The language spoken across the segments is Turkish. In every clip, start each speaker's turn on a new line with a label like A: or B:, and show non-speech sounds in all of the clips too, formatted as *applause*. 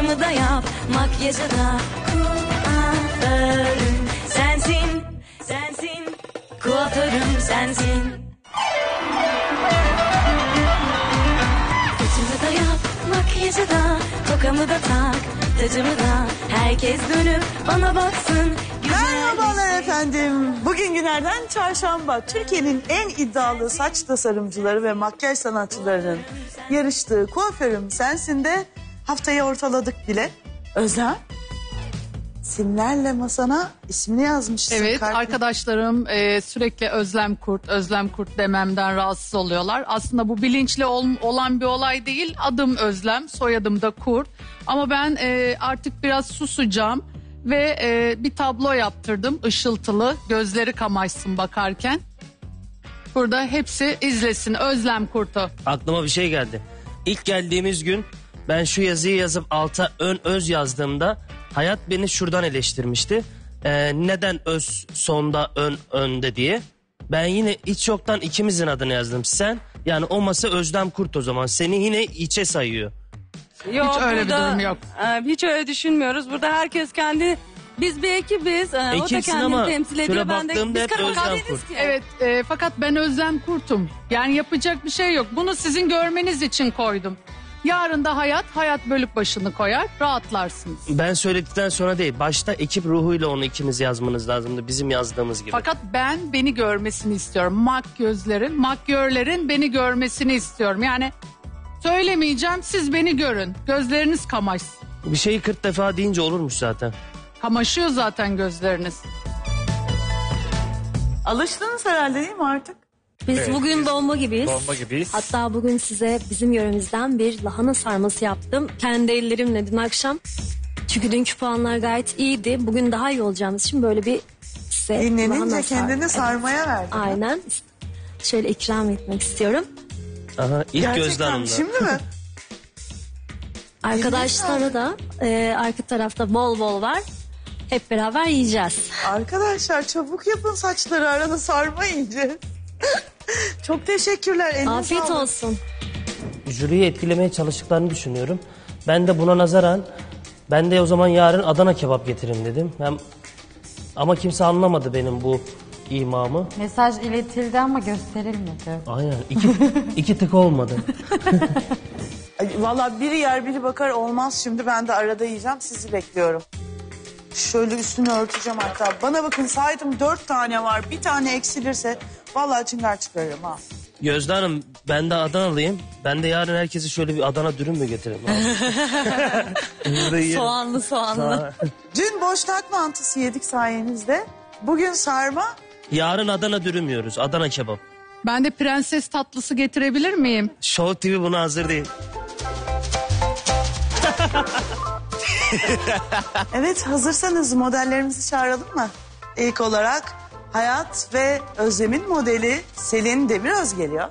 A: Saçımı da yap, makyajı da kuaförüm sensin, sensin. Kuaförüm sensin. Saçımı da yap, makyajı da, tokamı da tak, tacımı da. Herkes dönüp bana baksın.
B: Merhabalar efendim. Bugün günlerden çarşamba. Türkiye'nin en iddialı saç tasarımcıları ve makyaj sanatçılarının yarıştığı kuaförüm sensin de haftayı ortaladık bile. Özlem, simlerle masana ismini yazmışsın.
C: Evet
B: Kalp-
C: arkadaşlarım e, sürekli Özlem Kurt, Özlem Kurt dememden rahatsız oluyorlar. Aslında bu bilinçli ol- olan bir olay değil. Adım Özlem, soyadım da Kurt. Ama ben e, artık biraz susacağım ve e, bir tablo yaptırdım ışıltılı. Gözleri kamaşsın bakarken. Burada hepsi izlesin Özlem Kurt'u.
D: aklıma bir şey geldi. İlk geldiğimiz gün ben şu yazıyı yazıp alta ön öz yazdığımda hayat beni şuradan eleştirmişti. Ee, neden öz sonda ön önde diye. Ben yine hiç yoktan ikimizin adını yazdım. Sen yani o masa Özlem Kurt o zaman. Seni yine içe sayıyor.
E: Yok,
C: Hiç öyle bir durum yok.
E: e, hiç öyle düşünmüyoruz. Burada herkes kendi biz bir ekibiz. E, o da
D: Ekipsin
E: kendini
D: ama
E: temsil
D: şöyle
E: ediyor. Ben de
D: baktığımda
E: biz
D: hep
E: karar
D: Özlem Kurt.
E: ki.
C: Evet e, fakat ben Özlem Kurt'um. Yani yapacak bir şey yok. Bunu sizin görmeniz için koydum. Yarın da hayat, hayat bölük başını koyar, rahatlarsınız.
D: Ben söyledikten sonra değil. Başta ekip ruhuyla onu ikiniz yazmanız lazımdı. Bizim yazdığımız gibi.
C: Fakat ben beni görmesini istiyorum. Makyözlerin, makyörlerin beni görmesini istiyorum. Yani söylemeyeceğim, siz beni görün. Gözleriniz kamaşsın.
D: Bir şeyi 40 defa deyince olurmuş zaten.
C: Kamaşıyor zaten gözleriniz.
B: Alıştınız herhalde değil mi artık?
F: Biz bugün bomba gibiyiz.
G: Bomba gibiyiz.
F: Hatta bugün size bizim yöremizden bir lahana sarması yaptım. Kendi ellerimle dün akşam. Çünkü dünkü puanlar gayet iyiydi. Bugün daha iyi olacağımız için böyle bir size lahana
B: Dinlenince
F: sar-
B: kendini
F: Evet,
B: sarmaya verdin.
F: Aynen. Şöyle ikram etmek istiyorum.
D: Aha, ilk Gözde
B: Gerçekten
D: Hanım'da.
B: şimdi mi? *laughs*
F: Arkadaşlara da e, arka tarafta bol bol var. Hep beraber yiyeceğiz.
B: Arkadaşlar çabuk yapın saçları arada sarma iyice. *laughs* Çok teşekkürler. Eline
F: Afiyet
B: sağlık.
F: olsun.
D: jüriyi etkilemeye çalıştıklarını düşünüyorum. Ben de buna nazaran ben de o zaman yarın Adana kebap getirin dedim. Hem ama kimse anlamadı benim bu imamı.
H: Mesaj iletildi ama gösterilmedi.
D: Aynen. İki, iki tık olmadı. *laughs*
B: Ay, Valla biri yer biri bakar olmaz şimdi ben de arada yiyeceğim sizi bekliyorum. Şöyle üstünü örteceğim hatta. Bana bakın saydım dört tane var. Bir tane eksilirse vallahi çıngar çıkarırım ha.
D: Gözde Hanım ben de Adanalıyım. Ben de yarın herkese şöyle bir Adana dürüm mü getireyim? *laughs* Burada yiyelim.
E: Soğanlı soğanlı.
B: Dün boşnak mantısı yedik sayenizde. Bugün sarma.
D: Yarın Adana dürüm yiyoruz. Adana kebap.
C: Ben de prenses tatlısı getirebilir miyim?
D: Show TV buna hazır değil.
B: Evet hazırsanız modellerimizi çağıralım mı? İlk olarak Hayat ve Özlem'in modeli Selin Demiröz geliyor.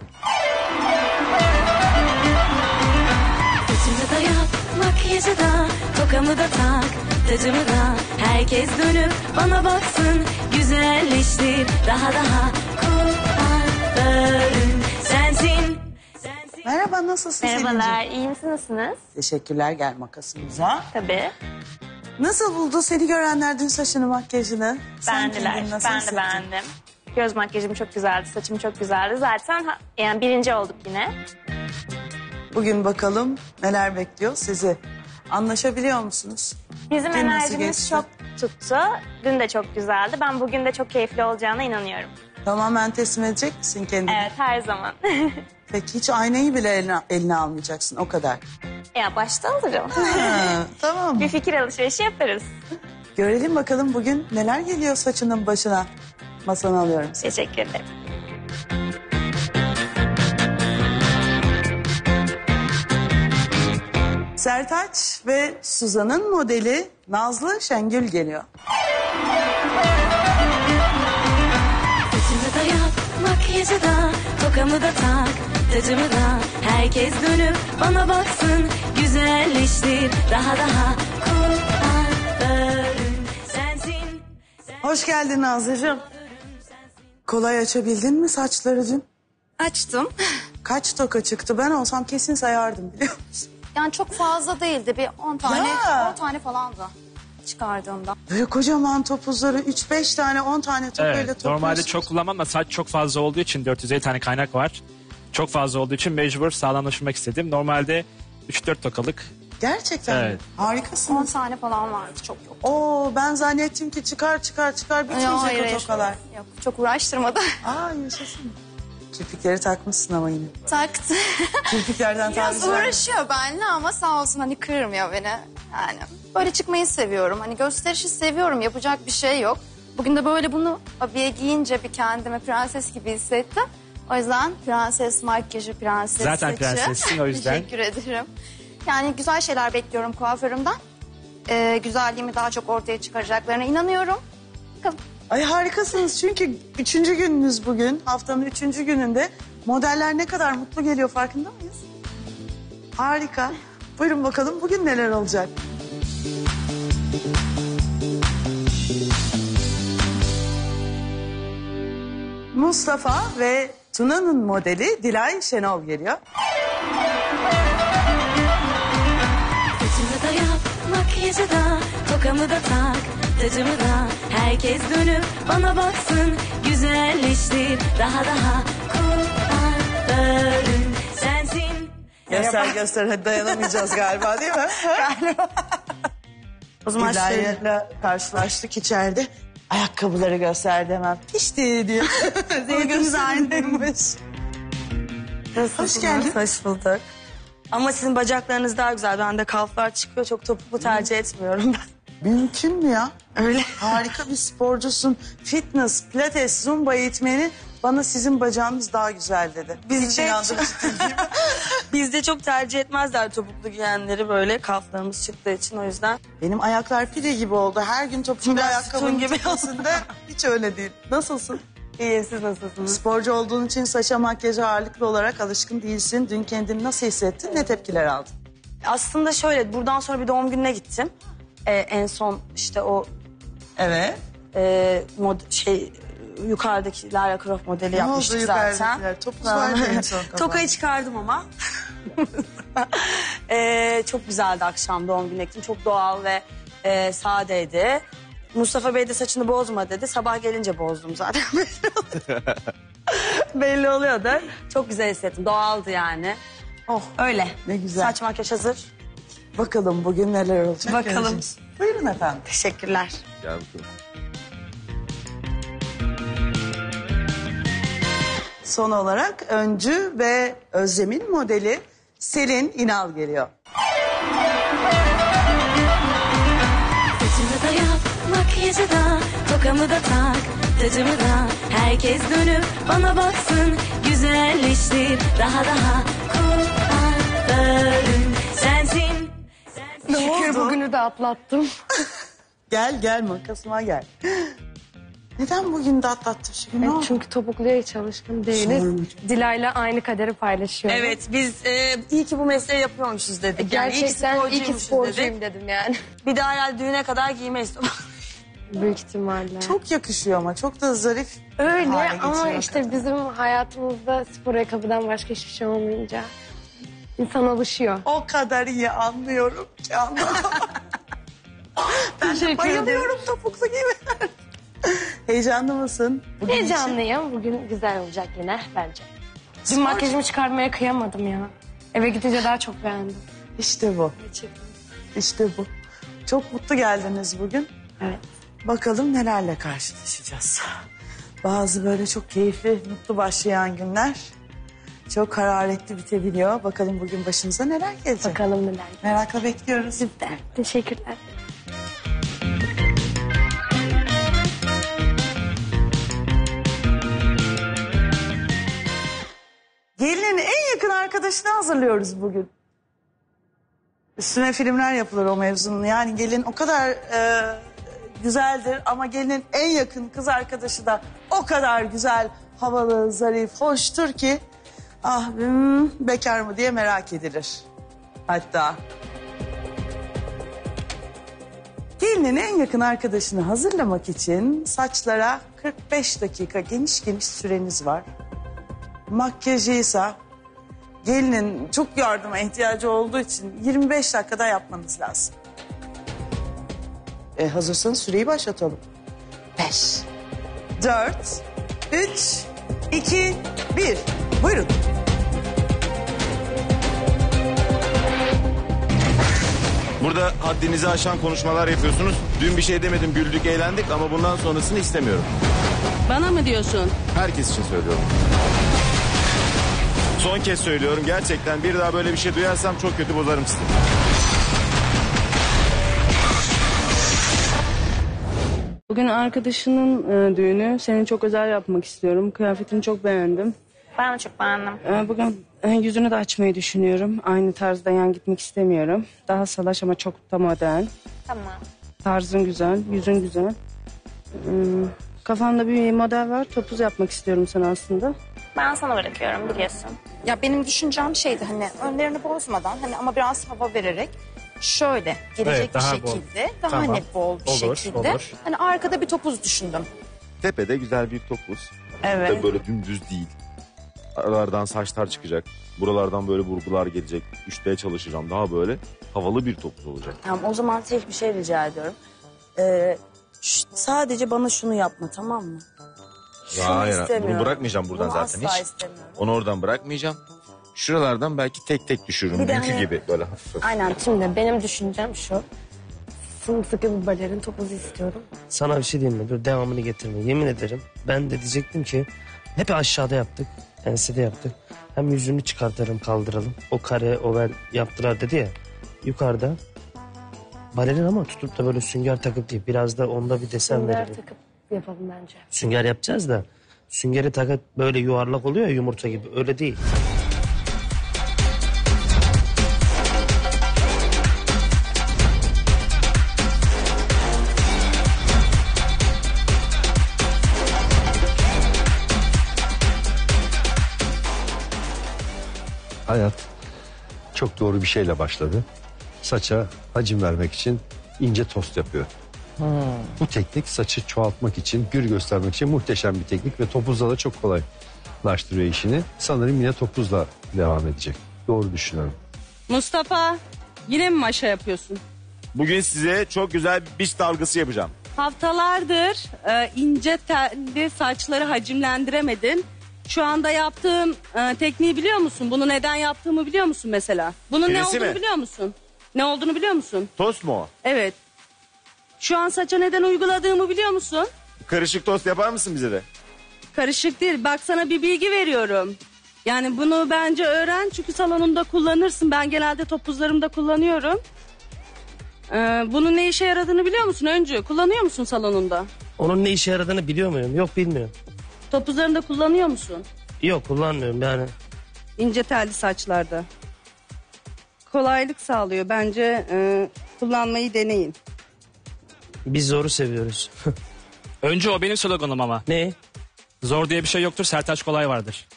A: Saçımı da yap, makyajı da, tokamı da tak, tacımı da. Herkes dönüp bana baksın, güzelleştir daha daha. Kuaförüm sensin, sensin.
B: Merhaba nasılsın
I: Merhabalar,
B: Selin'ciğim?
I: iyi misiniz?
B: Teşekkürler gel makasımıza.
I: Tabii.
B: Nasıl buldu seni görenler dün saçını makyajını? Sen
I: Beğendiler.
B: kendini nasıl
I: Ben de
B: hissettin?
I: beğendim. Göz makyajım çok güzeldi, saçım çok güzeldi. Zaten ha- yani birinci olduk yine.
B: Bugün bakalım neler bekliyor sizi. Anlaşabiliyor musunuz?
I: Bizim
B: Dün nasıl
I: enerjimiz
B: geçti?
I: çok tuttu. Dün de çok güzeldi. Ben bugün de çok keyifli olacağına inanıyorum.
B: Tamamen teslim edecek misin kendini?
I: Evet, her zaman. *laughs*
B: Peki hiç aynayı bile eline, eline almayacaksın o kadar.
I: ya başta alırım.
B: Ha, tamam.
I: Bir fikir alışverişi yaparız.
B: Görelim bakalım bugün neler geliyor saçının başına. Masana alıyorum.
I: Teşekkür ederim.
B: Sertaç ve Suzan'ın modeli Nazlı Şengül geliyor.
A: Saçımı da yap, makyajı da, tokamı da tak, tacımı da. Herkes dönüp bana baksın, güzelleştir daha daha. Kuaförüm sensin, sensin.
B: Hoş geldin Nazlı'cığım. Kolay açabildin mi saçları dün?
E: Açtım.
B: Kaç toka çıktı? Ben olsam kesin sayardım biliyor musun?
G: Yani çok fazla değildi. Bir 10 tane,
B: Ya.
G: 10 tane falandı çıkardığımda.
B: Böyle kocaman topuzları 3-5 tane 10 tane topuyla
J: Evet,
B: topluyorsun.
J: normalde çok kullanmam ama saç çok fazla olduğu için 450 tane kaynak var. Çok fazla olduğu için mecbur sağlamlaştırmak istedim. Normalde 3-4 tokalık.
B: Gerçekten?
J: Evet.
G: 10
B: Harikasın.
G: tane falan vardı. Çok yok.
B: Oo ben zannettim ki çıkar çıkar çıkar
G: Ya,
B: bitmeyecek o
G: hayır.
B: tokalar.
G: Yok, çok uğraştırmadı. *laughs*
B: Aa yaşasın. Kirpikleri takmışsın ama yine.
G: Taktı.
B: Kirpiklerden
G: Biraz
B: taviz ver.
G: uğraşıyor benimle ama sağ olsun hani kırmıyor beni. Yani böyle çıkmayı seviyorum. Hani gösterişi seviyorum. Yapacak bir şey yok. Bugün de böyle bunu abiye giyince bir kendime prenses gibi hissettim. O yüzden prenses makyajı, prenses
J: Zaten
G: saçı.
J: prensessin, o yüzden.
G: Teşekkür ederim. Yani güzel şeyler bekliyorum kuaförümden. Ee, güzelliğimi daha çok ortaya çıkaracaklarına inanıyorum. Bakalım.
B: Ay harikasınız çünkü üçüncü gününüz bugün. Haftanın üçüncü gününde modeller ne kadar mutlu geliyor farkında mıyız? Harika. Buyurun bakalım bugün neler olacak? Mustafa ve Tuna'nın modeli Dilay Şenol geliyor.
A: Saçımı da yap, makyajı da, tokamı da tak, tacımı da. Herkes dönüp bana baksın, güzelleştir daha daha. Kuaförüm sensin.
B: Göster göster hadi dayanamayacağız galiba değil mi? *laughs*
G: O zaman.
B: Dilay'la karşılaştık içeride. Ayakkabıları gösterdi hemen. Pişti diyor. *laughs*
G: Zevkimiz
B: aynıymış. Hoş geldin.
K: Hoş bulduk. Ama sizin bacaklarınız daha güzel. Bende kalflar çıkıyor. Çok topuklu tercih etmiyorum ben.
B: Mümkün mü ya? Öyle. Harika bir sporcusun. Fitness, pilates, zumba eğitmeni bana sizin bacağınız daha güzel dedi. *laughs* Biz Hiç
K: de-
B: inandırıcı değil mi?
K: Bizde çok tercih etmezler topuklu giyenleri böyle kalflarımız çıktığı için o yüzden.
B: Benim ayaklar pide gibi oldu. Her gün topuklu
K: Biraz
B: ayakkabının
K: gibi
B: gibi Hiç öyle değil. Nasılsın?
K: İyi siz nasılsınız?
B: Sporcu olduğun için saça makyaja ağırlıklı olarak alışkın değilsin. Dün kendini nasıl hissettin? Ne tepkiler aldın?
K: Aslında şöyle buradan sonra bir doğum gününe gittim. Ee, en son işte o
B: Evet.
K: e, mod, şey yukarıdaki Lara Croft modeli
B: Ne
K: yapmıştık
B: oldu
K: zaten.
B: yukarıdakiler? Topuz vardı en son kafanda.
K: Tokayı çıkardım ama. *laughs* Ee, çok güzeldi akşam doğum gününe gittim. Çok doğal ve e, sadeydi. Mustafa Bey de saçını bozma dedi. Sabah gelince bozdum zaten. *laughs* Belli oluyordu. Çok güzel hissettim. Doğaldı yani.
B: Oh
K: Öyle.
B: ne güzel.
K: Saç makyaj hazır.
B: Bakalım bugün neler olacak.
K: Bakalım.
B: göreceğiz. Buyurun efendim.
K: Teşekkürler.
B: Son olarak Öncü ve Özlem'in modeli Selin İnal geliyor.
A: Saçımı da yap, makyajı da, tokamı da tak, tacımı da. Herkes dönüp bana baksın, güzelleştir daha daha. Kuaförüm sensin.
B: Ne oldu?
L: Bugünü de atlattım. *laughs*
B: Gel gel makasıma gel. Neden bugün de atlattın şimdi? Oldu?
L: Çünkü topukluya hiç alışkın değiliz. Dilay'la aynı kaderi paylaşıyoruz.
K: Evet biz e, iyi ki bu mesleği yapıyormuşuz dedik. Yani iyi ki
L: Gerçekten iyi ki sporcuyum
K: dedik.
L: dedim yani.
K: Bir daha herhalde düğüne kadar giymeyiz.
L: Büyük ihtimalle.
B: Çok yakışıyor ama çok da zarif.
L: Öyle ama işte
B: hakikaten.
L: bizim hayatımızda spor ayakkabıdan başka hiçbir şey olmayınca insan alışıyor.
B: O kadar iyi anlıyorum ki anlatamam. ben de
L: Teşekkür
B: bayılıyorum topuklu gibi. *laughs* Heyecanlı mısın? Bugün için?
L: Heyecanlıyım. Bugün güzel olacak yine bence. Dün makyajımı çıkarmaya kıyamadım ya. Eve gidince daha çok beğendim.
B: İşte bu. İşte bu. Çok mutlu geldiniz bugün.
L: Evet.
B: Bakalım nelerle karşılaşacağız. Bazı böyle çok keyifli, mutlu başlayan günler çok hararetli bitebiliyor. Bakalım bugün başınıza neler gelecek.
L: Bakalım neler.
B: Merakla bekliyoruz.
L: De. Teşekkürler.
B: Gelinin en yakın arkadaşını hazırlıyoruz bugün. Üstüne filmler yapılır o mevzunun. Yani gelin o kadar e, güzeldir ama gelinin en yakın kız arkadaşı da o kadar güzel, havalı, zarif, hoştur ki ah hmm, bekar mı diye merak edilir. Hatta. Gelinin en yakın arkadaşını hazırlamak için saçlara 45 dakika geniş geniş süreniz var. Makyajıysa gelinin çok yardıma ihtiyacı olduğu için 25 dakikada yapmanız lazım. E, hazırsanız süreyi başlatalım. 5, 4, 3, 2, 1. Buyurun.
M: Burada haddinizi aşan konuşmalar yapıyorsunuz. Dün bir şey demedim güldük eğlendik ama bundan sonrasını istemiyorum.
N: Bana mı diyorsun?
M: Herkes için söylüyorum. Son kez söylüyorum gerçekten bir daha böyle bir şey duyarsam çok kötü bozarım sizi.
N: Bugün arkadaşının e, düğünü. Seni çok özel yapmak istiyorum. Kıyafetini çok beğendim.
I: Ben de çok beğendim.
N: E, bugün e, yüzünü de açmayı düşünüyorum. Aynı tarzda yan gitmek istemiyorum. Daha salaş ama çok da modern.
I: Tamam.
N: Tarzın güzel, yüzün güzel. Hmm, kafanda bir model var. Topuz yapmak istiyorum sana aslında.
I: Ben sana bırakıyorum biliyorsun.
G: Ya benim düşüncem şeydi hani önlerini bozmadan hani ama biraz hava vererek şöyle gelecek
J: Evet, daha
G: bir
J: bol.
G: şekilde daha
J: Tamam.
G: hani bol bir
J: Olur,
G: şekilde
J: olur.
G: hani arkada bir topuz düşündüm.
M: Tepede güzel bir topuz.
B: Evet.
M: Tabii böyle dümdüz değil. Aralardan saçlar çıkacak. Buralardan böyle vurgular gelecek. Üçlüğe çalışacağım. Daha böyle havalı bir topuz olacak.
K: Tamam o zaman tek bir şey rica ediyorum. Ee, ş- sadece bana şunu yapma tamam mı? Şunu
M: Hayır,
K: istemiyorum.
M: bunu bırakmayacağım buradan
K: Bunu
M: zaten
K: asla
M: hiç.
K: istemiyorum.
M: Onu oradan bırakmayacağım. Şuralardan belki tek tek düşürürüm.
L: Bir de
M: Dünkü
L: hani-
M: gibi böyle hafif.
L: Aynen şimdi benim düşüncem şu. Sımsıkı bir balerin topuzu istiyorum.
D: Sana bir şey diyeyim mi? Dur devamını getirme. Yemin ederim ben de diyecektim ki hep aşağıda yaptık. Ensede yaptık. Hem yüzünü çıkartalım kaldıralım. O kare o ben yaptılar dedi ya. Yukarıda balerin ama tutup da böyle sünger takıp değil. Biraz da onda bir desen
L: Sünger
D: verelim.
L: takıp yapalım bence.
D: Sünger yapacağız da süngeri takıp böyle yuvarlak oluyor ya yumurta gibi. Öyle değil.
O: Hayat çok doğru bir şeyle başladı. Saça hacim vermek için ince tost yapıyor. Bu teknik saçı çoğaltmak için, gür göstermek için muhteşem bir teknik ve topuzla da çok kolaylaştırıyor işini. Sanırım yine topuzla devam edecek. Doğru düşünüyorum.
N: Mustafa yine mi maşa yapıyorsun?
M: Bugün size çok güzel bir biç dalgası yapacağım.
N: Haftalardır e, ince telli saçları hacimlendiremedin. Şu anda yaptığım e, tekniği biliyor musun? Bunu neden yaptığımı biliyor musun mesela? Bunun ne olduğunu
M: mi?
N: biliyor musun? Ne olduğunu biliyor musun?
M: Tost mu o?
N: Evet. Şu an saça neden uyguladığımı biliyor musun?
M: Karışık tost yapar mısın bize de?
N: Karışık değil. Bak sana bir bilgi veriyorum. Yani bunu bence öğren çünkü salonunda kullanırsın. Ben genelde topuzlarımda kullanıyorum. Ee, bunun ne işe yaradığını biliyor musun Öncü? Kullanıyor musun salonunda?
D: Onun ne işe yaradığını biliyor muyum? Yok bilmiyorum.
N: Topuzlarında kullanıyor musun?
D: Yok kullanmıyorum yani.
N: İnce telli saçlarda. Kolaylık sağlıyor. Bence e, kullanmayı deneyin.
D: Biz zoru seviyoruz. *laughs*
J: Önce o benim sloganım ama.
D: ne?
J: Zor diye bir şey yoktur, sertaç kolay vardır.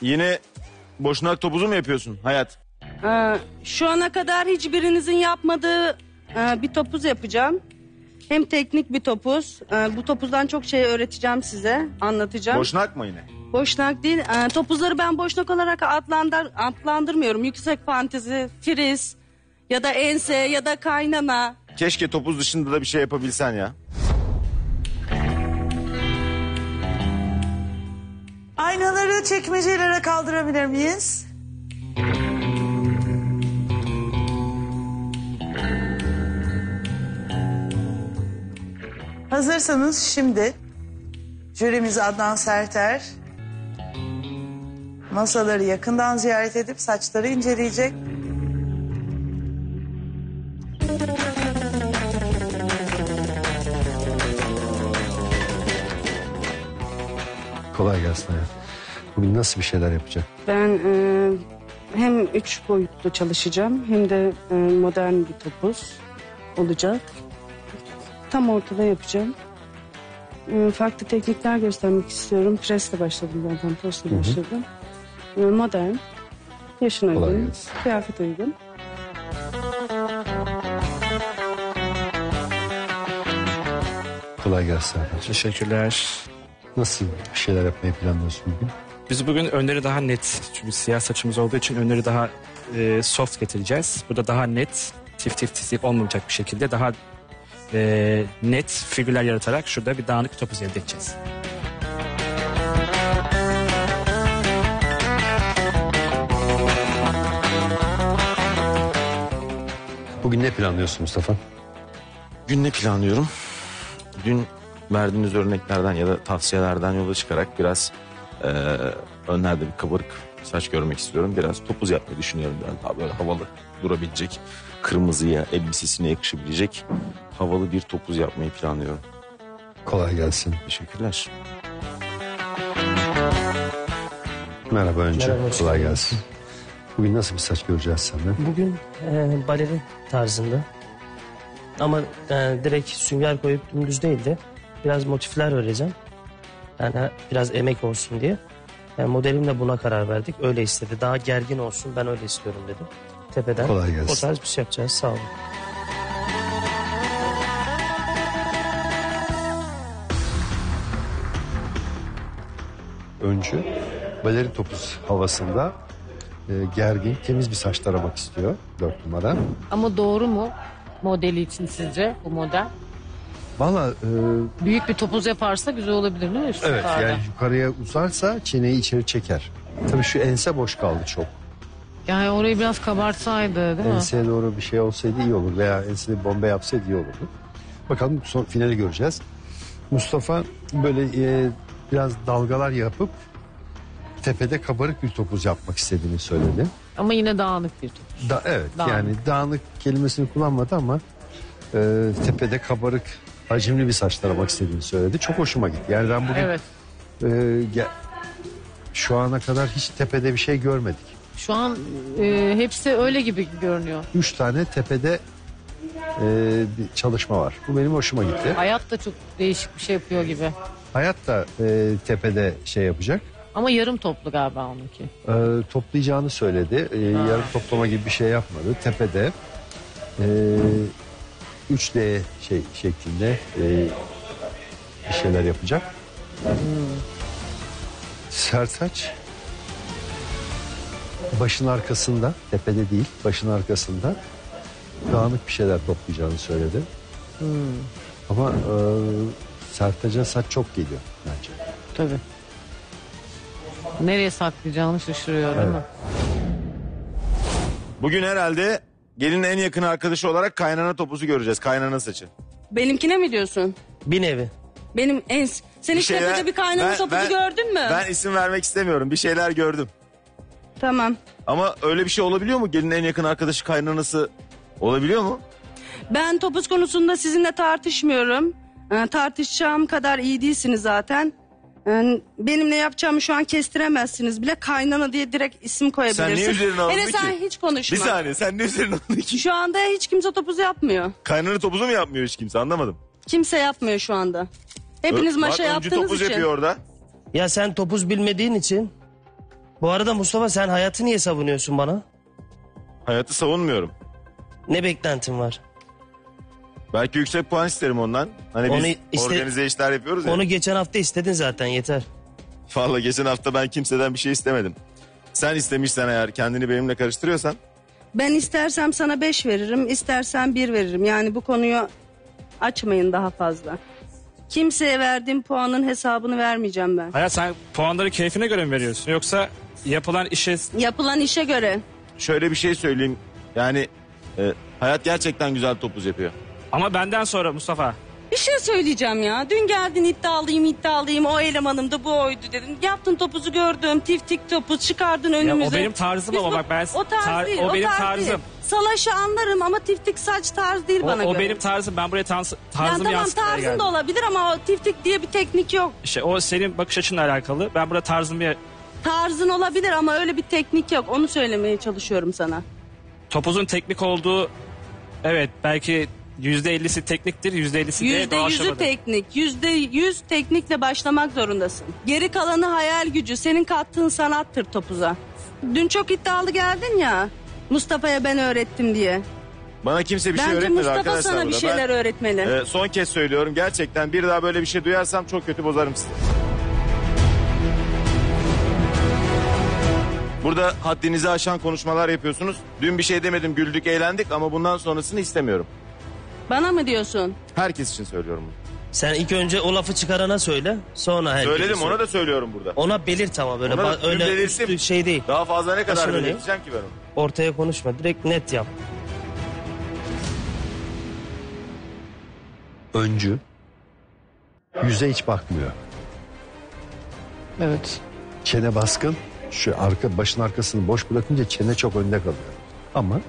M: Yine boşnak topuzu mu yapıyorsun hayat?
N: Ee, şu ana kadar hiçbirinizin yapmadığı e, bir topuz yapacağım. Hem teknik bir topuz. Ee, bu topuzdan çok şey öğreteceğim size, anlatacağım.
M: Boşnak mı yine?
N: Boşnak değil. Ee, topuzları ben boşnak olarak adlandır, adlandırmıyorum. Yüksek fantezi, friz ya da ense ya da kaynana.
M: Keşke topuz dışında da bir şey yapabilsen ya.
B: Aynaları çekmecelere kaldırabilir miyiz? Hazırsanız şimdi jürimiz Adnan Serter masaları yakından ziyaret edip saçları inceleyecek.
O: Kolay gelsin hayat. Bugün nasıl bir şeyler yapacak?
N: Ben e, hem üç boyutlu çalışacağım hem de e, modern bir topuz olacak. Tam ortada yapacağım. E, farklı teknikler göstermek istiyorum. Presle başladım zaten, presle başladım. E, modern, yaşına
O: Kolay
N: uygun,
O: gelsin.
N: kıyafet uygun.
O: Kolay gelsin.
J: Teşekkürler.
O: Nasıl bir şeyler yapmayı planlıyorsun bugün?
J: Biz bugün önleri daha net. Çünkü siyah saçımız olduğu için önleri daha e, soft getireceğiz. Burada daha net, tif tif tif olmayacak bir şekilde daha e, net figürler yaratarak şurada bir dağınık topuz elde edeceğiz.
O: Bugün ne planlıyorsun Mustafa?
M: Gün ne planlıyorum? Dün verdiğiniz örneklerden ya da tavsiyelerden yola çıkarak biraz eee önlerde bir kabarık saç görmek istiyorum. Biraz topuz yapmayı düşünüyorum. Yani daha böyle havalı durabilecek, kırmızıya, elbisesine yakışabilecek havalı bir topuz yapmayı planlıyorum.
O: Kolay gelsin.
M: Teşekkürler.
O: Merhaba önce.
D: Merhaba, hoş
O: Kolay
D: geldiniz.
O: gelsin. Bugün nasıl bir saç göreceğiz senden?
D: Bugün e, balerin tarzında. Ama e, direkt sünger koyup dümdüz değil de biraz motifler vereceğim. Yani biraz emek olsun diye. Yani modelimle buna karar verdik. Öyle istedi. Daha gergin olsun ben öyle istiyorum dedim. Tepeden.
O: Kolay gelsin.
D: O tarz bir şey yapacağız. Sağ olun.
O: Öncü balerin topuz havasında e, gergin, temiz bir saç taramak istiyor. Dört numara.
H: Ama doğru mu modeli için sizce bu model?
O: Valla e,
H: Büyük bir topuz yaparsa güzel olabilir değil mi? Üst
O: evet
H: yukarıda?
O: yani yukarıya uzarsa çeneyi içeri çeker. Tabii şu ense boş kaldı çok.
H: Yani orayı biraz kabartsaydı değil mi?
O: Enseye doğru bir şey olsaydı iyi olur veya ensede bir bombe yapsaydı iyi olurdu. Bakalım son finali göreceğiz. Mustafa böyle e, biraz dalgalar yapıp tepede kabarık bir topuz yapmak istediğini söyledi.
H: Ama yine dağınık bir topuz.
O: Da, evet
H: Dağınık.
O: yani dağınık kelimesini kullanmadı ama e, tepede kabarık hacimli bir saç taramak istediğini söyledi. Çok hoşuma gitti. Yani ben bugün
H: Evet.
O: e, ge- şu ana kadar hiç tepede bir şey görmedik.
H: Şu an e, hepsi öyle gibi görünüyor.
O: Üç tane tepede e, bir çalışma var. Bu benim hoşuma gitti.
H: Hayat da çok değişik bir şey yapıyor gibi.
O: Hayat da e, tepede şey yapacak.
H: Ama yarım toplu galiba onunki.
O: E, toplayacağını söyledi. E, yarım toplama gibi bir şey yapmadı. Tepede e, 3D şey şeklinde e, bir şeyler yapacak. Sertaç başın arkasında, tepede değil, başın arkasında dağınık bir şeyler toplayacağını söyledi. Ama e, Sertaç'a saç çok geliyor bence.
H: Tabii. Nereye saklayacağını şaşırıyor değil mi?
M: Bugün herhalde gelinin en yakın arkadaşı olarak kaynana topuzu göreceğiz. Kaynana saçı.
N: Benimkine mi diyorsun?
D: Bir nevi.
N: Benim en... Sen hiç
M: şeyler-
N: tepede bir kaynana
M: ben-
N: topuzu
M: ben-
N: gördün mü?
M: Ben isim vermek istemiyorum. Bir şeyler gördüm.
N: Tamam.
M: Ama öyle bir şey olabiliyor mu? Gelinin en yakın arkadaşı kaynanası olabiliyor mu?
N: Ben topuz konusunda sizinle tartışmıyorum. Ee, tartışacağım kadar iyi değilsiniz zaten. Ee, benimle yapacağımı şu an kestiremezsiniz bile. Kaynana diye direkt isim koyabilirsin.
M: Sen niye üzerine alındın
N: Hele
M: ki?
N: sen hiç konuşma.
M: Bir saniye sen ne üzerine aldın ki?
N: Şu anda hiç kimse topuz yapmıyor.
M: Kaynana topuzu mu yapmıyor hiç kimse anlamadım.
N: Kimse yapmıyor şu anda. Hepiniz
M: Bak,
N: maşa
M: öncü
N: yaptığınız
M: topuz
N: için.
M: yapıyor orada.
D: Ya sen topuz bilmediğin için. Bu arada Mustafa sen hayatı niye savunuyorsun bana?
M: Hayatı savunmuyorum.
D: Ne beklentin var?
M: Belki yüksek puan isterim ondan. Hani
D: Onu
M: biz
D: iste-
M: organize işler yapıyoruz ya.
D: Onu geçen hafta istedin zaten yeter.
M: Vallahi geçen hafta ben kimseden bir şey istemedim. Sen istemişsen eğer kendini benimle karıştırıyorsan
N: Ben istersem sana beş veririm, istersem bir veririm. Yani bu konuyu açmayın daha fazla. Kimseye verdiğim puanın hesabını vermeyeceğim ben.
J: Hayat sen puanları keyfine göre mi veriyorsun? Yoksa yapılan işe
N: Yapılan işe göre.
M: şöyle bir şey söyleyeyim. Yani e, hayat gerçekten güzel topuz yapıyor.
J: Ama benden sonra Mustafa.
N: Bir şey söyleyeceğim ya. Dün geldin iddialıyım iddialıyım o elemanım da bu oydu dedin. Yaptın topuzu gördüm tiftik topuz çıkardın önümüze.
J: benim tarzım
N: Biz
J: ama
N: bu-
J: bak ben-
N: O tarz
J: tar-
N: değil
J: o
N: o,
J: benim
N: tarz
J: tarzım.
N: değil. Salaşı anlarım ama tiftik saç tarz değil
J: O,
N: bana
J: o
N: göre.
J: benim tarzım. Ben buraya tans-
N: yani
J: tarzımı
N: tamam
J: yansıtmaya
N: tarzın
J: geldim.
N: da olabilir ama o tiftik diye bir teknik yok.
J: İşte o senin bakış açınla alakalı. Ben burada tarzımı
N: Tarzın olabilir ama öyle bir teknik yok. Onu söylemeye çalışıyorum sana.
J: topuzun teknik olduğu evet belki yüzde ellisi tekniktir yüzde ellisi de
N: Yüzde yüzü
J: doğaçlamadır.
N: teknik. Yüzde yüz teknikle başlamak zorundasın. Geri kalanı hayal gücü. Senin kattığın sanattır topuza. Dün çok iddialı geldin ya. Mustafa'ya ben öğrettim diye.
M: Bana kimse bir şey
N: Bence
M: öğretmedi
N: Mustafa
M: arkadaşlar.
N: sana bir
M: burada.
N: şeyler
M: Ben,
N: öğretmeli.
M: e, son kez söylüyorum gerçekten bir daha böyle bir şey duyarsam çok kötü bozarım sizi. Burada haddinizi aşan konuşmalar yapıyorsunuz. Dün bir şey demedim güldük eğlendik ama bundan sonrasını istemiyorum.
N: Bana mı diyorsun?
M: Herkes için söylüyorum bunu.
D: Sen ilk önce o lafı çıkarana söyle. Sonra herkese
M: Söyledim
D: söyle.
M: ona da söylüyorum burada.
D: Ona belirt ama böyle
M: Ona
D: ba- öyle
M: belirttim.
D: üstü şey değil.
M: Daha fazla ne kadar
D: öyle?
M: belirteceğim ki ben onu?
D: Ortaya konuşma. Direkt net yap.
O: Öncü. Yüze hiç bakmıyor.
H: Evet.
O: Çene baskın. Şu arka başın arkasını boş bırakınca çene çok önde kalıyor. Ama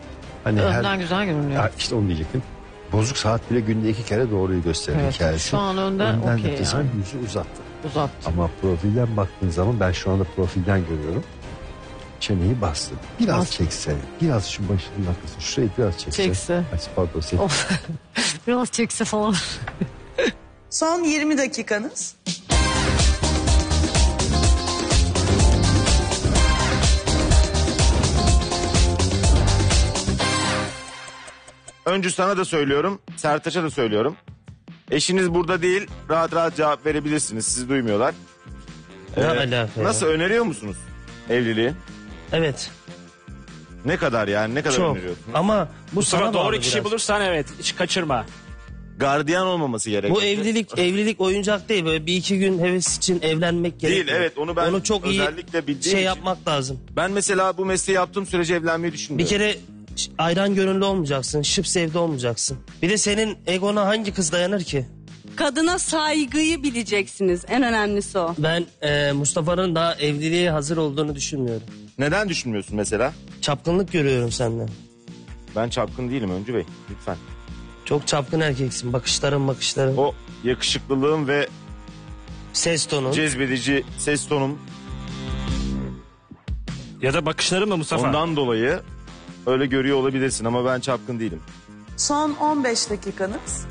O: hani
H: Önden
O: her
H: güzel görünüyor.
O: Ha, işte onu diyecektim. Bozuk saat bile günde iki kere doğruyu gösterir
H: Evet,
O: hikayesi.
H: şu an önden okey
O: de zaman
H: yani.
O: yüzü uzattı.
H: Uzattı.
O: Ama profilden baktığın zaman ben şu anda profilden görüyorum. Çeneyi bastı. Biraz
H: Bastı.
O: çekse, biraz şu başının arkasını şurayı biraz çekse.
H: Çekse.
O: Ay, pardon,
H: Of. *laughs* Biraz çekse falan.
B: Son 20 dakikanız.
M: Öncü sana da söylüyorum, Sertaç'a da söylüyorum. Eşiniz burada değil, rahat rahat cevap verebilirsiniz. Sizi duymuyorlar.
D: Ne
M: Ee,
D: alaka ya?
M: Nasıl öneriyor musunuz evliliği?
D: Evet.
M: Ne kadar yani ne kadar
D: Çok.
M: öneriyorsunuz?
D: Ama bu,
J: Bu
D: sana
J: sıra
D: bağlı
J: doğru kişi
D: biraz.
J: bulursan evet hiç kaçırma.
M: Gardiyan olmaması gerekiyor.
D: Bu evlilik evlilik oyuncak değil. Böyle bir iki gün heves için evlenmek
M: Değil
D: gerekiyor.
M: evet onu ben
D: Onu çok iyi
M: özellikle bildiğim
D: şey
M: için-
D: yapmak lazım.
M: Ben mesela bu mesleği yaptığım sürece evlenmeyi
D: Bir
M: düşünmüyorum.
D: kere ş- ayran gönüllü olmayacaksın. Şıp sevdi olmayacaksın. Bir de senin egona hangi kız dayanır ki?
N: Kadına saygıyı bileceksiniz. En önemlisi o.
D: Ben e, Mustafa'nın daha evliliğe hazır olduğunu düşünmüyorum.
M: Neden düşünmüyorsun mesela?
D: Çapkınlık görüyorum senden.
M: Ben çapkın değilim Öncü Bey lütfen.
D: Çok çapkın erkeksin. Bakışların bakışların.
M: O yakışıklılığım ve
D: Ses tonun.
M: cezbedici ses tonum
J: Ya da bakışları mı Mustafa?
M: ondan dolayı öyle görüyor olabilirsin ama ben çapkın değilim.
B: Son 15 dakikanız.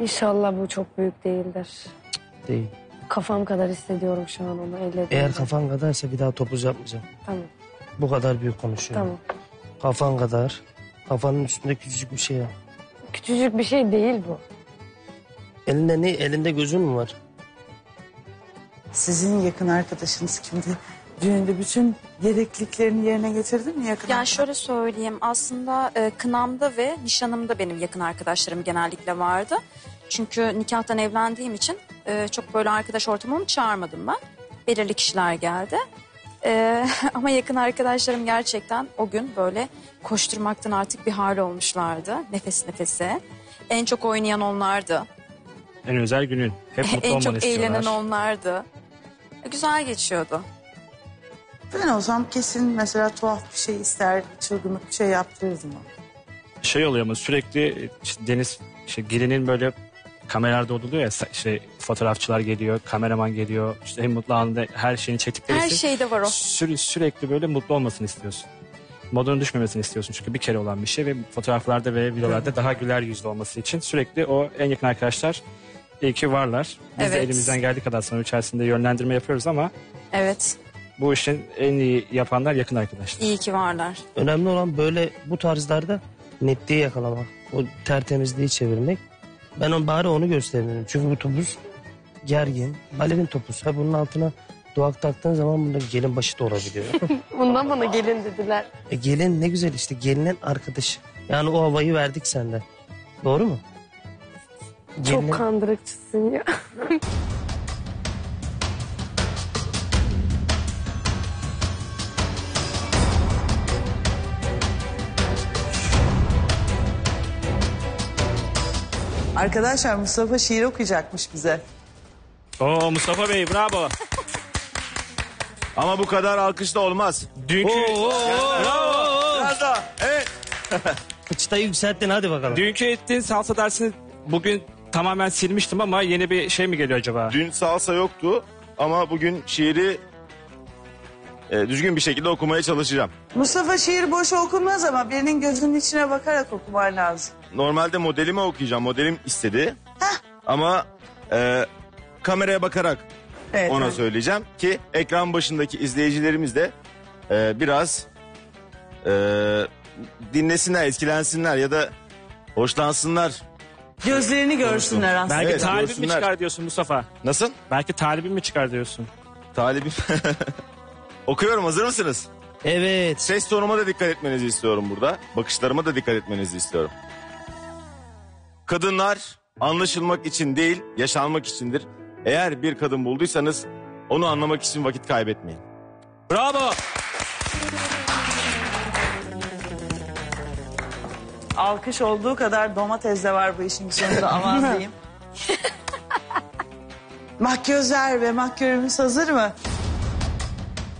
F: İnşallah bu çok büyük değildir.
D: Değil.
F: Kafam kadar hissediyorum şu an onu ellediğimde.
D: Eğer kafan kadarsa bir daha topuz yapmayacağım.
F: Tamam
D: Bu kadar büyük konuşuyorum.
F: tamam.
D: Kafan kadar. Kafanın üstünde küçücük bir şey var.
F: Küçücük bir şey değil bu.
D: Elinde ne? Elinde gözün mü var?
B: Sizin yakın arkadaşınız kimdi? Düğünde bütün gerekliliklerini yerine getirdi mi yakın
G: Yani
B: arkadaş?
G: şöyle söyleyeyim aslında e, kınamda ve nişanımda benim yakın arkadaşlarım genellikle vardı. Çünkü nikahtan evlendiğim için e, çok böyle arkadaş ortamımı çağırmadım ben. Belirli kişiler geldi. E, *laughs* ama yakın arkadaşlarım gerçekten o gün böyle koşturmaktan artık bir hal olmuşlardı. Nefes nefese. En çok oynayan onlardı.
J: En özel günün. Hep *laughs* mutlu
G: en
J: olmanı
G: çok
J: istiyorlar.
G: eğlenen onlardı. E, Güzel geçiyordu.
B: Ben olsam kesin mesela tuhaf bir şey ister, çılgınlık bir şey yaptırırdım onu.
J: Şey oluyor mu sürekli işte Deniz işte gelinin böyle kameralarda oluyor ya işte fotoğrafçılar geliyor, kameraman geliyor. işte en mutlu anında her şeyini çektikleri
G: Her
J: için
G: şeyde var o.
J: sü- sürekli böyle mutlu olmasını istiyorsun. Modunu düşmemesini istiyorsun çünkü bir kere olan bir şey ve fotoğraflarda ve videolarda daha güler yüzlü olması için sürekli o en yakın arkadaşlar iyi ki varlar. Biz de
G: Evet.
J: elimizden geldiği kadar sonra içerisinde yönlendirme yapıyoruz ama
G: Evet
J: bu işin en iyi yapanlar yakın arkadaşlar.
G: iyi ki varlar.
D: Önemli olan böyle bu tarzlarda netliği yakalamak. O tertemizliği çevirmek. Ben on, bari onu gösteririm. Çünkü bu topuz gergin. Balerin topuz. Ha bunun altına duak taktığın zaman bunda gelin başı da olabiliyor. *laughs*
F: Bundan bana gelin dediler.
D: e gelin ne güzel işte gelinin arkadaşı. Yani o havayı verdik senden. Doğru mu?
F: Çok kandırıkçısın ya.
B: Arkadaşlar Mustafa şiir okuyacakmış bize.
J: Oo Mustafa Bey bravo.
M: Ama bu kadar alkış da olmaz.
J: Dünkü
M: Biraz daha. Evet.
D: Çıtayı yükselttin hadi bakalım.
J: dünkü ettiğin salsa dersini bugün tamamen silmiştim ama yeni bir şey mi geliyor acaba?
M: Dün salsa yoktu ama bugün şiiri e, düzgün bir şekilde okumaya çalışacağım.
B: Mustafa şiir boş okunmaz ama birinin gözünün içine bakarak okuman lazım.
M: Normalde modelimi okuyacağım. Modelim istedi. Ama e, kameraya bakarak
B: Evet,
M: ona
B: evet.
M: söyleyeceğim ki ekran başındaki izleyicilerimiz de e, biraz e, dinlesinler, etkilensinler ya da hoşlansınlar
B: Gözlerini görsünler aslında.
J: Belki
M: Evet,
J: talibim mi
M: görsünler.
J: çıkar diyorsun Mustafa?
M: Nasıl?
J: Belki talibim mi çıkar diyorsun?
M: Talibim. *laughs* Okuyorum hazır mısınız?
D: Evet.
M: Ses tonuma da dikkat etmenizi istiyorum burada. Bakışlarıma da dikkat etmenizi istiyorum. Kadınlar anlaşılmak için değil, yaşanmak içindir. Eğer bir kadın bulduysanız onu anlamak için vakit kaybetmeyin.
J: Bravo.
B: Alkış olduğu kadar domates de var bu işin sonunda *laughs* aman diyeyim. Makyözler ve makyörümüz hazır mı?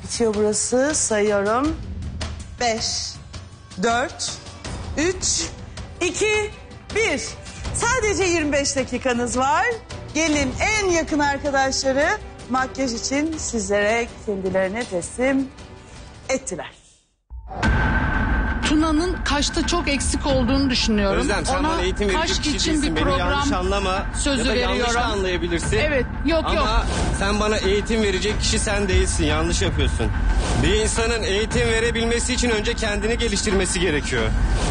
B: Bitiyor burası. Sayıyorum. Beş, dört, üç, iki, bir. Sadece 25 dakikanız var. Gelin en yakın arkadaşları makyaj için sizlere kendilerini teslim ettiler.
C: Tuna'nın kaşta çok eksik olduğunu düşünüyorum.
P: Özlem sen
C: Ona
P: bana eğitim verecek
C: kaş
P: kişi
C: için
P: değilsin.
C: bir
P: Beni
C: program
P: yanlış anlama.
C: sözü
P: ya da yanlış
C: veriyorum.
P: anlayabilirsin.
C: Evet, yok,
P: Ama
C: yok.
P: sen bana eğitim verecek kişi sen değilsin. Yanlış yapıyorsun. Bir insanın eğitim verebilmesi için önce kendini geliştirmesi gerekiyor.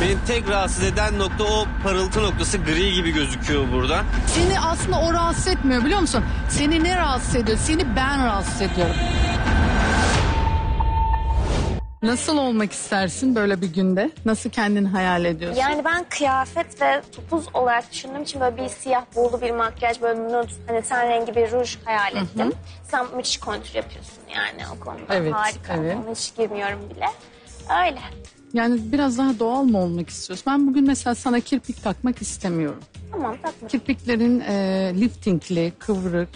P: Beni tek rahatsız eden nokta o parıltı noktası gri gibi gözüküyor burada.
C: Seni aslında o rahatsız etmiyor biliyor musun? Seni ne rahatsız ediyor? Seni ben rahatsız ediyorum. Nasıl olmak istersin böyle bir günde? Nasıl kendini hayal ediyorsun?
L: Yani ben kıyafet ve topuz olarak düşündüğüm için böyle bir siyah buğulu bir makyaj, böyle nude, hani ten rengi bir ruj hayal ettim. Sen müthiş kontür yapıyorsun yani o konuda.
C: Evet,
L: Harika.
C: evet.
L: Ona hiç girmiyorum bile. Öyle.
C: Yani biraz daha doğal mı olmak istiyorsun? Ben bugün mesela sana kirpik takmak istemiyorum.
L: Tamam takma.
C: Kirpiklerin e, liftingli, kıvrık.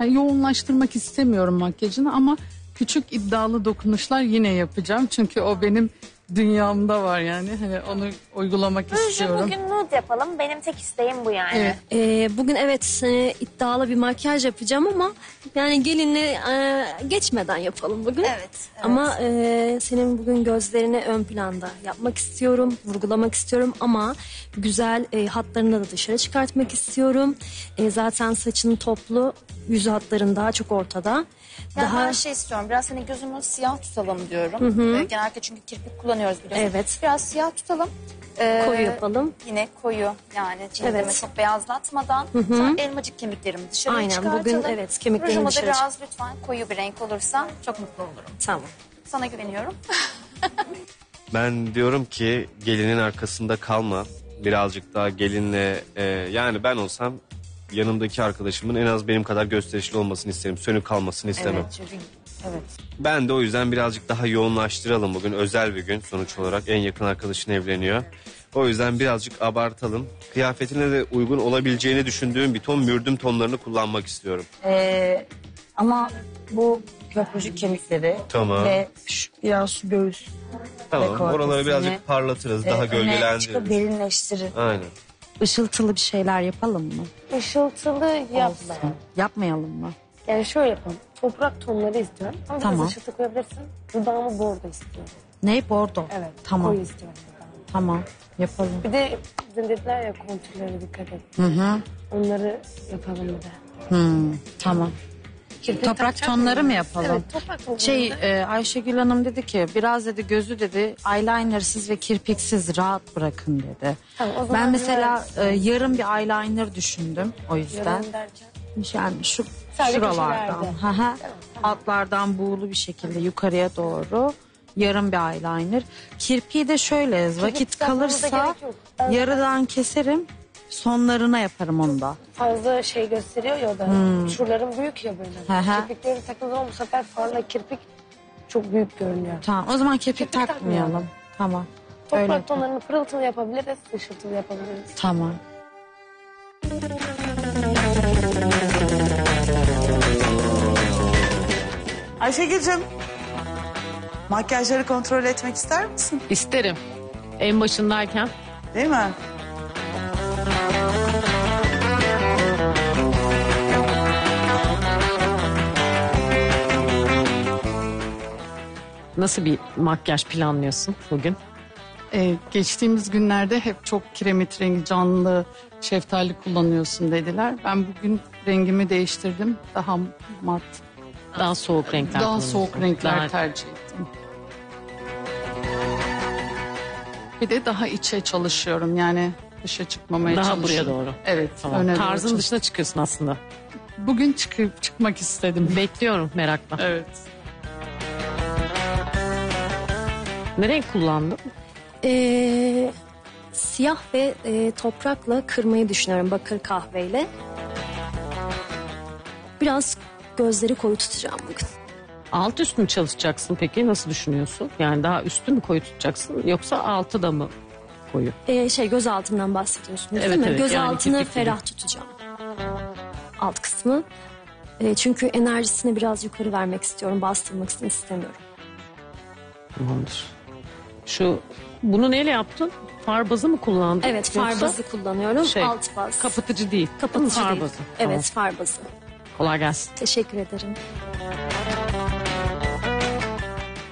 C: Yani yoğunlaştırmak istemiyorum makyajını ama küçük iddialı dokunuşlar yine yapacağım. Çünkü o benim dünyamda var yani. Hani onu uygulamak
L: Ruju
C: istiyorum.
L: bugün nude yapalım. Benim tek isteğim bu yani.
C: Evet.
F: Ee, bugün evet e, iddialı bir makyaj yapacağım ama yani gelinle e, geçmeden yapalım bugün.
L: Evet,
F: Ama e, senin bugün gözlerini ön planda yapmak istiyorum, vurgulamak istiyorum ama güzel e, hatlarını da dışarı çıkartmak istiyorum. E, zaten saçın toplu, yüz hatların daha çok ortada.
K: Yani
F: daha
K: ben şey istiyorum biraz hani gözümü siyah tutalım diyorum.
F: Hı hı.
K: Ee, genellikle çünkü kirpik kullanıyoruz biliyorsun.
F: Evet.
K: Biraz siyah tutalım. Ee,
F: koyu yapalım.
K: Yine koyu yani cildimi
F: Evet.
K: çok beyazlatmadan.
F: Hı hı.
K: Sonra elmacık kemiklerimi dışarıya
F: Aynen,
K: çıkartalım.
F: bugün evet, kemiklerini
K: Rujuma da
F: dışarı
K: biraz lütfen koyu bir renk olursa çok mutlu olurum.
F: Tamam.
K: Sana güveniyorum. *laughs*
P: Ben diyorum ki gelinin arkasında kalma. Birazcık daha gelinle e, yani ben olsam yanımdaki arkadaşımın en az benim kadar gösterişli olmasını isterim. Sönük kalmasını istemem.
K: Evet çünkü evet.
P: Ben de o yüzden birazcık daha yoğunlaştıralım bugün. Özel bir gün sonuç olarak en yakın arkadaşın evleniyor. O yüzden birazcık abartalım. Kıyafetine de uygun olabileceğini düşündüğüm bir ton mürdüm tonlarını kullanmak istiyorum.
Q: Ee, ama bu köprücük kemikleri
P: Tamam.
Q: ve şu biraz şu göğüs
P: Tamam
Q: dekoltesini,
P: oraları birazcık parlatırız.
Q: e,
P: Daha
Q: öne çıkıp
P: gölgelendiririz.
Q: derinleştirir.
P: Aynen.
Q: Işıltılı bir şeyler yapalım mı?
L: Işıltılı yapma.
Q: Yapmayalım mı?
L: Yani şöyle yapalım. Toprak tonları istiyorum. Ama
Q: Tamam.
L: biraz ışıltı koyabilirsin. Dudağımı bordo istiyorum.
Q: Ne? Bordo.
L: Evet.
Q: Tamam.
L: Koyu istiyorum. dudağımı.
Q: Tamam. Yapalım.
L: Bir de bizim dediler ya kontürlere dikkat et.
Q: Hı hı.
L: Onları yapalım bir de.
Q: Hmm, tamam.
L: Kirpik
Q: Toprak tonları mı yapalım?
L: Evet toprak tonları.
Q: Şey e, Ayşegül Hanım dedi ki biraz dedi gözü dedi eyelinersiz ve kirpiksiz rahat bırakın dedi.
L: Tamam, o zaman
Q: ben mesela e, yarım bir eyeliner düşündüm o yüzden.
L: Yarın derken.
Q: Yani şu
L: Sadece
Q: şuralardan, altlardan buğulu bir şekilde yukarıya doğru yarım bir eyeliner. Kirpiği de şöyle vakit kalırsa yarıdan keserim sonlarına yaparım onu da.
L: Fazla şey gösteriyor ya o da.
Q: Hmm.
L: Şuralarım büyük ya böyle.
Q: Hı hı.
L: Kirpiklerim takıldığı zaman bu sefer farla kirpik çok büyük görünüyor.
Q: Tamam o zaman kirpik,
L: Kirpik
Q: takmayalım.
L: takmayalım.
Q: Tamam. Öyle
L: Toprak
Q: yapalım.
L: tonlarını pırıltılı yapabiliriz, ışıltılı yapabiliriz.
Q: Tamam.
B: Ayşegül'cüm makyajları kontrol etmek ister misin?
H: İsterim. En başındayken.
B: Değil mi?
H: Nasıl bir makyaj planlıyorsun bugün?
C: Ee, geçtiğimiz günlerde hep çok kiremit rengi canlı şeftali kullanıyorsun dediler. Ben bugün rengimi değiştirdim. Daha mat,
H: Daha soğuk renkler
C: daha
H: kullanıyorsun.
C: soğuk renkler
H: Daha-
C: tercih ettim. Bir de daha içe çalışıyorum yani dışa çıkmamaya
H: Daha
C: çalışıyorum.
H: buraya doğru.
C: Evet.
H: Tamam.
C: öne doğru
H: Tarzın
C: çalışıyorum.
H: dışına çıkıyorsun aslında.
C: Bugün çıkıp çıkmak istedim.
H: Bekliyorum merakla.
C: Evet.
H: Ne renk kullandın?
F: Ee, siyah ve e, toprakla kırmayı düşünüyorum bakır kahveyle. Biraz gözleri koyu tutacağım bugün.
H: Alt üst mü çalışacaksın peki? Nasıl düşünüyorsun? Yani daha üstü mü koyu tutacaksın yoksa altı da mı koyu?
F: Ee, şey göz altından bahsediyorsunuz
H: Evet,
F: değil mi?
H: evet,
F: göz
H: yani
F: altını
H: kirpikli.
F: ferah tutacağım. Alt kısmı. Ee, çünkü enerjisini biraz yukarı vermek istiyorum. Bastırmak istemiyorum.
H: Tamamdır. Şu bunu neyle yaptın? Far bazı mı kullandın?
F: Evet
H: Yoksa
F: bazı kullanıyorum.
H: şey,
F: Alt baz.
H: Kapatıcı değil.
F: Kapatıcı değil.
H: bazı.
F: Evet
H: Tamam.
F: far bazı.
H: Kolay gelsin.
F: Teşekkür ederim.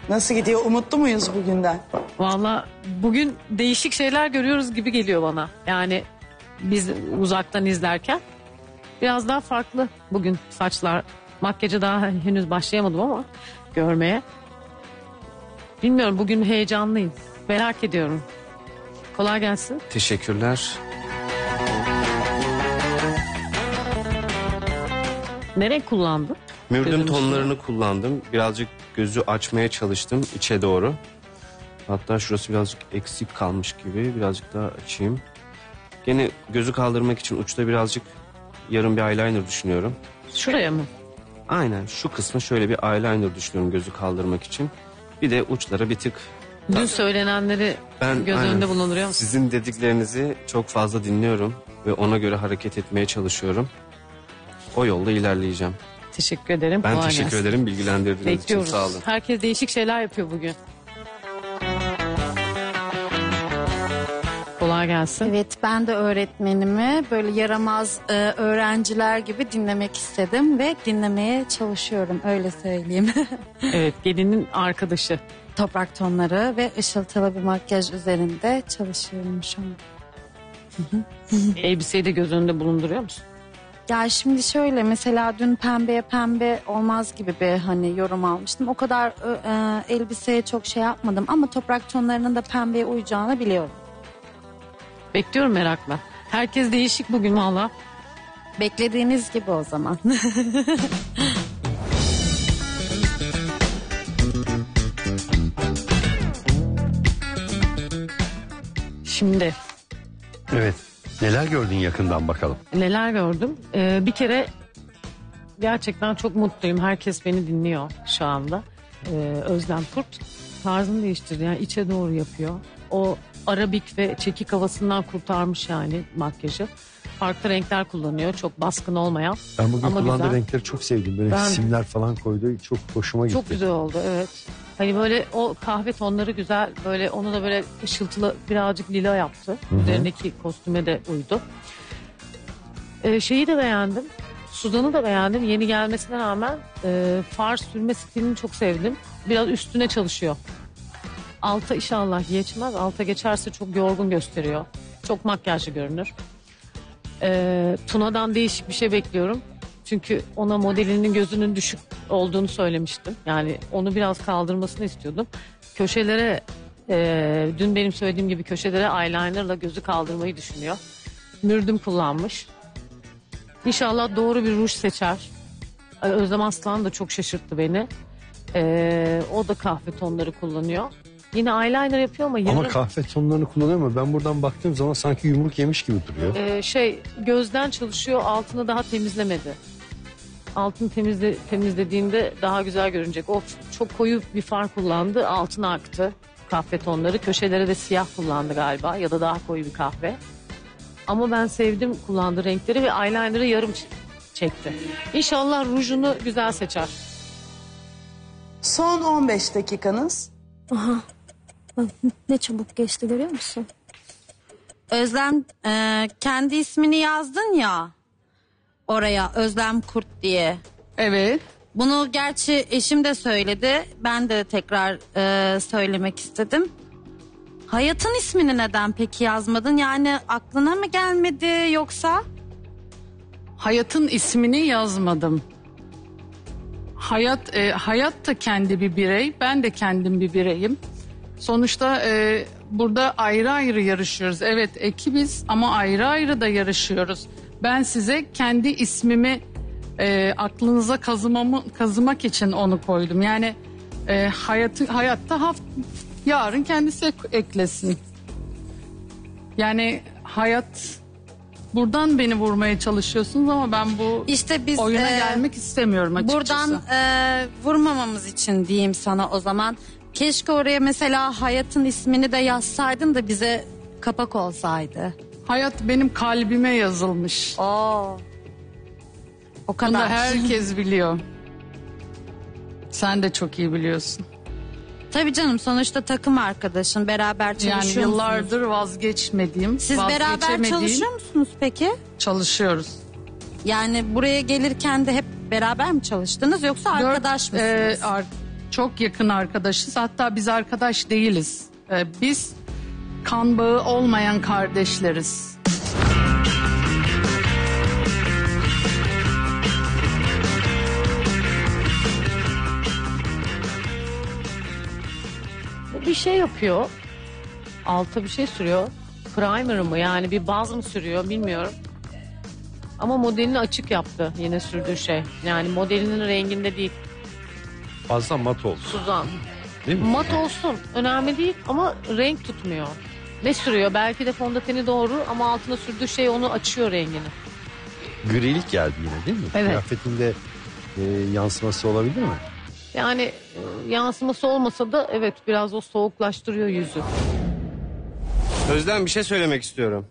B: Nasıl gidiyor? Umutlu muyuz bugünden?
H: Valla bugün değişik şeyler görüyoruz gibi geliyor bana. Yani biz uzaktan izlerken biraz daha farklı bugün saçlar. Makyaja daha henüz başlayamadım ama görmeye. Bilmiyorum bugün heyecanlıyım. Merak ediyorum. Kolay gelsin.
P: Teşekkürler.
H: Ne renk kullandın?
P: Mürdüm
H: Gözün
P: tonlarını kullandım. Birazcık gözü açmaya çalıştım içe doğru. Hatta şurası birazcık eksik kalmış gibi. Birazcık daha açayım. Gene gözü kaldırmak için uçta birazcık yarım bir eyeliner düşünüyorum.
H: Şuraya mı?
P: Aynen şu kısmı şöyle bir eyeliner düşünüyorum gözü kaldırmak için. Bir de uçlara bir tık
H: Dün söylenenleri
P: ben
H: göz
P: aynen,
H: önünde bulunduruyor musun?
P: Sizin dediklerinizi çok fazla dinliyorum ve ona göre hareket etmeye çalışıyorum. O yolda ilerleyeceğim.
H: Teşekkür ederim.
P: Ben
H: Kolay
P: teşekkür
H: gelsin.
P: ederim bilgilendirdiğiniz için
H: Bekliyoruz.
P: sağ olun.
H: Herkes değişik şeyler yapıyor bugün. Kolay gelsin.
Q: Evet ben de öğretmenimi böyle yaramaz e, öğrenciler gibi dinlemek istedim ve dinlemeye çalışıyorum öyle söyleyeyim. *laughs*
H: Evet gelinin arkadaşı.
Q: Toprak tonları ve ışıltılı bir makyaj üzerinde çalışıyorum şu an.
H: Elbiseyi de göz önünde bulunduruyor musun?
Q: Ya şimdi şöyle mesela dün pembeye pembe olmaz gibi bir hani yorum almıştım. O kadar e, e, elbiseye çok şey yapmadım ama toprak tonlarının da pembeye uyacağını biliyorum.
H: Bekliyorum merakla. Herkes değişik bugün valla.
Q: Beklediğiniz gibi o zaman. *laughs*
H: Şimdi
O: Evet. Neler gördün yakından bakalım.
H: neler gördüm. Ee, bir kere gerçekten çok mutluyum. Herkes beni dinliyor şu anda. Ee, Özlem Kurt tarzını değiştirdi. Yani içe doğru yapıyor. O arabik ve çekik havasından kurtarmış yani makyajı. Farklı renkler kullanıyor. Çok baskın olmayan.
O: Ben bugün
H: Ama
O: kullandığı
H: güzel.
O: renkleri çok sevdim. Böyle
H: Ben-
O: simler falan koydu. Çok hoşuma gitti.
H: Çok güzel oldu evet. Hani böyle o kahve tonları güzel. Böyle onu da böyle ışıltılı birazcık lila yaptı.
O: Hı hı.
H: Üzerindeki kostüme de uydu. Ee, şeyi de beğendim. Suzan'ı da beğendim. Yeni gelmesine rağmen e, far sürme stilini çok sevdim. Biraz üstüne çalışıyor. Alta inşallah geçmez. Alta geçerse çok yorgun gösteriyor. Çok makyajlı görünür. Ee, Tuna'dan değişik bir şey bekliyorum. Çünkü ona modelinin gözünün düşük olduğunu söylemiştim. Yani onu biraz kaldırmasını istiyordum. Köşelere e, dün benim söylediğim gibi köşelere eyelinerla gözü kaldırmayı düşünüyor. Mürdüm kullanmış. İnşallah doğru bir ruj seçer. Özlem Aslan da çok şaşırttı beni. Ee, o da kahve tonları kullanıyor. Yine eyeliner yapıyor ama yarım,
O: Ama kahve tonlarını kullanıyor mu? Ben buradan baktığım zaman sanki yumruk yemiş gibi duruyor.
H: Ee, şey gözden çalışıyor altını daha temizlemedi. Altını temizle, temizlediğinde daha güzel görünecek. O çok koyu bir far kullandı altına aktı kahve tonları. Köşelere de siyah kullandı galiba ya da daha koyu bir kahve. Ama ben sevdim kullandığı renkleri ve eyeliner'ı yarım ç- çekti. İnşallah rujunu güzel seçer.
B: Son 15 dakikanız.
F: Bak, ne çabuk geçti görüyor musun?
Q: Özlem e, kendi ismini yazdın ya oraya Özlem Kurt diye.
C: Evet.
Q: Bunu gerçi eşim de söyledi. Ben de tekrar e, söylemek istedim. Hayatın ismini neden peki yazmadın? Yani aklına mı gelmedi yoksa?
C: Hayatın ismini yazmadım. Hayat e, hayat da kendi bir birey, ben de kendim bir bireyim. Sonuçta e, burada ayrı ayrı yarışıyoruz. Evet ekibiz ama ayrı ayrı da yarışıyoruz. Ben size kendi ismimi e, aklınıza kazımamı, kazımak için onu koydum. Yani e, hayatı, hayatta haft, yarın kendisi ek- eklesin. Yani hayat buradan beni vurmaya çalışıyorsunuz ama ben bu
Q: İşte biz
C: oyuna
Q: e,
C: gelmek istemiyorum açıkçası.
Q: Buradan e, vurmamamız için diyeyim sana o zaman. Keşke oraya mesela hayatın ismini de yazsaydın da bize kapak olsaydı.
C: Hayat benim kalbime yazılmış.
Q: Oo. O kadar.
C: Bunu herkes *laughs* biliyor. Sen de çok iyi biliyorsun.
Q: Tabii canım sonuçta takım arkadaşın beraber
C: Yani
Q: çalışıyor
C: yıllardır vazgeçmediğim,
Q: Siz beraber çalışıyor musunuz peki?
C: Çalışıyoruz.
Q: Yani buraya gelirken de hep beraber mi çalıştınız yoksa arkadaş mısınız?
C: Ee, ar- çok yakın arkadaşız. Hatta biz arkadaş değiliz. Ee, biz kan bağı olmayan kardeşleriz.
H: Bu bir şey yapıyor. Alta bir şey sürüyor. Primer mı yani bir baz mı sürüyor bilmiyorum. Ama modelini açık yaptı yine sürdüğü şey. Yani modelinin renginde değil.
O: Fazla mat oldu.
H: Suzan.
O: Değil mi?
H: Mat olsun önemli değil ama renk tutmuyor. Ne sürüyor? Belki de fondöteni doğru ama altına sürdüğü şey onu açıyor rengini.
O: Grilik geldi yine değil mi?
H: Evet.
O: Kıyafetinde e, yansıması olabilir mi?
H: Yani e, yansıması olmasa da evet biraz o soğuklaştırıyor yüzü.
P: Özlem bir şey söylemek istiyorum.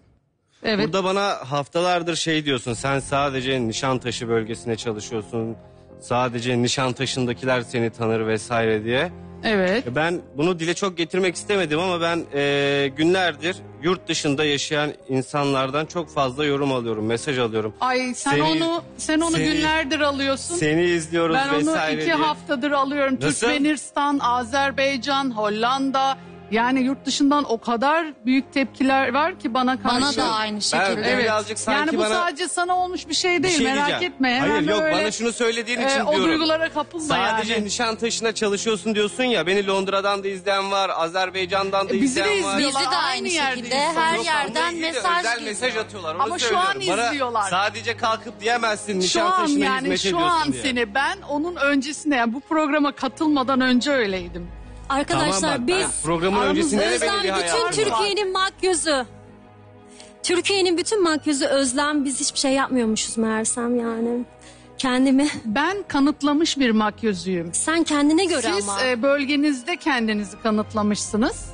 C: Evet.
P: Burada bana haftalardır şey diyorsun. Sen sadece Nişantaşı bölgesine çalışıyorsun. Sadece Nişantaşı'ndakiler seni tanır vesaire diye.
C: Evet.
P: Ben bunu dile çok getirmek istemedim ama ben e, günlerdir yurt dışında yaşayan insanlardan çok fazla yorum alıyorum, mesaj alıyorum.
C: Ay sen
P: Seni-
C: onu sen onu
P: seni-
C: günlerdir alıyorsun.
P: Seni izliyoruz
C: ben onu
P: vesaire
C: iki
P: diye.
C: haftadır alıyorum.
P: Nasıl?
C: Türkmenistan, Azerbaycan, Hollanda. Yani yurt dışından o kadar büyük tepkiler var ki bana karşı.
Q: Bana da aynı
P: şekilde. Ben birazcık sanki
C: yani bu
P: bana-
C: sadece sana olmuş bir şey
P: Bir
C: değil
P: şey
C: merak
P: diyeceğim.
C: etme. Hemen
P: Hayır yok
C: böyle,
P: bana şunu söylediğin
C: e,
P: için
C: o
P: diyorum.
C: duygulara kapılma
P: Sadece
C: yani.
P: Nişantaşı'na çalışıyorsun diyorsun ya. Beni Londra'dan da izleyen var, Azerbaycan'dan da
C: E, bizi de
P: izleyen var.
C: izliyorlar.
Q: Bizi de aynı
C: Aynı
Q: şekilde her
P: Yok,
Q: yerden mesaj
P: özel
Q: geliyor.
P: mesaj atıyorlar. Onu
C: Ama şu an.
P: Bana
C: izliyorlar.
P: sadece kalkıp diyemezsin
C: Şu an
P: Nişantaşı'na
C: yani
P: hizmet
C: şu
P: ediyorsun
C: an
P: diye.
C: seni ben onun öncesinde yani bu programa katılmadan önce öyleydim.
F: Arkadaşlar
P: Tamam bak,
F: biz
P: ben programın öncesinde de
F: Özlem
P: bir
F: bütün
P: var.
F: Türkiye'nin makyözü. Türkiye'nin bütün makyözü Özlem biz hiçbir şey yapmıyormuşuz meğersem yani. Kendimi.
C: Ben kanıtlamış bir makyözüyüm.
F: Sen kendine göre
C: Siz
F: ama.
C: e, bölgenizde kendinizi kanıtlamışsınız.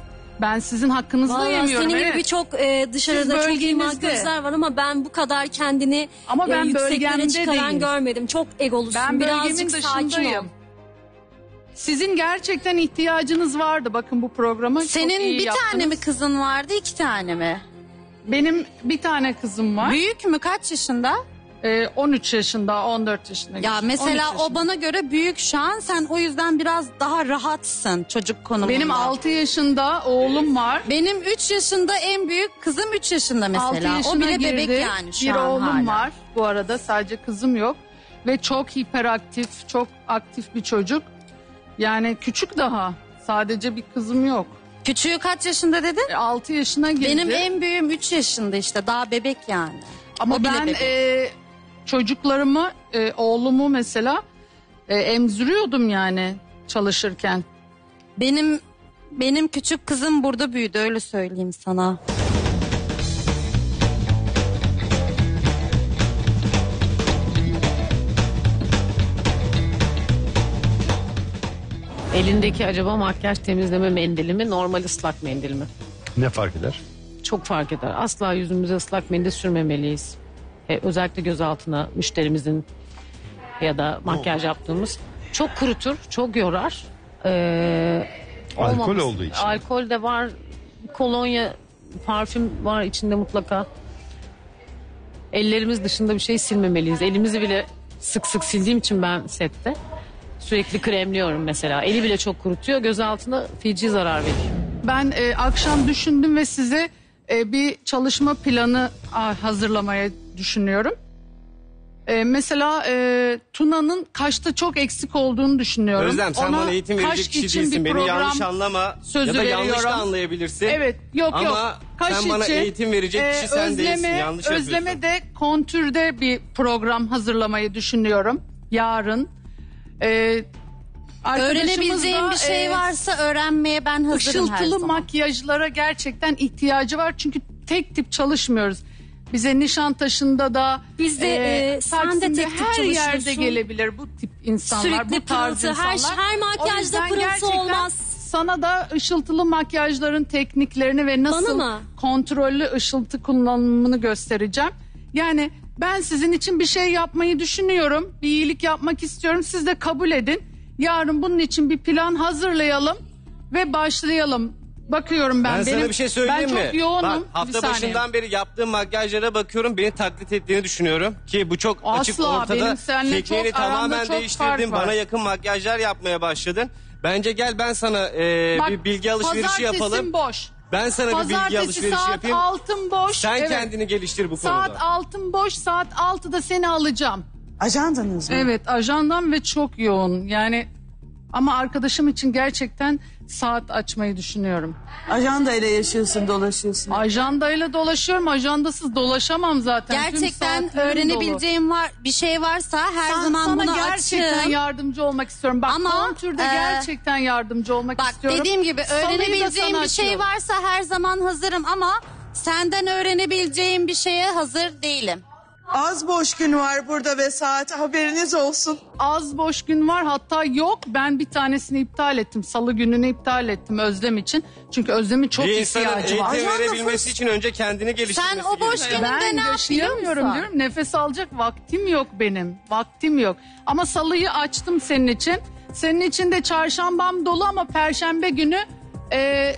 C: Ben sizin hakkınızı da
F: Vallahi
C: yemiyorum.
F: senin
C: evet.
F: gibi birçok e, dışarıda
C: Siz
F: çok iyi
C: bölgenizde.
F: makyözler var ama ben bu kadar kendini
C: Ama
F: e,
C: ben
F: yükseklere
C: bölgemde
F: çıkaran
C: değilim.
F: görmedim. Çok egolusun.
C: Ben bölgemin
F: Birazcık sakin ol.
C: dışındayım. Sizin gerçekten ihtiyacınız vardı bakın bu programa.
Q: Senin bir tane mi kızın vardı iki tane mi?
C: Benim bir tane kızım var.
Q: Büyük mü kaç yaşında?
C: Ee, 13 yaşında 14 yaşında.
Q: Ya
C: 13
Q: mesela
C: yaşında.
Q: o bana göre büyük şu an sen o yüzden biraz daha rahatsın çocuk konumunda.
C: Benim 6 yaşında oğlum var.
Q: Benim 3 yaşında en büyük kızım 3 yaşında
C: 6
Q: mesela.
C: yaşına
Q: O bile
C: girdi.
Q: bebek yani şu
C: bir
Q: an
C: oğlum
Q: hala.
C: var bu arada sadece kızım yok. Ve çok hiperaktif, çok aktif bir çocuk. Yani küçük daha. Sadece bir kızım yok.
Q: Küçüğü kaç yaşında dedin?
C: 6 yaşına girdi.
Q: Benim en büyüğüm 3 yaşında işte daha bebek yani.
C: Ama
Q: O bile
C: ben
Q: bebek.
C: e, çocuklarımı, e, oğlumu mesela e, emziriyordum yani çalışırken.
Q: Benim benim küçük kızım burada büyüdü öyle söyleyeyim sana.
H: Elindeki acaba makyaj temizleme mendili mi normal ıslak mendil mi?
O: Ne fark eder?
H: Çok fark eder. Asla yüzümüze ıslak mendil sürmemeliyiz. E, özellikle göz altına müşterimizin ya da makyaj yaptığımız çok kurutur, çok yorar. E,
O: Alkol
H: olmaması-
O: olduğu için.
H: Alkol de var, kolonya, parfüm var içinde mutlaka. Ellerimiz dışında bir şey silmemeliyiz. Elimizi bile sık sık sildiğim için ben sette sürekli kremliyorum mesela. Eli bile çok kurutuyor. Göz altına feci zarar verir.
C: Ben e, akşam düşündüm ve size e, bir çalışma planı ah, hazırlamaya düşünüyorum. Ee, mesela e, Tuna'nın kaşta çok eksik olduğunu düşünüyorum.
P: Özlem sen
C: Ona
P: bana eğitim
C: kaş
P: verecek kişi
C: için
P: değilsin.
C: bir
P: Beni
C: program
P: yanlış anlama
C: sözü
P: ya da yanlış da
C: veriyorum.
P: anlayabilirsin.
C: Evet yok
P: Ama
C: yok. Kaş
P: sen bana
C: için,
P: eğitim verecek
C: e,
P: kişi sen değilsin.
C: Özlem'e-
P: Yanlış
C: Özlem'e
P: yapıyorsun.
C: de kontürde bir program hazırlamayı düşünüyorum. Yarın. Ee,
Q: Öğrenebileceğim bir şey
C: e,
Q: varsa öğrenmeye ben hazırım her
C: Işıltılı
Q: zaman.
C: makyajlara gerçekten ihtiyacı var. Çünkü tek tip çalışmıyoruz. Bize Nişantaşı'nda da
F: Biz de, e, sen de
C: Taksim'de
F: tek tip
C: her yerde
F: çalışıyorsun.
C: gelebilir bu tip insanlar.
F: Sürekli
C: bu tarz
F: pırıltı, her-
C: insanlar.
F: her makyajda
C: O yüzden
F: pırıltı
C: gerçekten
F: olmaz.
C: Sana da ışıltılı makyajların tekniklerini ve nasıl
F: Bana mı?
C: kontrollü ışıltı kullanımını göstereceğim. Yani ben sizin için bir şey yapmayı düşünüyorum. Bir iyilik yapmak istiyorum. Siz de kabul edin. Yarın bunun için bir plan hazırlayalım ve başlayalım. Bakıyorum ben.
P: Ben,
C: Benim,
P: sana bir şey söyleyeyim
C: ben
P: mi?
C: çok yoğunum.
P: Bak,
C: Bir
P: hafta
C: saniye.
P: başından beri yaptığım makyajlara bakıyorum. Beni taklit ettiğini düşünüyorum. Ki bu çok açık
C: Asla,
P: ortada.
C: benim seninle
P: Tekniğini
C: çok- aramda
P: tamamen
C: çok
P: değiştirdin.
C: fark var.
P: Bana yakın makyajlar yapmaya başladın. Bence gel ben sana e,
C: Bak,
P: bir bilgi alışverişi
C: pazartesim
P: yapalım.
C: boş.
P: Ben sana bir bilgi
C: Pazartesi
P: alışverişi
C: saat
P: yapayım.
C: altın boş.
P: Sen
C: Evet.
P: kendini geliştir bu
C: Saat
P: konuda.
C: altın boş. Saat altıda seni alacağım.
B: Ajandanız mı?
C: Evet ajandam ve çok yoğun. Yani ama arkadaşım için gerçekten saat açmayı düşünüyorum.
B: Ajanda ile yaşıyorsun, dolaşıyorsun.
C: Ajandayla dolaşıyorum. Ajandasız dolaşamam zaten. Tüm
Q: Gerçekten
C: saatlerim
Q: öğrenebileceğim var bir şey varsa her
C: Sen-
Q: zaman
C: sana
Q: bunu
C: gerçekten
Q: açığım.
C: yardımcı olmak istiyorum. Bak
Q: Ama,
C: kontürde
Q: e,
C: gerçekten yardımcı olmak
Q: Bak
C: istiyorum.
Q: dediğim gibi
C: da
Q: öğrenebileceğim
C: sana
Q: bir şey
C: açıyorum.
Q: varsa her zaman hazırım ama senden öğrenebileceğim bir şeye hazır değilim.
B: Az boş gün var burada ve saat haberiniz olsun.
C: Az boş gün var hatta yok. Ben bir tanesini iptal ettim. Salı gününü iptal ettim Özlem için. Çünkü Özlem'in çok
P: bir insanın
C: ihtiyacı var.
P: eğitim verebilmesi için önce kendini geliştirmesi
Q: Sen o boş
P: gerekiyor.
Q: gününde
C: Ben
Q: ne
C: yaşayamıyorum
Q: yapıyorsun?
C: diyorum. Nefes alacak vaktim yok benim. Vaktim yok. Ama salıyı açtım senin için. Senin için de çarşambam dolu ama perşembe günü e,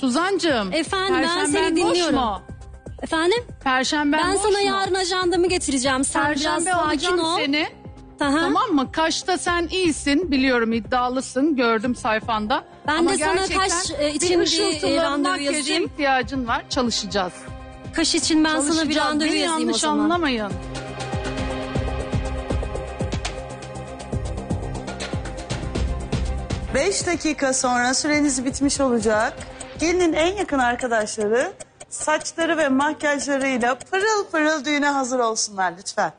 C: Suzancığım.
F: Efendim, ben seni dinliyorum.
C: mu?
F: Efendim?
C: Perşemben
F: Ben
C: boş
F: sana
C: mu?
F: yarın ajandamı getireceğim. Sen
C: Perşembe
F: biraz sakin
C: alacağım
F: ol.
C: seni.
F: Aha.
C: Tamam mı? Kaşta sen iyisin. Biliyorum iddialısın. Gördüm sayfanda.
F: Ben
C: Ama
F: de sana
C: gerçekten
F: kaş, e, için bir,
C: ışıltılı
F: e, randevu
C: makyaja
F: yazayım.
C: ihtiyacın var. Çalışacağız.
F: Kaş için ben sana bir
C: Çalışacağız.
F: randevu
C: Beni
F: yazayım o
C: yanlış
F: zaman.
C: anlamayın.
B: Beş dakika sonra süreniz bitmiş olacak. Gelinin en yakın arkadaşları saçları ve makyajlarıyla pırıl pırıl düğüne hazır olsunlar lütfen.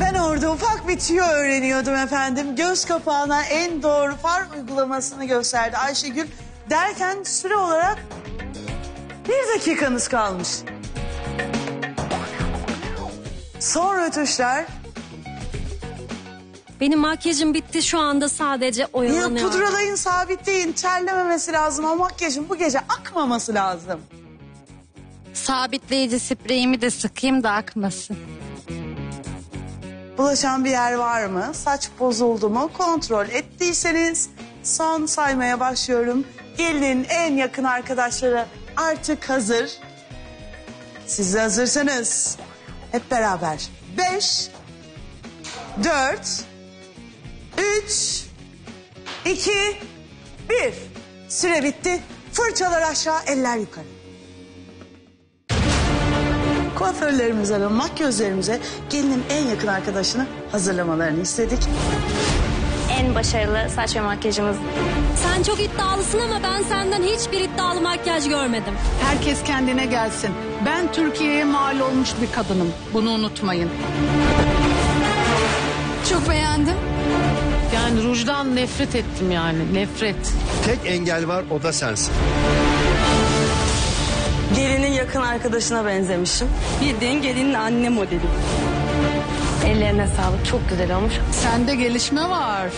B: Ben orada ufak bir tüyo öğreniyordum efendim. Göz kapağına en doğru far uygulamasını gösterdi Ayşegül. Derken süre olarak bir dakikanız kalmış. Son rötuşlar.
F: Benim makyajım bitti şu anda sadece
B: Ya
F: oyalanıyorum.
B: pudralayın, sabitleyin. Terlememesi lazım. O makyajın bu gece akmaması lazım.
Q: Sabitleyici spreyimi de sıkayım da akmasın.
B: Bulaşan bir yer var mı? Saç bozuldu mu? Kontrol ettiyseniz son saymaya başlıyorum. Gelinin en yakın arkadaşları artık hazır. Siz de hazırsanız hep beraber. Beş, dört, üç, iki, bir. Süre bitti. Fırçalar aşağı, eller yukarı. Kuaförlerimize ve makyözlerimize gelinin en yakın arkadaşını hazırlamalarını istedik.
I: En başarılı saç ve makyajımız.
F: Sen çok iddialısın ama ben senden hiçbir iddialı makyaj görmedim.
C: Herkes kendine gelsin. Ben Türkiye'ye mal olmuş bir kadınım. Bunu unutmayın.
G: Çok beğendim.
H: Yani rujdan nefret ettim yani nefret.
O: Tek engel var o da sensin.
N: Gelinin yakın arkadaşına benzemişim. Bildiğin gelinin anne modeli.
I: Ellerine sağlık. Çok güzel olmuş.
C: Sende gelişme var.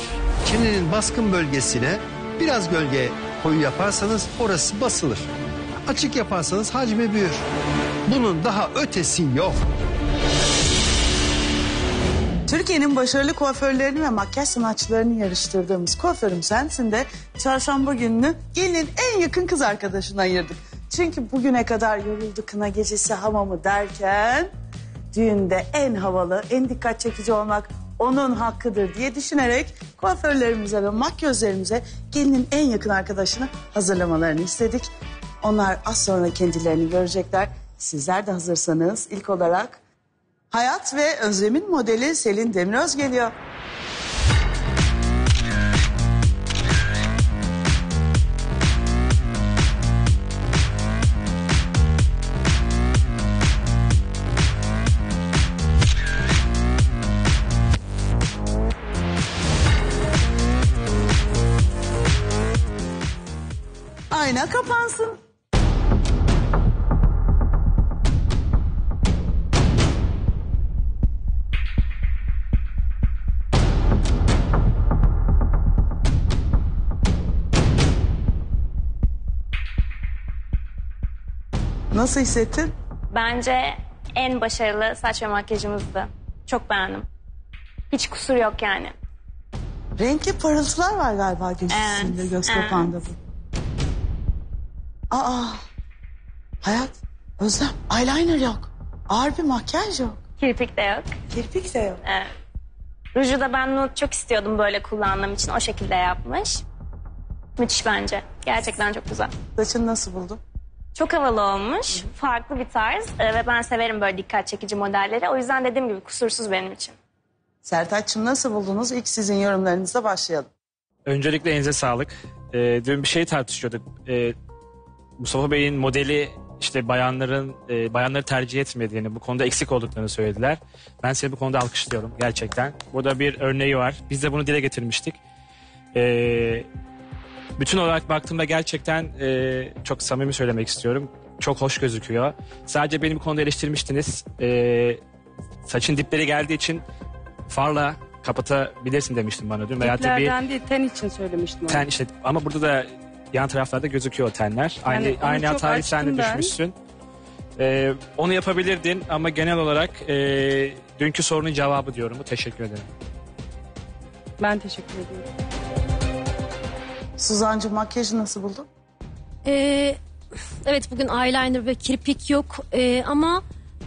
O: Çenenin baskın bölgesine biraz gölge koyu yaparsanız orası basılır. Açık yaparsanız hacmi büyür. Bunun daha ötesi yok.
B: Türkiye'nin başarılı kuaförlerini ve makyaj sanatçılarını yarıştırdığımız kuaförüm sensin de çarşamba gününü gelinin en yakın kız arkadaşına ayırdık. Çünkü bugüne kadar yoruldu kına gecesi hamamı derken düğünde en havalı, en dikkat çekici olmak onun hakkıdır diye düşünerek kuaförlerimize ve makyözlerimize gelinin en yakın arkadaşını hazırlamalarını istedik. Onlar az sonra kendilerini görecekler. Sizler de hazırsanız ilk olarak Hayat ve Özlem'in modeli Selin Demiröz geliyor. Nasıl hissettin?
I: Bence en başarılı saç ve makyajımızdı. Çok beğendim. Hiç kusur yok yani.
B: Renkli parıltılar var galiba göz üstünde, göz
I: evet.
B: kapağında bu. Aa, hayat, Özlem, eyeliner yok. Ağır bir makyaj yok.
I: Kirpik de yok.
B: Kirpik de yok.
I: Evet. Ruju da ben nude çok istiyordum böyle kullandığım için o şekilde yapmış. Müthiş bence. Gerçekten çok güzel.
B: Saçını nasıl buldun?
I: Çok havalı olmuş. Farklı bir tarz Ee, ve ben severim böyle dikkat çekici modelleri. O yüzden dediğim gibi kusursuz benim için.
B: Sertaç'ım nasıl buldunuz? İlk sizin yorumlarınızla başlayalım.
J: Öncelikle elinize sağlık. Ee, dün bir şey tartışıyorduk. Ee, Mustafa Bey'in modeli işte bayanların e, bayanları tercih etmediğini, bu konuda eksik olduklarını söylediler. Ben seni bu konuda alkışlıyorum gerçekten. Burada bir örneği var. Biz de bunu dile getirmiştik. Ee, bütün olarak baktığımda gerçekten e, çok samimi söylemek istiyorum. Çok hoş gözüküyor. Sadece beni bu konuda eleştirmiştiniz. Ee, saçın dipleri geldiği için farla kapatabilirsin demiştin bana dün. Veya tabii
N: Diplerden değil ten için söylemiştim. onu.
J: ten işte ama burada da yan taraflarda gözüküyor o tenler. Aynı
N: onu
J: aynı
N: çok
J: hatayı sen
N: açtım
J: de
N: ben.
J: düşmüşsün. Ee, onu yapabilirdin ama genel olarak e, dünkü sorunun cevabı diyorum. Teşekkür ederim.
N: Ben teşekkür ediyorum.
B: Suzancı makyajı nasıl buldun?
F: Ee, evet bugün eyeliner ve kirpik yok Ee, ama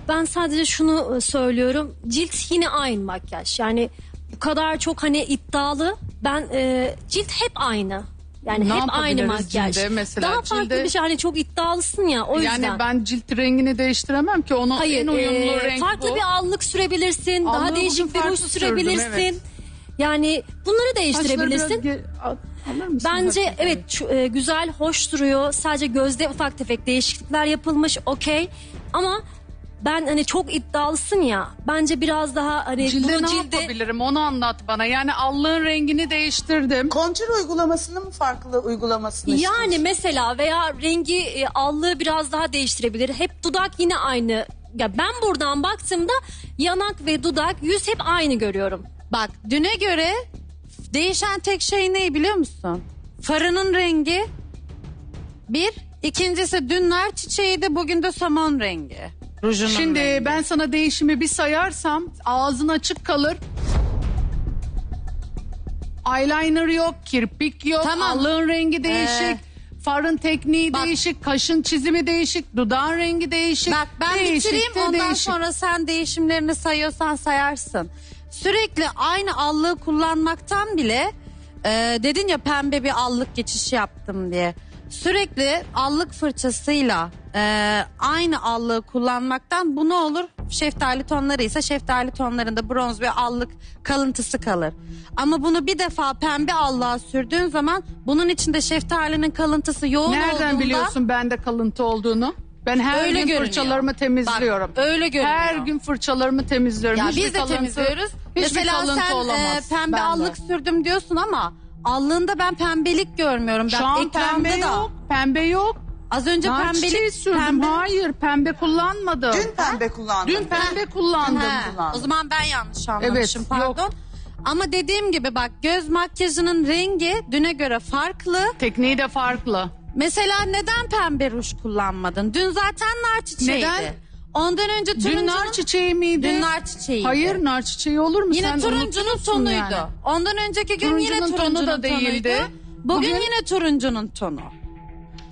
F: ben sadece şunu e, söylüyorum. Cilt yine aynı makyaj. Yani bu kadar çok hani iddialı. Ben e, cilt hep aynı. Yani
C: Ne
F: hep aynı
C: yapabiliriz
F: makyaj.
C: cilde? Mesela
F: Daha farklı
C: cilde-
F: bir şey. Hani çok iddialısın ya o yüzden.
C: Yani ben cilt rengini değiştiremem ki ona
F: Hayır,
C: en uyumlu
F: e,
C: renk
F: farklı
C: bu.
F: bir allık sürebilirsin.
C: Allığı
F: daha
C: bugün
F: değişik bir
C: farklı
F: ruj
C: sürdüm,
F: sürebilirsin.
C: evet.
F: Yani bunları
C: Saçları
F: değiştirebilirsin.
C: biraz ge- al- mısın
F: Bence
C: hafif?
F: evet e, güzel, hoş duruyor. Sadece gözde ufak tefek değişiklikler yapılmış. Okey. Ama ben hani çok iddialısın ya. Bence biraz daha hani
C: Cilde
F: bunu
C: ne yapabilirim onu anlat bana. Yani allığın rengini değiştirdim.
B: Kontür uygulamasını mı farklı uygulamasını
F: yani
B: istiyorsun?
F: mesela veya rengi e, allığı biraz daha değiştirebilir. Hep dudak yine aynı. Ya ben buradan baktığımda yanak ve dudak yüz hep aynı görüyorum.
Q: Bak düne göre değişen tek şey ne biliyor musun? Farının rengi bir. ikincisi dün nar çiçeğiydi bugün de somon rengi. Rujunun
C: Şimdi
Q: rengi.
C: ben sana değişimi bir sayarsam ağzın açık kalır. Eyeliner yok, kirpik yok,
Q: Tamam.
C: allığın rengi değişik.
Q: Ee,
C: Farın tekniği
Q: bak-
C: değişik, kaşın çizimi değişik, dudağın rengi değişik.
Q: Bak ben
C: Değişik
Q: bitireyim
C: de
Q: ondan
C: değişik.
Q: sonra sen değişimlerini sayıyorsan sayarsın. Sürekli aynı allığı kullanmaktan bile e, dedin ya pembe bir allık geçişi yaptım diye. Sürekli allık fırçasıyla e, aynı allığı kullanmaktan bu ne olur? Şeftali tonları ise şeftali tonlarında bronz ve allık kalıntısı kalır. Ama bunu bir defa pembe allığa sürdüğün zaman bunun içinde şeftalinin kalıntısı yoğun
C: Nereden
Q: olduğunda
C: biliyorsun bende kalıntı olduğunu? Ben her
Q: Öyle
C: gün
Q: görünüyor.
C: fırçalarımı temizliyorum.
Q: Bak, öyle görünüyor.
C: Her gün fırçalarımı temizliyorum.
Q: Ya
C: Hiçbir
Q: biz de
C: kalıntı-
Q: temizliyoruz.
C: Hiçbir
Q: Mesela
C: kalıntı
Q: sen e,
C: olamaz
Q: pembe
C: bende.
Q: allık sürdüm diyorsun ama allığında ben pembelik görmüyorum.
C: Şu
Q: Bak,
C: an
Q: ekranda
C: pembe
Q: da.
C: yok. Pembe yok.
Q: Az önce
C: Nar çiçeği
Q: pembelik
C: sürdüm.
Q: pembe.
C: Hayır pembe kullanmadım.
B: Dün pembe kullandın.
C: Dün pembe kullandım.
Q: Ha, o zaman ben yanlış anlamışım
C: Evet, yok.
Q: pardon. Ama dediğim gibi bak göz makyajının rengi düne göre farklı.
C: Tekniği de farklı.
Q: Mesela neden pembe ruj kullanmadın? Dün zaten nar çiçeğiydi.
C: Neden?
Q: Ondan önce
C: Dün
Q: turuncunun...
C: nar çiçeği miydi?
Q: Dün nar çiçeğiydi.
C: Hayır nar çiçeği olur mu?
Q: Yine
C: Sen
Q: turuncunun tonuydu.
C: yani.
Q: Ondan önceki gün yine
C: Turuncunun
Q: turuncunun
C: tonu da değildi.
Q: tonuydu. Bugün,
C: Bugün-
Q: yine turuncunun tonu.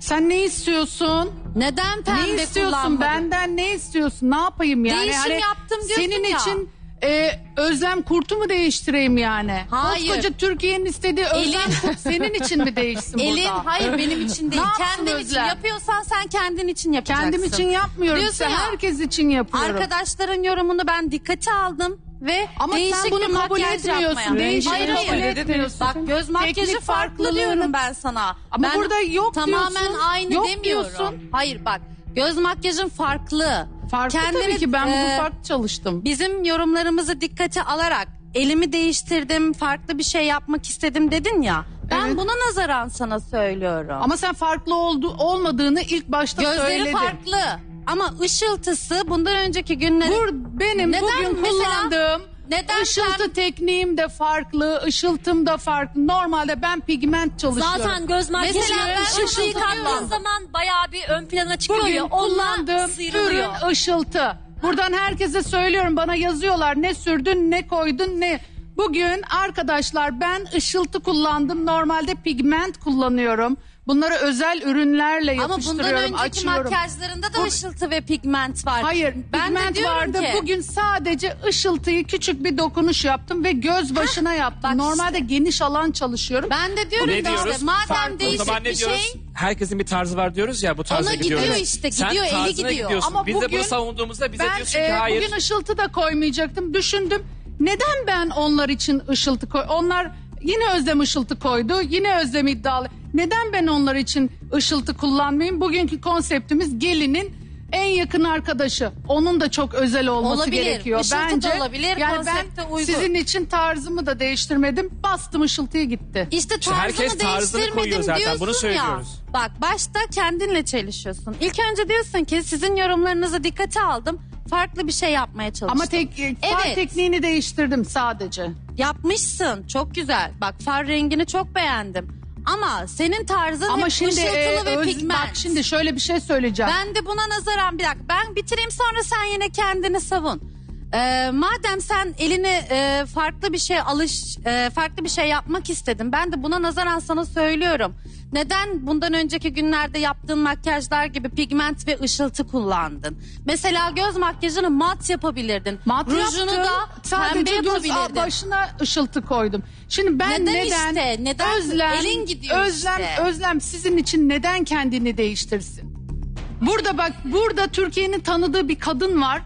C: Sen ne istiyorsun?
Q: Neden pembe
C: ne istiyorsun
Q: kullanmadın?
C: benden ne istiyorsun? Ne yapayım yani?
Q: Değişim
C: Hani
Q: yaptım diyorsun
C: Senin
Q: ya.
C: için e, Özlem Kurt'u mu değiştireyim yani?
Q: Hayır.
C: Koskoca Türkiye'nin istediği Özlem
Q: Elin-
C: Kurt senin için mi değişsin
Q: Elin
C: burada?
Q: hayır benim için değil.
C: Yapsın
Q: Kendin için
C: Özlem?
Q: yapıyorsan sen kendin için yapacaksın.
C: Kendim için yapmıyorum.
Q: Diyorsun
C: Size
Q: ya,
C: herkes için yapıyorum.
Q: Arkadaşların yorumunu ben dikkate aldım ve
C: Ama sen
Q: değişik
C: bunu
Q: bir
C: kabul
Q: makyaj
C: etmiyorsun.
Q: yapmaya.
C: Değişik
Q: hayır,
C: kabul
Q: hayır.
C: etmiyorsun.
Q: Bak göz makyajı
C: Teknik
Q: farklı
C: farklılığını-
Q: diyorum ben sana.
C: Ama
Q: Ben
C: burada yok
Q: Tamamen
C: diyorsun.
Q: aynı
C: Yok
Q: demiyorum.
C: diyorsun.
Q: Hayır bak göz makyajın farklı.
C: Farklı tabii ki ben
Q: e,
C: bunu farklı çalıştım.
Q: Bizim yorumlarımızı dikkate alarak elimi değiştirdim, farklı bir şey yapmak istedim dedin ya. Ben
C: Evet.
Q: buna nazaran sana söylüyorum.
C: Ama sen farklı oldu, olmadığını ilk başta
Q: Gözleri
C: söyledin.
Q: farklı. Ama ışıltısı bundan önceki günleri...
C: Bur, benim
Q: Neden
C: bugün
Q: mesela-
C: kullandığım
Q: neden
C: ışıltı
Q: sen-
C: tekniğim de farklı, ışıltım da farklı. Normalde ben pigment çalışıyorum.
F: Zaten göz makyajı
C: ışıltı
F: kattığın
C: kullandım.
F: zaman bayağı bir ön plana çıkıyor
C: Bugün
F: ya.
C: Kullandığım
F: sıyrılıyor.
C: ürün ışıltı. Buradan herkese söylüyorum bana yazıyorlar ne sürdün ne koydun ne. Bugün arkadaşlar ben ışıltı kullandım. Normalde pigment kullanıyorum. Bunları özel ürünlerle
Q: Ama bundan
C: yapıştırıyorum,
Q: önceki
C: açıyorum.
Q: makyajlarında da
C: Bu-
Q: ışıltı ve pigment var.
C: Hayır,
Q: ben de
C: pigment
Q: diyorum
C: vardı.
Q: ki,
C: Bugün sadece ışıltıyı küçük bir dokunuş yaptım ve göz başına yaptım. Normalde geniş alan çalışıyorum.
Q: Ben de diyorum
J: Ne diyoruz?
Q: işte madem
J: Farklı. O
Q: değişik
J: zaman ne
Q: bir
J: diyoruz?
Q: şey
J: Herkesin bir tarzı var diyoruz ya bu tarza
Q: Ona
J: gidiyoruz.
Q: gidiyor işte,
J: Sen
Q: gidiyor, eli
J: tarzına
Q: gidiyor.
J: gidiyorsun.
C: Ama
J: Biz de
C: bugün
J: bunu savunduğumuzda bize
C: ben,
J: diyorsun ki
C: e,
J: hayır.
C: Bugün ışıltı da koymayacaktım. Düşündüm. Neden ben onlar için ışıltı koy? Onlar yine Özlem ışıltı koydu. Yine Özlem iddialı. Neden ben onlar için ışıltı kullanmayayım? Bugünkü konseptimiz gelinin en yakın arkadaşı. Onun da çok özel olması
Q: Olabilir.
C: gerekiyor.
Q: Işıltı da
C: Bence
Q: olabilir,
C: yani
Q: konsepte
C: ben
Q: uygun.
C: sizin için tarzımı da değiştirmedim. Bastım ışıltıya gitti.
Q: İşte tarzını
J: herkes tarzını
Q: değiştirmedim
J: zaten,
Q: diyorsun
J: bunu
Q: ya.
J: söylüyoruz.
Q: Bak başta kendinle çelişiyorsun. İlk önce diyorsun ki sizin yorumlarınızı dikkate aldım. Farklı bir şey yapmaya çalıştım.
C: Ama tek, e, far
Q: Evet.
C: tekniğini değiştirdim sadece.
Q: Yapmışsın çok güzel. Bak far rengini çok beğendim. Ama senin tarzın
C: Ama
Q: hep
C: şimdi
Q: ışıltılı
C: e,
Q: ve
C: öz-
Q: pigment.
C: bak şimdi şöyle bir şey söyleyeceğim.
Q: Ben de buna nazaran bir dakika ben bitireyim sonra sen yine kendini savun. Ee, madem sen elini e, farklı bir şey alış e, farklı bir şey yapmak istedin. Ben de buna nazaran sana söylüyorum. Neden bundan önceki günlerde yaptığın makyajlar gibi pigment ve ışıltı kullandın? Mesela göz makyajını mat yapabilirdin.
C: Mat
Q: Rujunu
C: yaptım.
Q: da
C: sadece
Q: pembe
C: göz
Q: yapabilirdin.
C: başına ışıltı koydum. Şimdi ben
Q: Neden
C: neden,
Q: işte? Neden?
C: Özlem,
Q: Elin gidiyor
C: Özlem,
Q: işte.
C: Özlem sizin için neden kendini değiştirsin? Burada bak burada Türkiye'nin tanıdığı bir kadın var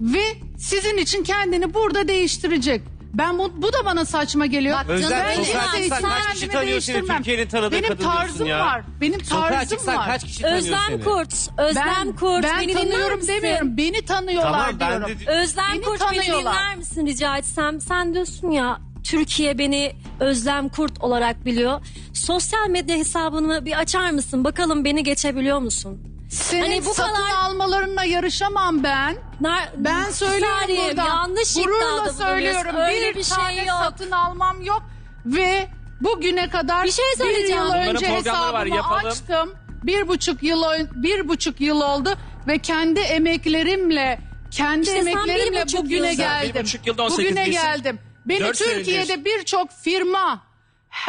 C: ve sizin için kendini burada değiştirecek. Ben bu, bu da bana saçma geliyor.
Q: Bak
P: Özlem,
C: Ben
P: sokağa çıksan kaç kişi tanıyor seni. Türkiye'nin tanıdığı
C: Benim
P: kadın diyorsun
C: tarzım
P: ya.
C: var. Benim
P: Sokağa
C: tarzım
P: çıksan
C: var.
P: kaç kişi tanıyor
F: Özlem
P: seni?
F: Kurt, Özlem
C: ben,
F: Kurt
C: ben
F: beni dinler
C: tanıyorum
F: misin?
C: demiyorum. Beni tanıyorlar
P: Tamam, ben
C: diyorum.
P: de-
F: Özlem
C: Beni
F: Kurt beni
C: tanıyorlar.
F: dinler misin rica etsem? Sen diyorsun ya Türkiye beni Özlem Kurt olarak biliyor. Sosyal medya hesabını bir açar mısın? Bakalım beni geçebiliyor musun?
C: Senin
F: Hani bu
C: satın
F: kadar-
C: almalarınla yarışamam ben.
F: Ner-
C: Ben söylüyorum
F: Saniye,
C: buradan.
F: Yanlış
C: Gururla söylüyorum.
F: Öyle
C: bir,
F: bir
C: tane
F: şey yok.
C: satın almam yok. Ve bugüne kadar
F: Bir şey
C: bir
F: söyleyeceğim.
C: yıl önce
J: var,
C: hesabımı
J: yapalım.
C: açtım. Bir buçuk yıl bir buçuk yıl oldu ve kendi emeklerimle kendi
F: İşte
C: emeklerimle bugüne
F: yıl-
J: Sen bir
C: geldim.
J: buçuk yılda 18
C: bugüne
J: değilsin.
C: geldim. Beni
J: Dört
C: Türkiye'de birçok firma,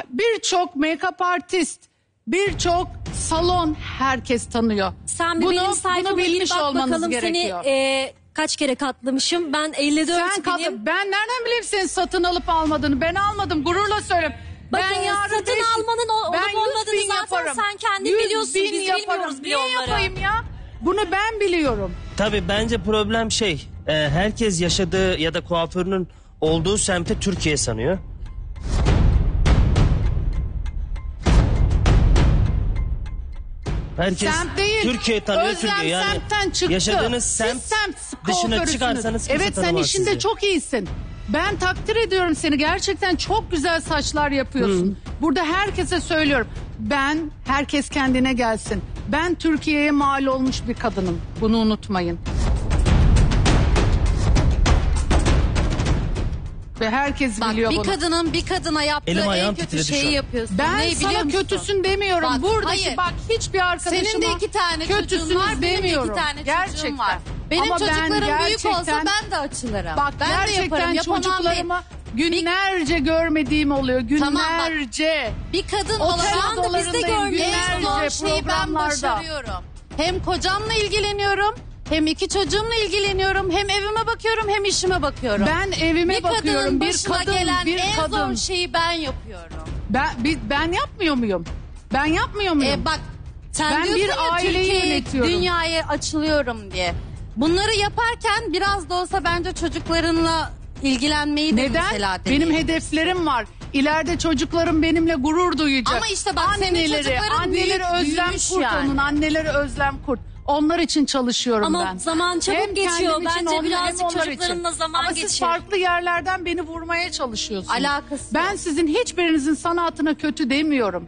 C: birçok make-up artist, birçok salon herkes tanıyor.
F: Sen bir
C: bunu,
F: benim
C: bunu
F: sayfama
C: bilmiş
F: in bak
C: olmanız
F: bakalım
C: gerekiyor.
F: seni e, kaç kere katlamışım. Ben 54
C: Sen
F: binim.
C: ben nereden bileyim senin satın alıp almadığını? Ben almadım gururla söylüyorum.
F: Bakın
C: ben yarın
F: satın
C: beş-
F: almanın o- olup
C: yüz
F: olmadığını
C: bin
F: zaten
C: yaparım.
F: sen kendin
C: Yüz
F: biliyorsun,
C: bin
F: biz bilmiyoruz bile
C: Niye
F: onları.
C: yapayım ya? Bunu ben biliyorum.
D: Tabii bence problem şey. e, herkes yaşadığı ya da kuaförünün olduğu semti Türkiye sanıyor. Herkes
C: Semt değil.
D: Türkiye tanıyor
C: Özlem
D: Türkiye. Yani
C: semtten çıktı.
D: yaşadığınız
C: Siz
D: semt
C: semt
D: dışına
C: kuaförüsünüz.
D: çıkarsanız kimse
C: Evet sen
D: tanımaz
C: işinde
D: sizi.
C: çok iyisin. Ben takdir ediyorum seni. Gerçekten çok güzel saçlar yapıyorsun. Burada herkese söylüyorum. Ben herkes kendine gelsin. Ben Türkiye'ye mal olmuş bir kadınım. Bunu unutmayın. Ve herkes
Q: Bak
C: biliyor
Q: bir
C: bunu.
Q: kadının bir kadına yaptığı
D: Elim
Q: en
D: ayağım
Q: kötü
D: titredi şu
Q: şeyi
D: an.
Q: yapıyorsun.
C: Ben
Q: ne biliyor
C: sana
Q: musun?
C: kötüsün demiyorum.
Q: Bak,
C: Buradaki
Q: hayır.
C: bak hiçbir arkadaşıma
Q: Senin de iki tane çocuğun
C: kötüsünüz
Q: var, benim de iki
C: demiyorum.
Q: tane çocuğum
C: gerçekten.
Q: var. Benim
C: Ama ben
Q: çocuklarım büyük olsa
C: gerçekten-
Q: ben de açılırım.
C: Bak
Q: ben de
C: gerçekten
Q: yaparım, yapamam
C: çocuklarıma
Q: değil.
C: günlerce görmediğim oluyor.
Q: Tamam, bak.
C: Günlerce.
Q: Bir kadın
C: Otel
Q: olarak da biz de
C: odalarındayım
Q: görmeyiz. En zor şeyi ben
C: programlarda.
Q: başarıyorum. Hem kocamla ilgileniyorum Hem iki çocuğumla ilgileniyorum. Hem evime bakıyorum hem işime bakıyorum.
C: Ben evime
Q: bir
C: bakıyorum. Bir kadın,
Q: gelen
C: bir
Q: en
C: kadın.
Q: zor şeyi ben yapıyorum.
C: Ben bi- ben yapmıyor muyum? Ben yapmıyor muyum?
Q: E bak sen
C: Ben
Q: diyorsun
C: bir
Q: ya
C: aileyi yönetiyorum.
Q: dünyaya açılıyorum diye. Bunları yaparken biraz da olsa bence çocuklarınla ilgilenmeyi de
C: Neden?
Q: mesela
C: Benim
Q: deneyin.
C: hedeflerim var. İleride çocuklarım benimle gurur duyacak.
Q: Ama işte bak senin çocukların
C: anneleri
Q: büyük,
C: Özlem
Q: büyümüş
C: Kurt
Q: yani.
C: onun, anneleri Özlem Kurt. Onlar için çalışıyorum
F: Ama
C: ben.
F: zaman çabuk
C: Hem
F: geçiyor.
C: kendim için,
F: Bence
C: onlar-
F: birazcık
C: hem onlar
F: çocuklarınla zaman
C: Ama siz farklı yerlerden beni vurmaya çalışıyorsunuz.
Q: Alakası
C: Ben
Q: yok.
C: sizin hiçbirinizin sanatına kötü demiyorum.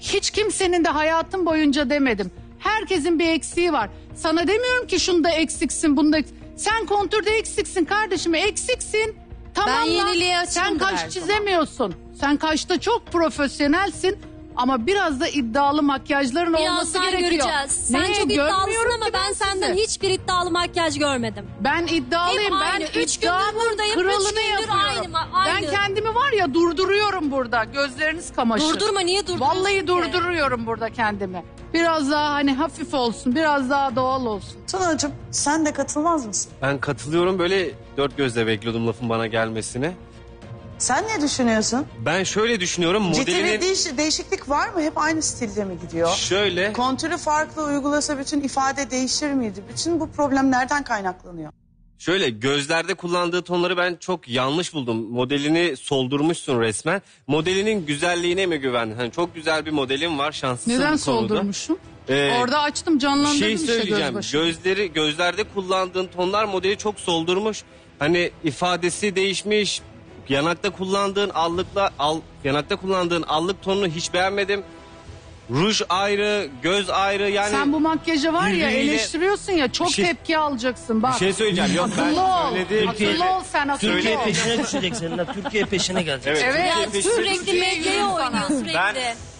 C: Hiç kimsenin de hayatım boyunca demedim. Herkesin bir eksiği var. Sana demiyorum ki şunda eksiksin, bunda eks- Sen kontürde eksiksin kardeşim, eksiksin. Tamam
Q: yeniliğe
C: Sen
Q: açığımdır her
C: kaş
Q: zaman.
C: çizemiyorsun. Sen kaşta çok profesyonelsin. Ama biraz da iddialı makyajların olması
F: Birazdan
C: gerekiyor.
F: göreceğiz. Sen
C: Neye?
F: çok
C: Görmüyorum
F: iddialısın ama
C: ki
F: ben senden
C: sizi.
F: hiçbir iddialı makyaj görmedim.
C: Ben iddialıyım.
F: Hep
C: ben
F: aynı. Üç gündür
C: iddianın
F: buradayım, üç
C: kralını
F: gündür
C: yapıyorum.
F: aynı ma- aynı.
C: Ben kendimi var ya durduruyorum burada. Gözleriniz kamaşır.
F: Durdurma, niye durduruyorsun
C: Vallahi
F: ki?
C: durduruyorum burada kendimi. Biraz daha hani hafif olsun, biraz daha doğal olsun.
B: Tunacığım sen de katılmaz mısın?
P: Ben katılıyorum böyle dört gözle bekliyordum lafın bana gelmesini.
B: Sen ne düşünüyorsun?
P: Ben şöyle düşünüyorum
B: Ciddi bir
P: modelinin
B: değiş- değişiklik var mı? Hep aynı stilde mi gidiyor?
P: şöyle
B: Kontürü farklı uygulasa bütün ifade değişir miydi? Bütün bu problem nereden kaynaklanıyor?
P: Şöyle gözlerde kullandığı tonları ben çok yanlış buldum. Modelini soldurmuşsun resmen. Modelinin güzelliğine mi güvendin? Hani çok güzel bir modelin var şanslısın
C: Neden
P: bu konuda.
C: soldurmuşum?
P: Ee,
C: Orada açtım canlandırdım
P: şey
C: işte
P: söyleyeceğim.
C: gözbaşı.
P: Gözleri gözlerde kullandığın tonlar modeli çok soldurmuş. Hani ifadesi değişmiş. Yanakta kullandığın allıkla al, yanakta kullandığın allık tonunu hiç beğenmedim. Ruj ayrı, göz ayrı yani
C: Sen bu makyaja var ya eleştiriyorsun ya çok
P: şey-
C: tepki alacaksın bak.
P: Bir şey söyleyeceğim. Yok, ben
C: akıllı ol.
P: öyle değil.
C: Akıllı ol sen akıllı
D: Türkiye
C: ol.
D: peşine *laughs* düşecek seninle. Türkiye peşine gelecek.
P: Evet,
C: Evet,
P: Türkiye peşinde-
F: Sürekli medyaya oynuyor sürekli.
P: Ben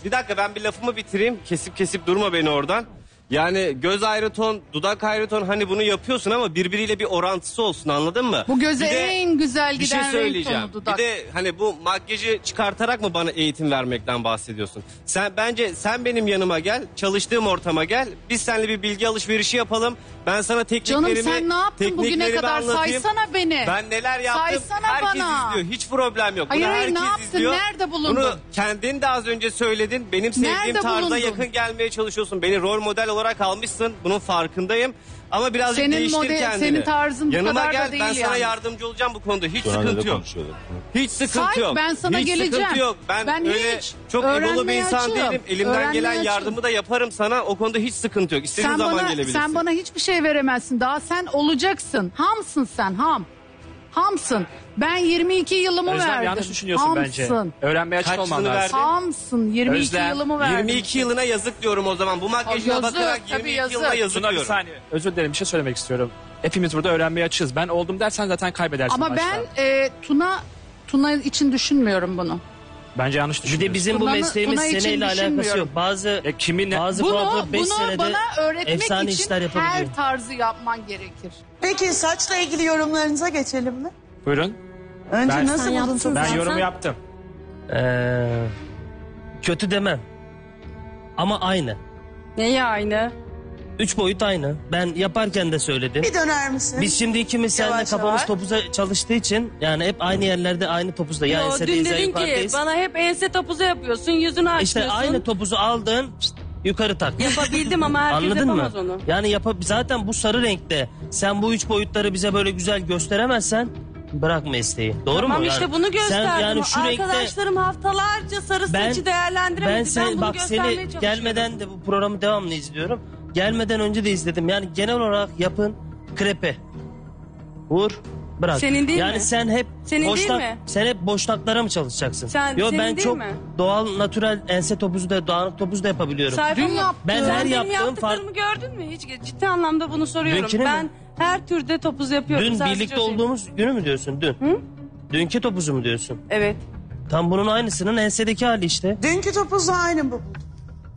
P: bir dakika ben bir lafımı bitireyim. Kesip kesip durma beni oradan. Yani göz ayrı ton, dudak ayrı ton hani bunu yapıyorsun ama birbiriyle bir orantısı olsun anladın mı?
C: Bu göze
P: Bir de
C: en güzel
P: bir şey
C: giden renk
P: söyleyeceğim.
C: tonu dudak.
P: Bir de hani bu makyajı çıkartarak mı bana eğitim vermekten bahsediyorsun? Sen bence sen benim yanıma gel, çalıştığım ortama gel. Biz seninle bir bilgi alışverişi yapalım. Ben sana tekniklerimi
C: Canım sen ne yaptın bugüne
P: tekniklerimi
C: kadar
P: anlatayım.
C: saysana beni.
P: Ben neler yaptım
C: Saysana
P: herkes
C: bana.
P: izliyor. Hiç problem yok.
C: Hayır,
P: Bunu
C: hayır, ne
P: herkes
C: yaptın?
P: izliyor.
C: Nerede bulundun?
P: Bunu kendin de az önce söyledin. Benim sevdiğim
C: Nerede
P: tarza
C: bulundun?
P: yakın gelmeye çalışıyorsun. Beni rol model olarak almışsın. Bunun farkındayım. Ama birazcık
C: Senin
P: değiştir
C: model-
P: kendini.
C: senin tarzın bu
P: Yanıma
C: kadar da
P: gel ben sana
C: yani.
P: yardımcı olacağım bu konuda. Hiç
M: Şu an
P: sıkıntı yok.
M: konuşuyorlar.
P: Hiç sıkıntı
C: Say,
P: yok.
C: ben sana
P: hiç
C: geleceğim.
P: sıkıntı yok. Ben,
C: Ben
P: öyle
C: hiç
P: çok egolu bir
C: öğrenmeye
P: insan
C: açığım.
P: değilim. Elimden
C: Öğrenmeye
P: gelen
C: açığım.
P: yardımı da yaparım sana. O konuda hiç sıkıntı yok. İstediğin
C: sen
P: zaman
C: bana,
P: gelebilirsin.
C: sen bana hiçbir şey veremezsin. Daha sen olacaksın. Hamsın sen ham. Hamsın. Ben 22 yılımı
J: Özlem
C: verdim.
J: yanlış düşünüyorsun bence.
C: Hamsın.
J: Öğrenmeye açık
P: Kaç
J: olman
P: yılını
J: lazım.
P: verdin?
C: Hamsın. 22
J: Özlem,
C: yılımı verdim.
P: 22 yılına yazık diyorum o zaman. Bu makyajına
C: yazık,
P: bakarak
C: tabii
P: 22
C: yazık.
P: yılına yazık
J: Tuna bir
P: diyorum.
J: saniye. Özür dilerim bir şey söylemek istiyorum. Hepimiz burada öğrenmeye açığız. Ben oldum dersen zaten kaybedersin
C: Ama
J: başta.
C: ben e, Tuna Tuna için düşünmüyorum bunu.
J: Bence yanlış
D: Bir
J: düşünüyorsun.
D: de bizim bu mesleğimiz
C: için
D: seneyle alakası
C: düşünmüyorum.
D: yok. Bazı
J: E, kiminle?
D: bazı
C: Bunu,
D: kuaför 5
C: bunu
D: senede
C: bana öğretmek
D: efsane
C: için
D: işler yapabiliyor.
C: her tarzı yapman gerekir.
B: Peki saçla ilgili yorumlarınıza geçelim mi?
J: Buyurun.
B: Önce
J: Ben-
B: nasıl
F: Sen
B: buldun
F: yaptın?
J: Ben
F: Zaten-
J: yorum yaptım.
D: Ee, kötü demem. Ama aynı.
N: Neyi aynı?
D: Üç boyut aynı. Ben yaparken de söyledim.
B: Bir döner misin?
D: Biz şimdi ikimiz seninle
B: Yavaş
D: kafamız
B: yavaş.
D: topuza çalıştığı için yani hep aynı yerlerde aynı topuzda. Ya
N: Yo, dün
D: ensedeyiz ya
N: dedin ki
D: yukarıdayız.
N: bana hep ense topuzu yapıyorsun, yüzünü
D: İşte
N: açmıyorsun.
D: aynı topuzu aldın pst, yukarı tak.
N: Yapabildim ama herkes
D: Anladın mı?
N: yapamaz onu.
D: Yani yap zaten bu sarı renkte sen bu üç boyutları bize böyle güzel gösteremezsen bırak mesleği. Doğru
N: tamam
D: mu?
N: işte
D: Yani
N: bunu gösterdim.
D: Sen yani şu renkte
N: Arkadaşlarım haftalarca sarı saçı değerlendiremedi.
D: ben
N: Ben,
D: seni
N: bunu
D: bak
N: göstermeye
D: seni
N: çalışıyorum.
D: gelmeden de bu programı devamlı izliyorum. Gelmeden önce de izledim. Yani genel olarak yapın krepe. Vur bırak.
N: Senin değil
D: yani
N: mi?
D: sen hep
N: Senin değil
D: boşnak,
N: mi?
D: sen hep boşnaklara mı çalışacaksın?
N: Sen-
D: Yo
N: senin
D: ben
N: değil
D: çok
N: mi?
D: doğal, natürel ense topuzu da dağınık topuzu da yapabiliyorum.
N: Sayfamı-
C: Dün yaptın.
D: Ben
N: Sen
D: her
N: benim
D: yaptığım
N: yaptıklarımı
D: fark-
N: gördün mü? Hiç ciddi anlamda bunu soruyorum.
D: Dünkünü
N: ben
D: mü?
N: her türde topuz yapıyorum.
D: Dün
N: Sadece
D: birlikte
N: o değil.
D: olduğumuz günü mü diyorsun dün? Dünkü topuzu mu diyorsun?
N: Evet.
D: Tam bunun aynısının ensedeki hali işte.
B: Dünkü topuzla aynı mı?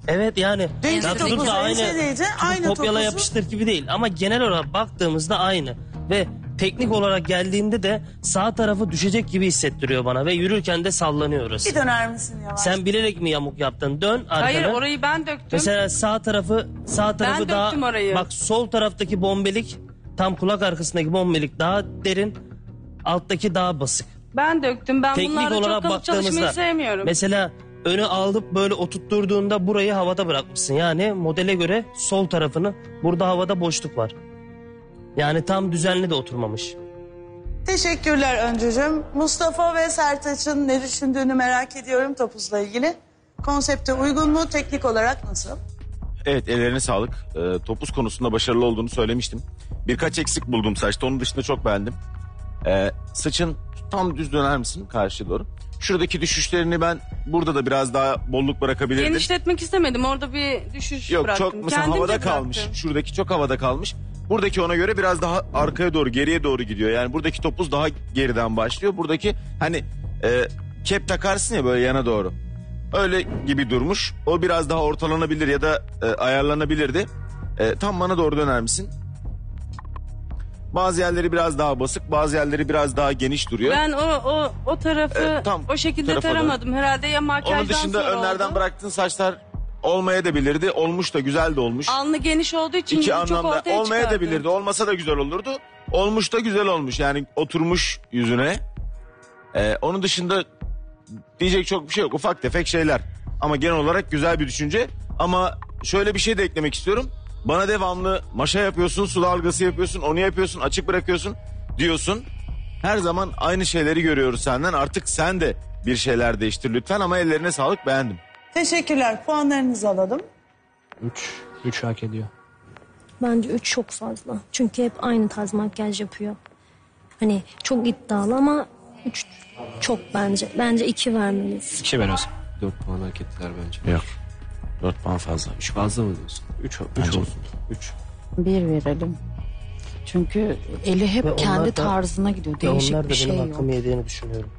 D: Evet yani.
B: Dünkü
D: tutup
B: topuzu
D: da aynı, tutup
B: aynı
D: kopyala
B: topuzu-
D: yapıştır gibi değil. Ama genel olarak baktığımızda aynı. Ve teknik olarak geldiğinde de sağ tarafı düşecek gibi hissettiriyor bana ve yürürken de sallanıyor orası.
B: Bir döner misin yavaş?
D: Sen bilerek mi yamuk yaptın? Dön arkana.
N: Hayır orayı ben döktüm.
D: Mesela sağ tarafı sağ tarafı daha
N: döktüm orayı.
D: bak sol taraftaki bombelik tam kulak arkasındaki bombelik daha derin alttaki daha basık.
N: Ben döktüm. Ben
D: Teknik
N: bunlarla çok
D: olarak
N: kalıp çalışmayı
D: baktığımızda
N: sevmiyorum.
D: mesela önü alıp böyle oturtturduğunda burayı havada bırakmışsın. Yani modele göre sol tarafını burada havada boşluk var. Yani tam düzenli de oturmamış.
B: Teşekkürler öncücüm. Mustafa ve Sertaç'ın ne düşündüğünü merak ediyorum topuzla ilgili. Konsepte uygun mu? Teknik olarak nasıl?
M: Evet ellerine sağlık. Ee, topuz konusunda başarılı olduğunu söylemiştim. Birkaç eksik buldum saçta. Onun dışında çok beğendim. Ee, saçın tam düz döner misin karşıya doğru? Şuradaki düşüşlerini ben burada da biraz daha bolluk bırakabilirdim.
N: Genişletmek istemedim. Orada bir düşüş
M: Yok
N: bıraktım.
M: çok mesela
N: Kendimce
M: havada
N: bıraktım.
M: kalmış. Şuradaki çok havada kalmış. Buradaki ona göre biraz daha arkaya doğru geriye doğru gidiyor. Yani buradaki topuz daha geriden başlıyor. Buradaki hani e, kep takarsın ya böyle yana doğru. Öyle gibi durmuş. O biraz daha ortalanabilir ya da e, ayarlanabilirdi. E, tam bana doğru döner misin? Bazı yerleri biraz daha basık, bazı yerleri biraz daha geniş duruyor.
N: Ben o o o tarafı
M: Evet, tam
N: o şekilde
M: tarafa doğru.
N: taramadım. Herhalde ya makyajdan
M: Onun dışında
N: sonra
M: önlerden
N: oldu.
M: bıraktığın saçlar olmaya da bilirdi. Olmuş da güzel de olmuş.
N: Alnı geniş olduğu için
M: İki
N: yüzü çok
M: anlamda
N: ortaya
M: olmaya da bilirdi. Olmasa da güzel olurdu. Olmuş da güzel olmuş. Yani oturmuş yüzüne. Ee, onun dışında diyecek çok bir şey yok. Ufak tefek şeyler. Ama genel olarak güzel bir düşünce. Ama şöyle bir şey de eklemek istiyorum. Bana devamlı maşa yapıyorsun, su dalgası yapıyorsun, onu yapıyorsun, açık bırakıyorsun diyorsun. Her zaman aynı şeyleri görüyoruz senden. Artık sen de bir şeyler değiştir lütfen ama ellerine sağlık beğendim.
B: Teşekkürler. Puanlarınızı alalım.
J: 3 3 hak ediyor.
F: Bence 3 çok fazla. Çünkü hep aynı tarz makyaj yapıyor. Hani çok iddialı ama 3 çok bence. Bence 2 vermeliyiz.
J: 2 ver o zaman.
P: 4 puan hak ettiler bence.
M: Yok. 4 puan fazla.
P: 3 fazla mı diyorsun?
M: 3
P: 3 olsun. 3.
K: Bir verelim. Çünkü eli hep
D: Ve onlar
K: kendi
D: da-
K: tarzına gidiyor.
D: Ve
K: Değişik
D: onlar da
K: bir şey
D: benim
K: yok.
D: hakkımı yediğini düşünüyorum.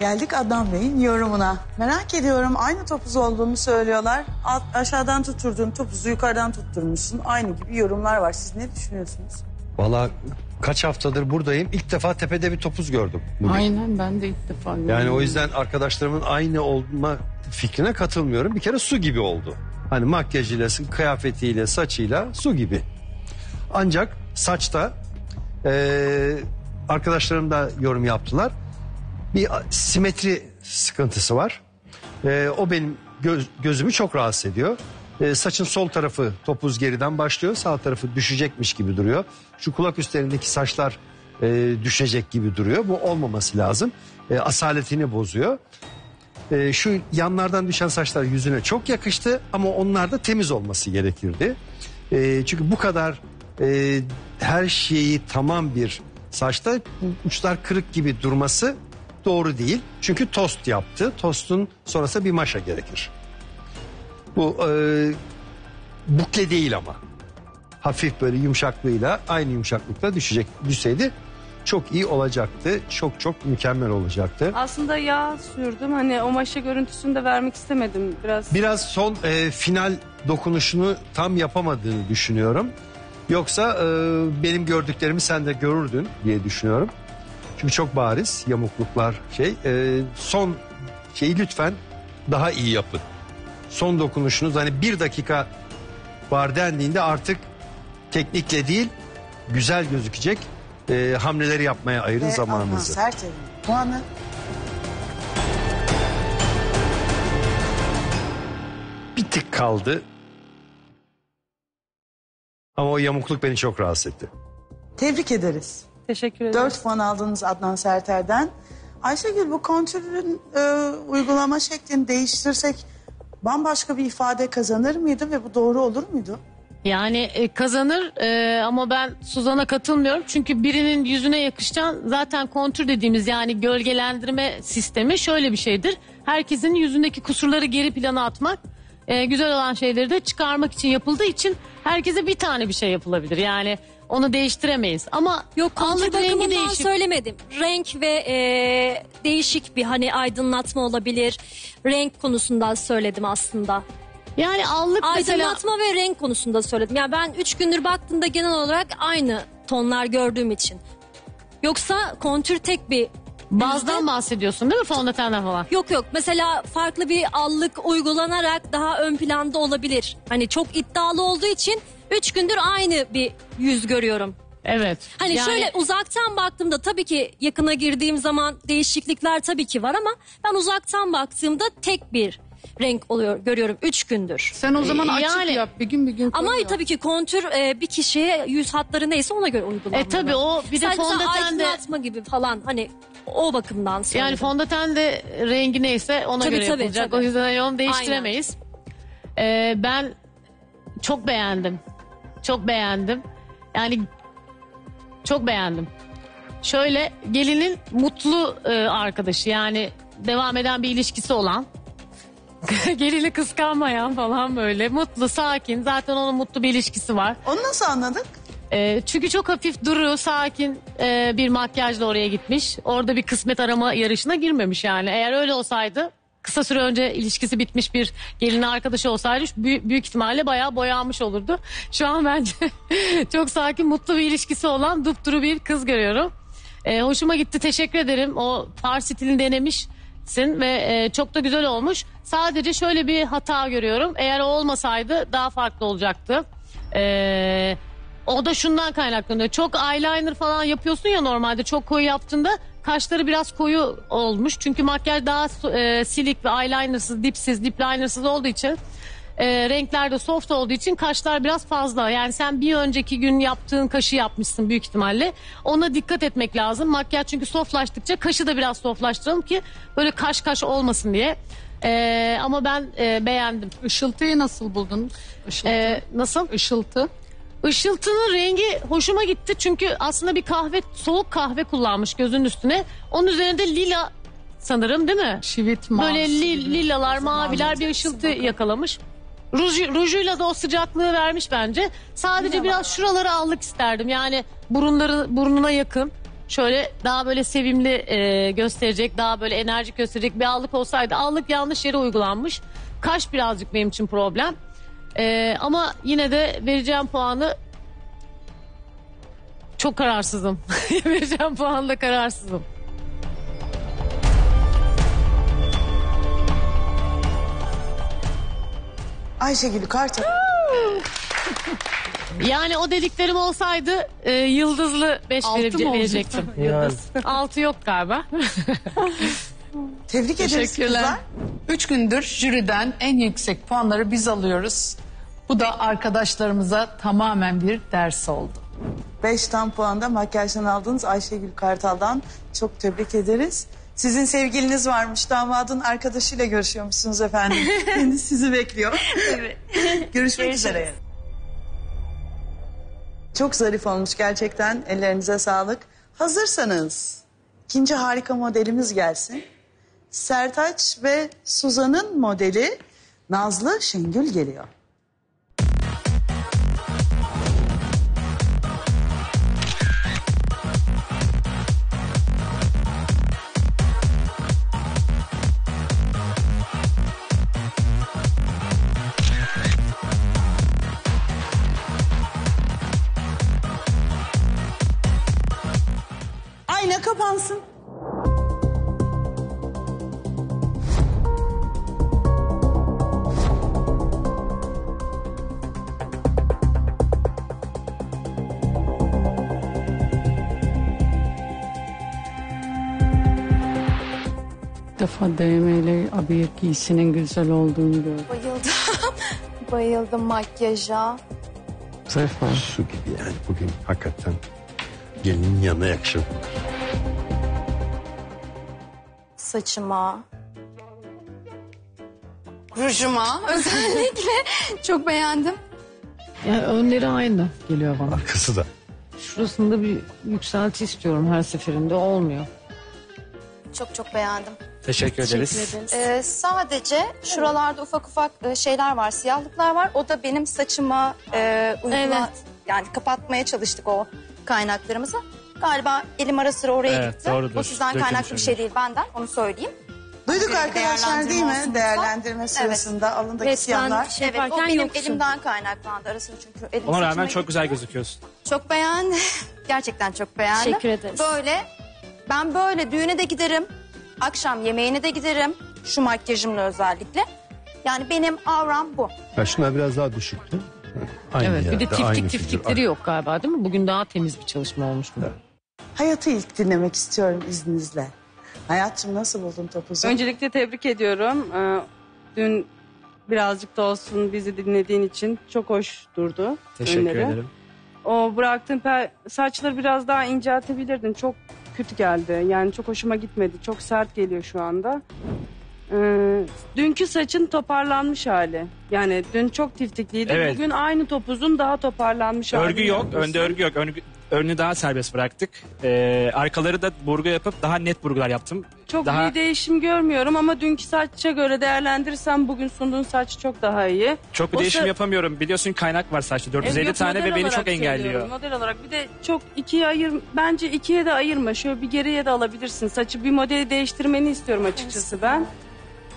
B: Geldik Adnan Bey'in yorumuna. Merak ediyorum aynı topuz olduğunu söylüyorlar. Alt, aşağıdan tutturduğun topuzu yukarıdan tutturmuşsun. Aynı gibi yorumlar var. Siz ne düşünüyorsunuz?
O: Valla kaç haftadır buradayım. İlk defa tepede bir topuz gördüm. bugün.
C: Aynen ben de ilk defa
O: Yani
C: görüyorum.
O: o yüzden arkadaşlarımın aynı olma fikrine katılmıyorum. Bir kere su gibi oldu. Hani makyajıyla, kıyafetiyle, saçıyla su gibi. Ancak saçta eee arkadaşlarım da yorum yaptılar. Bir simetri sıkıntısı var. Eee, o benim göz- gözümü çok rahatsız ediyor. Eee, saçın sol tarafı topuz geriden başlıyor. Sağ tarafı düşecekmiş gibi duruyor. Şu kulak üstlerindeki saçlar eee, düşecek gibi duruyor. Bu olmaması lazım. Eee, asaletini bozuyor. Eee, şu yanlardan düşen saçlar yüzüne çok yakıştı ama onlar da temiz olması gerekirdi. Eee, çünkü bu kadar eee, her şeyi tamam bir saçta uçlar kırık gibi durması doğru değil. Çünkü tost yaptı. Tostun sonrası bir maşa gerekir. Bu eee, bukle değil ama. Hafif böyle yumuşaklığıyla aynı yumuşaklıkla düşecek düşseydi çok iyi olacaktı. Çok çok mükemmel olacaktı.
N: Aslında yağ sürdüm. Hani o maşa görüntüsünü de vermek istemedim. Biraz
O: Biraz son e, final dokunuşunu tam yapamadığını düşünüyorum. Yoksa e, benim gördüklerimi sen de görürdün diye düşünüyorum. Çünkü çok bariz yamukluklar şey. E, son şeyi lütfen daha iyi yapın. Son dokunuşunuz hani bir dakika var dendiğinde artık teknikle değil güzel gözükecek e, hamleleri yapmaya ayırın
B: Ve Adnan
O: zamanınızı.
B: Sertel'in puanı
O: Bir tık kaldı. Ama o yamukluk beni çok rahatsız etti.
B: tebrik ederiz.
N: teşekkür ederim.
B: 4 puan aldınız Adnan Serter'den. Ayşegül bu kontürün e, uygulama şeklini değiştirsek bambaşka bir ifade kazanır mıydı ve bu doğru olur muydu?
H: Yani e, kazanır e, ama ben Suzan'a katılmıyorum. Çünkü birinin yüzüne yakışan zaten kontür dediğimiz yani gölgelendirme sistemi şöyle bir şeydir. Herkesin yüzündeki kusurları geri plana atmak, e, güzel olan şeyleri de çıkarmak için yapıldığı için herkese bir tane bir şey yapılabilir. Yani onu değiştiremeyiz. Ama
F: Yok kontür
H: rengi
F: bakımından
H: değişik.
F: söylemedim. Renk ve e, değişik bir hani aydınlatma olabilir. Renk konusundan söyledim aslında.
H: Yani allık mesela
F: Aydınlatma ve renk konusunda söyledim. Yani ben üç gündür baktığımda genel olarak aynı tonlar gördüğüm için. Yoksa kontür tek bir
H: Bazdan bahsediyorsun değil mi fondötenden falan?
F: Yok yok mesela farklı bir allık uygulanarak daha ön planda olabilir. Hani çok iddialı olduğu için 3 gündür aynı bir yüz görüyorum.
H: Evet.
F: Hani
H: Yani-
F: şöyle uzaktan baktığımda tabii ki yakına girdiğim zaman değişiklikler tabii ki var ama ben uzaktan baktığımda tek bir renk oluyor görüyorum 3 gündür.
C: Sen o zaman açık
F: Yani-
C: yap bir gün bir gün
F: Ama
C: yap.
F: tabii ki kontür e, bir kişiye yüz hatları neyse ona göre uygulanmalı.
H: E tabii o bir de
F: Sadece
H: fondöten de-
F: aydınlatma gibi falan hani o bakımdan söyledim.
H: Yani fondöten de rengi neyse ona
F: Tabii,
H: göre
F: tabii,
H: yapılacak.
F: tabii.
H: O yüzden onu değiştiremeyiz. Ee, ben çok beğendim. Çok beğendim. Yani çok beğendim. Şöyle gelinin mutlu e, arkadaşı yani devam eden bir ilişkisi olan *laughs* gelini kıskanmayan falan böyle mutlu sakin zaten onun mutlu bir ilişkisi var.
B: Onu nasıl anladık?
H: Ee, çünkü çok hafif duru, sakin e, bir makyajla oraya gitmiş. Orada bir kısmet arama yarışına girmemiş yani. Eğer öyle olsaydı kısa süre önce ilişkisi bitmiş bir gelin arkadaşı olsaydı büyük, büyük ihtimalle bayağı boyanmış olurdu. Şu an bence *laughs* çok sakin, mutlu bir ilişkisi olan dupduru bir kız görüyorum. Ee, hoşuma gitti, teşekkür ederim. O far stilini denemişsin ve e, çok da güzel olmuş. Sadece şöyle bir hata görüyorum. Eğer o olmasaydı daha farklı olacaktı. Ee, o da şundan kaynaklanıyor. Çok eyeliner falan yapıyorsun ya normalde çok koyu yaptığında kaşları biraz koyu olmuş. Çünkü makyaj daha e, silik ve eyelinersız, dipsiz, dip linersız olduğu için e, renkler de soft olduğu için kaşlar biraz fazla. Yani sen bir önceki gün yaptığın kaşı yapmışsın büyük ihtimalle. Ona dikkat etmek lazım. Makyaj çünkü softlaştıkça kaşı da biraz softlaştıralım ki böyle kaş kaş olmasın diye. E, ama ben e, beğendim.
C: Işıltıyı nasıl buldun? Işıltı.
H: E, nasıl?
C: Işıltı.
H: Işıltının rengi hoşuma gitti çünkü aslında bir kahve soğuk kahve kullanmış gözün üstüne. Onun üzerinde lila sanırım değil mi?
C: Şivit
H: Böyle
C: mavisi
H: li-
C: gibi.
H: lilalar, maviler bir ışıltı yakalamış. Ruj, rujuyla da o sıcaklığı vermiş bence. Sadece biraz şuraları allık isterdim. Yani burunları burnuna yakın. Şöyle daha böyle sevimli e, gösterecek, daha böyle enerjik gösterecek bir allık olsaydı. Allık yanlış yere uygulanmış. Kaş birazcık benim için problem. E, ama yine de vereceğim puanı çok kararsızım. *laughs* vereceğim puanla kararsızım.
B: Ayşegül Kartal. *laughs*
H: Yani o dediklerim olsaydı e, yıldızlı 5
C: Altı mı
H: verecektim. *laughs*
D: Yani.
H: 6 yok galiba. *laughs*
B: Tebrik ederiz
C: Teşekkürler.
B: kızlar.
C: Üç gündür jüriden en yüksek puanları biz alıyoruz. Bu da arkadaşlarımıza tamamen bir ders oldu.
B: 5 tam puanda makyajdan aldığınız Ayşegül Kartal'dan çok tebrik ederiz. Sizin sevgiliniz varmış damadın arkadaşıyla görüşüyormuşsunuz efendim. *laughs* Şimdi sizi bekliyor.
A: Evet.
B: Görüşmek üzere. Çok zarif olmuş gerçekten. Ellerinize sağlık. Hazırsanız ikinci harika modelimiz gelsin. Sertaç ve Suzan'ın modeli Nazlı Şengül geliyor.
C: Bir defa DM ile abiye giysinin güzel olduğunu gördüm.
G: Bayıldım. *laughs* Bayıldım makyaja.
C: Zarif var.
O: Su gibi yani bugün hakikaten gelinin yanına yakışır.
G: Saçıma. Rujuma *laughs* özellikle çok beğendim.
H: Yani önleri aynı geliyor bana.
O: Arkası da.
H: Şurasında bir yükselti istiyorum her seferinde olmuyor.
G: Çok çok beğendim.
J: Teşekkür ederiz.
G: Ee, sadece şuralarda ufak ufak e, şeyler var, siyahlıklar var. O da benim saçıma e, uygula,
F: Evet.
G: yani kapatmaya çalıştık o kaynaklarımızı. Galiba elim ara sıra oraya
J: Evet,
G: gitti.
J: doğrudur.
G: O sizden
J: Dökülmüş
G: kaynaklı bir şey değil benden, onu söyleyeyim.
B: Duyduk
G: Sürekli
B: arkadaşlar değil mi?
G: olsun
B: Değerlendirme sırasında alındaki
F: ben
B: siyahlar.
F: şey
G: Evet o
F: yaparken
G: benim
F: yoksun.
G: elimden kaynaklandı arası çünkü elim
J: Ona rağmen çok
G: gitti.
J: güzel gözüküyorsun.
G: Çok beğendim. *laughs* Gerçekten çok beğendim.
F: Teşekkür ederiz.
G: Böyle ben böyle düğüne de giderim. Akşam yemeğine de giderim. Şu makyajımla özellikle. Yani benim avram bu.
O: Ya şunlar biraz daha düşüktü. Aynı
H: evet bir de
O: yerde,
H: tiftik tiftikleri yok galiba değil mi? Bugün daha temiz bir çalışma olmuş bu.
B: Hayatı ilk dinlemek istiyorum izninizle. Hayatçım nasıl buldun topuzu?
N: Öncelikle tebrik ediyorum. Ee, dün birazcık da olsun bizi dinlediğin için çok hoş durdu.
J: Teşekkür
N: önleri.
J: ederim.
N: O bıraktığın per- saçları biraz daha inceltebilirdin. Çok kötü geldi. Yani çok hoşuma gitmedi. Çok sert geliyor şu anda. Ee, dünkü saçın toparlanmış hali. Yani dün çok tiftikliydi.
J: Evet.
N: Bugün aynı topuzun daha toparlanmış hali.
J: Örgü yok, önde örgü yok. Örgü, önünü daha serbest bıraktık. Ee, arkaları da burgu yapıp daha net burgular yaptım.
N: Çok
J: daha
N: bir değişim görmüyorum ama dünkü saça göre değerlendirirsem bugün sunduğun saç çok daha iyi.
J: çok bir
N: O
J: değişim
N: sı-
J: yapamıyorum. Biliyorsun kaynak var saçta 450
N: Evet, yok,
J: tane ve beni
N: olarak
J: çok engelliyor.
N: söylüyorum, Model olarak bir de çok ikiye ayır bence ikiye de ayırma. Şöyle bir geriye de alabilirsin. Saçı bir modeli değiştirmeni istiyorum açıkçası ben.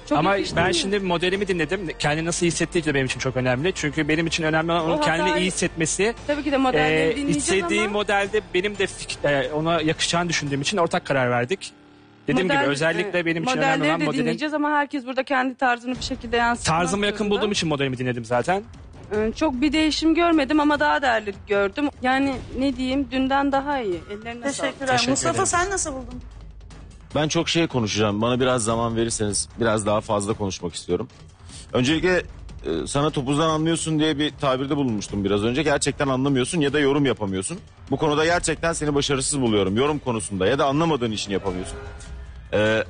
N: Çok
J: Ama ben
N: yakıştırmıyor.
J: şimdi modelimi dinledim. Kendini nasıl hissettiği de benim için çok önemli. Çünkü benim için önemli olan
N: O
J: onun kendini
N: hatayı-
J: iyi hissetmesi.
N: Tabii ki de modelleri
J: Ee,
N: dinleyeceğiz
J: istediği
N: ama
J: modelde benim de fik- e, ona yakışacağını düşündüğüm için ortak karar verdik. Dediğim
N: model-
J: gibi özellikle benim için önemli
N: modelleri
J: olan
N: de
J: modelin
N: dinleyeceğiz ama herkes burada kendi tarzını bir şekilde yansıtmak
J: tarzıma yakın
N: zorunda.
J: bulduğum için modelimi dinledim zaten.
N: Ee, Çok bir değişim görmedim ama daha değerli gördüm. Yani ne diyeyim dünden daha iyi. Ellerine
B: Teşekkürler.
J: Teşekkür
B: Mustafa
J: ederim.
B: sen nasıl buldun?
M: Ben çok şey konuşacağım. Bana biraz zaman verirseniz biraz daha fazla konuşmak istiyorum. Öncelikle e, sana topuzdan anlıyorsun diye bir tabirde bulunmuştum biraz önce. Gerçekten anlamıyorsun ya da yorum yapamıyorsun. Bu konuda gerçekten seni başarısız buluyorum. Yorum konusunda ya da anlamadığın için yapamıyorsun. Ee,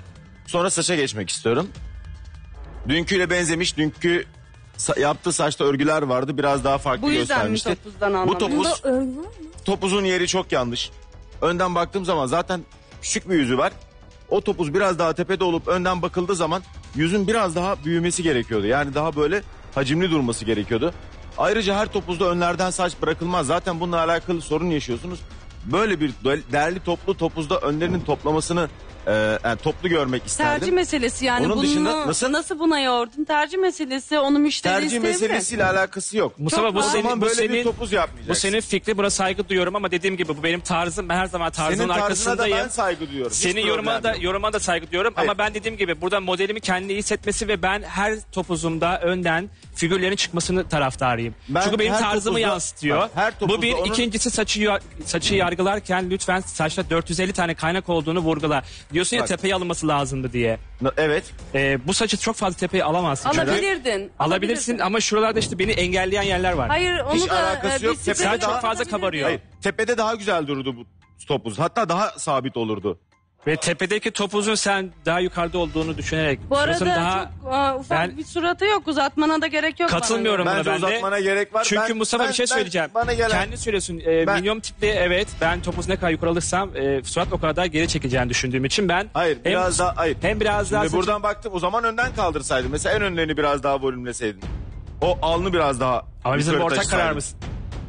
M: sonra saça geçmek istiyorum. Dünküyle benzemiş. Dünkü sa- yaptığı saçta örgüler vardı. Biraz daha farklı
N: Bu yüzden mi
M: göstermişti.
N: topuzdan
M: Bu
N: anlamıyorsun?
M: topuz
F: Bunda örgü var mı?
M: topuzun yeri çok yanlış. Önden baktığım zaman zaten küçük bir yüzü var. O topuz biraz daha tepede olup önden bakıldığı zaman yüzün biraz daha büyümesi gerekiyordu. Yani daha böyle hacimli durması gerekiyordu. Ayrıca her topuzda önlerden saç bırakılmaz. Zaten bununla alakalı sorun yaşıyorsunuz. Böyle bir değerli toplu topuzda önlerinin toplamasını e, yani toplu görmek isterdim.
N: Tercih meselesi yani
M: Onun
N: bunu
M: dışında
N: nasıl?
M: nasıl-
N: buna yordun? Tercih meselesi onu müşteri
M: Tercih
N: isteyebilir.
M: meselesiyle alakası yok.
J: Mustafa bu
M: o
J: senin
M: zaman
J: bu
M: böyle
J: senin
M: topuz
J: bu
M: yapmayacaksın.
J: senin fikri buna saygı duyuyorum ama dediğim gibi bu benim tarzım. Ben her zaman tarzının
M: Senin tarzına da
J: arkasındayım.
M: ben saygı duyuyorum. Hiç
J: Senin yorumuna
M: problem
J: da
M: yok.
J: yorumuna da saygı duyuyorum
M: Hayır.
J: ama ben dediğim gibi burada modelimi kendini iyi hissetmesi ve ben her topuzumda önden figürlerin çıkmasını taraftarıyım.
M: Ben
J: Çünkü benim
M: her
J: tarzımı
M: topuzda-
J: yansıtıyor.
M: bak, her
J: Bu bir
M: onun-
J: ikincisi saçı ya- saçı yargılarken lütfen saçta 450 tane kaynak olduğunu vurgula. Diyorsun ya
M: Bak.
J: tepeye alınması lazımdı diye.
M: Na- Evet.
J: Ee, bu saçı çok fazla tepeye alamazsın. Çünkü-
N: Alabilirdin.
J: Alabilirsin ama şuralarda işte beni engelleyen yerler var.
N: Hayır onu
M: Hiç
N: da
M: alakası
N: e,
M: yok.
N: bir
M: Tepede
J: Sen
N: sipere
J: çok fazla kabarıyor.
M: Hayır, tepede daha güzel dururdu bu topuz. Hatta daha sabit olurdu.
J: Ve tepedeki topuzun sen daha yukarıda olduğunu düşünerek
N: Bu arada
J: daha
N: çok e, ufak
J: Ben-
N: bir suratı yok. Uzatmana da gerek yok. bana
J: katılmıyorum buna
M: Bence
J: ben de.
M: uzatmana gerek var.
J: Çünkü
M: Ben-
J: Mustafa
M: ben-
J: bir şey
M: ben-
J: söyleyeceğim.
M: bana gelen-
J: Kendi söylüyorsun. E,
M: Ben-
J: Minyon tipli evet ben topuz ne kadar yukarı alırsam e, surat o kadar geri çekeceğini düşündüğüm için ben
M: Hayır
J: hem,
M: biraz daha hayır.
J: hem biraz daha
M: Şimdi
J: saçı-
M: buradan baktım o zaman önden kaldırsaydın. Mesela en önlerini biraz daha volümleseydin. O alnı biraz daha
J: ama bizim
M: yukarı
J: ortak
M: taşısaydın.
J: kararımız.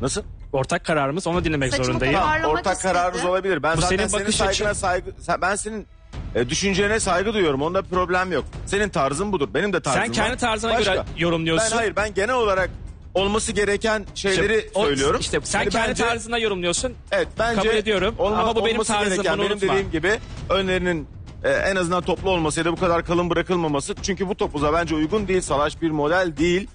M: Nasıl?
J: Ortak kararımız onu dinlemek
G: Saçımı
J: zorundayım.
M: ortak
G: istedi.
M: kararınız olabilir. Ben
J: Bu
M: zaten
J: senin
M: senin,
J: bakış
M: saygına
J: açın.
M: saygı sen- ben senin e, düşüncene saygı duyuyorum. Onda problem yok. Senin tarzın budur. Benim de tarzım
J: Sen kendi
M: var.
J: tarzına
M: Başka.
J: göre yorumluyorsun.
M: Ben hayır ben genel olarak olması gereken şeyleri
J: İşte o-
M: söylüyorum.
J: İşte sen
M: Hani
J: kendi
M: bence-
J: tarzına yorumluyorsun.
M: Evet bence
J: Kabul ediyorum ama bu benim
M: olması
J: tarzım,
M: gereken,
J: bunu
M: benim
J: unutma.
M: dediğim gibi önlerinin e, en azından toplu olması ya da bu kadar kalın bırakılmaması. Çünkü bu topuza bence uygun değil. Salaş bir model değil.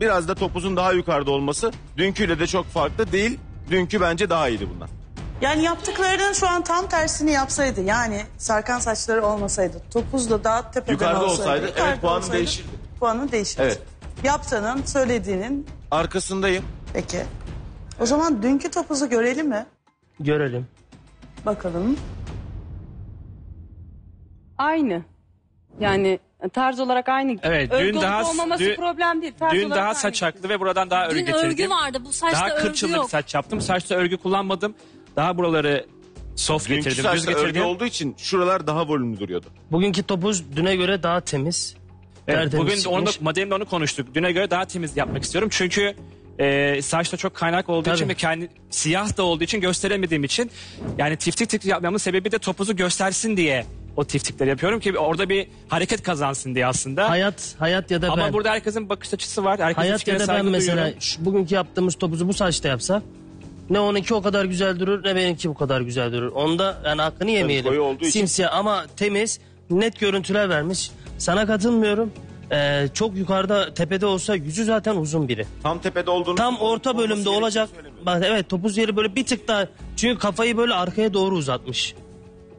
M: Biraz da topuzun daha yukarıda olması. Dünküyle de çok farklı değil. Dünkü bence daha iyiydi bundan.
B: Yani yaptıklarının şu an tam tersini yapsaydı yani sarkan saçları olmasaydı topuz da daha tepeden
M: Yukarıda
B: olsaydı,
M: olsaydı,
B: yukarıda
M: evet, puanı
B: olsaydı,
M: değişirdi.
B: Puanı değişirdi.
M: Evet.
B: Yaptığının söylediğinin
M: Arkasındayım.
B: peki. O zaman dünkü topuzu görelim mi?
D: Görelim.
B: Bakalım.
N: Aynı. Yani tarz olarak aynı.
J: Evet,
N: Örgü
J: dün
N: olup
J: daha-
N: olmaması
J: dün-
N: problem değil. Tarz
J: Dün
N: olarak
J: daha
N: aynı.
J: saçaklı ve buradan daha örgü
F: Dün
J: getirdim.
F: örgü vardı. Bu saçta
J: Daha
F: örgü
J: kırçıllı bir
F: yok.
J: saç yaptım. Saçta örgü kullanmadım. Daha buraları soft
M: Dünkü
J: getirdim, düz
M: saçta örgü
J: getirdim.
M: olduğu için şuralar daha volümlü duruyordu.
D: Bugünkü topuz düne göre daha temiz.
J: Evet,
D: tertemiz
J: bugün onu da,
D: çıkmış.
J: modelimle onu konuştuk. Düne göre daha temiz yapmak istiyorum. Çünkü e, saçta çok kaynak olduğu
D: Tabii.
J: için ve kendi siyah da olduğu için gösteremediğim için yani tiftik tiftik yapmamın sebebi de topuzu göstersin diye o tiftikleri yapıyorum ki orada bir hareket kazansın diye aslında.
D: Hayat, hayat ya da
J: Ama
D: ben.
J: burada herkesin bakış açısı var. Herkesin
D: Hayat ya da ben mesela şu bugünkü yaptığımız topuzu bu saçta yapsak ne onunki o kadar güzel durur ne benimki bu kadar güzel durur. Onda yani hakkını yemeyelim. Simsiyah ama temiz net görüntüler vermiş. Sana katılmıyorum. Ee, çok yukarıda tepede olsa yüzü zaten uzun biri.
M: Tam tepede olduğunu...
D: Tam orta bölümde olacak. Bak evet topuz yeri böyle bir tık daha çünkü kafayı böyle arkaya doğru uzatmış.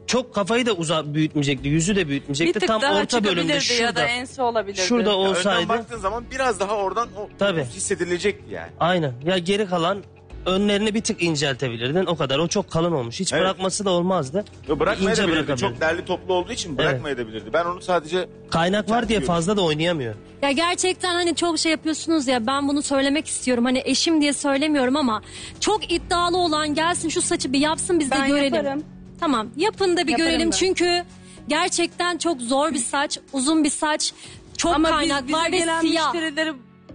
D: Çok kafayı da uza büyütmeyecekti, yüzü de büyütmeyecekti.
N: Bir tık
D: Tam
N: daha
D: orta bölümde
N: çıkabilirdi
D: şurada.
N: ya da ense olabilirdi.
D: Şurada olsaydı.
M: Önden baktığın zaman biraz daha oradan o
D: Tabii.
M: hissedilecekti yani.
D: Aynen. Ya geri kalan önlerini bir tık inceltebilirdin. O kadar. O çok kalın olmuş. Hiç
M: Evet.
D: bırakması da olmazdı.
M: Yo, bırakmayabilirdi.
D: bırakabilirdi.
M: Çok derli toplu olduğu için bırakmayabilirdi. Ben onu sadece
D: Kaynak var diye fazla da oynayamıyor.
F: Ya gerçekten hani çok şey yapıyorsunuz ya ben bunu söylemek istiyorum. Hani eşim diye söylemiyorum ama çok iddialı olan gelsin şu saçı bir yapsın biz de
N: Ben
F: görelim.
N: yaparım.
F: Tamam yapın da bir
N: Yaparım
F: görelim
N: ben.
F: çünkü gerçekten çok zor bir saç, uzun bir saç, çok
N: Ama
F: kaynak
N: biz, bize
F: var ve
N: gelen
F: siyah.
N: müşterileri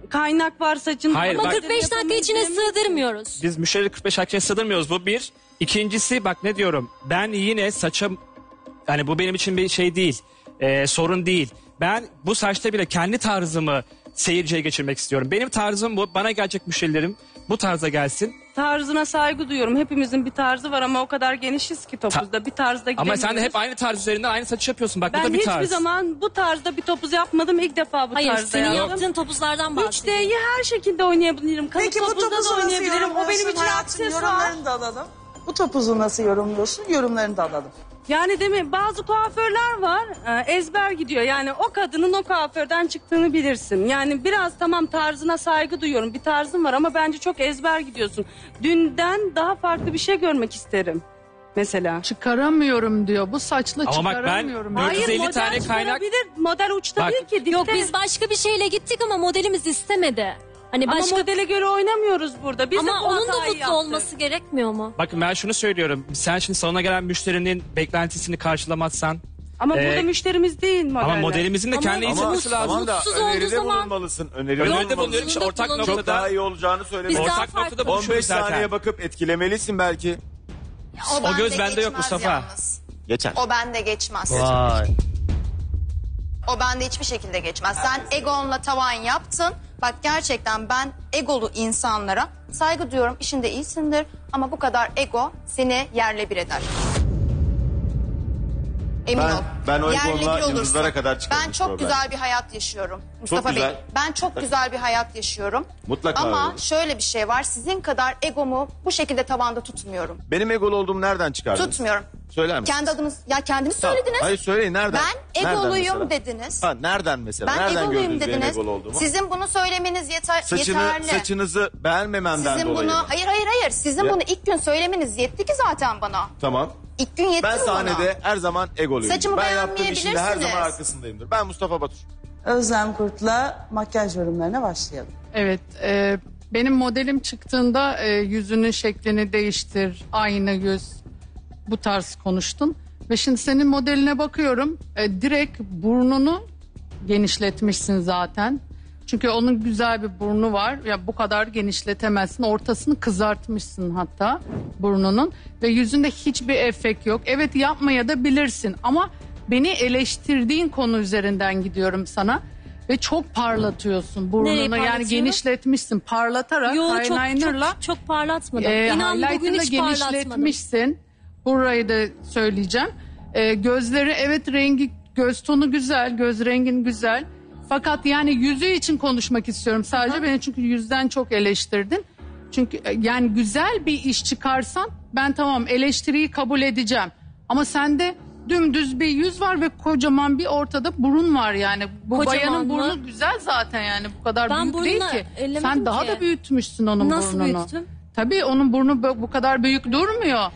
N: kaynak var saçında.
J: Hayır,
F: Ama
J: bak-
F: 45 dakika içine sığdırmıyoruz.
J: Biz müşteri 45 dakikaya sığdırmıyoruz bu bir. İkincisi bak ne diyorum ben yine saçım hani bu benim için bir şey değil e, sorun değil. Ben bu saçta bile kendi tarzımı seyirciye geçirmek istiyorum. Benim tarzım bu bana gelecek müşterilerim bu tarza gelsin.
N: Tarzına saygı duyuyorum. Hepimizin bir tarzı var ama o kadar genişiz ki topuzda. Bir tarzda
J: Ama sen de hep aynı tarz üzerinden aynı saçı yapıyorsun bak bu
N: Ben
J: da bir
N: hiçbir
J: tarz.
N: zaman bu tarzda bir topuz yapmadım. İlk defa bu
F: Hayır
N: tarzda
F: senin
N: yaptım.
F: yaptığın topuzlardan
N: 3
F: bahsediyorum.
N: D'yi her şekilde oynayabilirim. Kalıp
B: Peki bu
N: topuzda
B: topuzu
N: da
B: nasıl
N: oynayabilirim. O benim
B: yorumluyorsun
N: için
B: hayatım?
N: aksesuar.
B: Yorumlarını da alalım. Bu topuzu nasıl yorumluyorsun? Yorumlarını da alalım.
N: Yani demin bazı kuaförler var e, ezber gidiyor. Yani o kadının o kuaförden çıktığını bilirsin. Yani biraz tamam tarzına saygı duyuyorum. Bir tarzım var ama bence çok ezber gidiyorsun. Dünden daha farklı bir şey görmek isterim. Mesela.
C: Çıkaramıyorum diyor. Bu saçla
J: Ama bak ben
C: çıkaramıyorum.
J: Hayır,
N: Hayır
J: 450
N: model
J: tane kaynak-
N: çıkarabilir. Model uçta
J: Bak.
N: değil ki.
F: Yok biz başka bir şeyle gittik ama modelimiz istemedi. Hani
N: Ama
F: başka
N: modele göre oynamıyoruz burada. Biz de
F: ama
N: bu
F: onun da
N: hatayı
F: mutlu
N: yaptık.
F: olması gerekmiyor mu?
J: Bakın ben şunu söylüyorum sen şimdi salona gelen müşterinin beklentisini karşılamazsan
N: Ama
J: Ee,
N: burada müşterimiz değil modeller.
J: ama modelimizin de
F: Ama
J: kendi
F: ama-
J: hissetmesi lazım.
M: Da
F: Mutsuz olduğu
M: öneride
F: zaman-
M: bulunmalısın. Öneride
J: Öneride
M: bulunmalısın.
J: bulunuyorum işte ortak.
M: Çok
J: noktada.
M: daha iyi olacağını
F: Biz
M: söylemeliyim.
F: daha
J: Ortak
F: farklı-
J: noktada
M: 15
J: buluşuyoruz zaten.
M: saniye bakıp etkilemelisin belki.
J: O göz
G: bende
J: bende yok
G: geçmez
J: Mustafa.
G: yalnız.
M: Geçer.
G: O bende geçmez.
D: Vay.
G: O bende hiçbir şekilde geçmez. Sen egonla tavan yaptın. Bak gerçekten ben egolu insanlara saygı duyuyorum. İşinde iyisindir ama bu kadar ego seni yerle bir eder. Emin
M: Ben-
G: ol.
M: ben o
G: Yerle
M: egonla
G: bir olursun.
M: yıldızlara kadar çıkarım
G: Ben çok
M: Mustafa
G: güzel bir hayat yaşıyorum. Mustafa
M: güzel.
G: Bey. Ben çok güzel bir hayat yaşıyorum.
M: Mutlaka
G: Ama
M: öyle.
G: şöyle bir şey var. Sizin kadar egomu bu şekilde tavanda tutmuyorum.
M: Benim egolu olduğumu nereden çıkardın?
G: Tutmuyorum.
M: Söyler misin?
G: Kendi adınız ya kendiniz
M: Tamam.
G: söylediniz.
M: Hayır söyleyin nereden?
G: Ben
M: Nereden
G: egoluyum
M: mesela?
G: dediniz.
M: Ha, nereden mesela?
G: Ben
M: nereden
G: egoluyum
M: gördünüz benim
G: dediniz.
M: egolu olduğumu?
G: Sizin bunu söylemeniz yeter,
M: Saçını,
G: yeterli.
M: saçınızı beğenmememden
G: Sizin
M: dolayı
G: bunu
M: mı?
G: hayır hayır hayır sizin
M: Ya-
G: bunu ilk gün söylemeniz yetti ki zaten bana.
M: Tamam.
G: İlk gün yetti
M: Ben
G: mi
M: sahnede her zaman egoluyum.
G: Saçımı
M: ben yaptığım işin de her
G: beğenmeyebilirsiniz.
M: zaman arkasındayımdır. Ben Mustafa Batur.
B: Özlem Kurt'la makyaj yorumlarına başlayalım.
C: Evet, e, benim modelim çıktığında e, yüzünün şeklini değiştir, aynı yüz, bu tarz konuştun. Ve şimdi senin modeline bakıyorum, e, direkt burnunu genişletmişsin zaten. Çünkü onun güzel bir burnu var. Ya bu kadar genişletemezsin. Ortasını kızartmışsın hatta burnunun ve yüzünde hiçbir efekt yok. Evet yapmaya da bilirsin ama beni eleştirdiğin konu üzerinden gidiyorum sana ve çok parlatıyorsun burnunu. Yani
F: parlatıyorum?
C: genişletmişsin. Parlatarak
F: Yo çok,
C: eyelinerla
F: çok, çok parlatmadım.
C: e,
F: İnan bugün
C: highlighter'la
F: hiç parlatmadım.
C: genişletmişsin. Burayı da söyleyeceğim. E, gözleri evet rengi göz tonu güzel, göz rengin güzel. Fakat yani yüzü için konuşmak istiyorum sadece. Beni çünkü yüzden çok eleştirdin. Çünkü e, yani güzel bir iş çıkarsan ben tamam eleştiriyi kabul edeceğim. Ama sende dümdüz bir yüz var ve kocaman bir ortada burun var yani. Bu
F: Kocaman
C: bayanın
F: mı?
C: burnu güzel zaten yani bu kadar
F: Ben
C: büyük değil ki.
F: ellemedim
C: Sen daha
F: ki.
C: da büyütmüşsün onun
F: Nasıl
C: burnunu.
F: büyüttüm?
C: Tabii onun burnu bu kadar büyük durmuyor.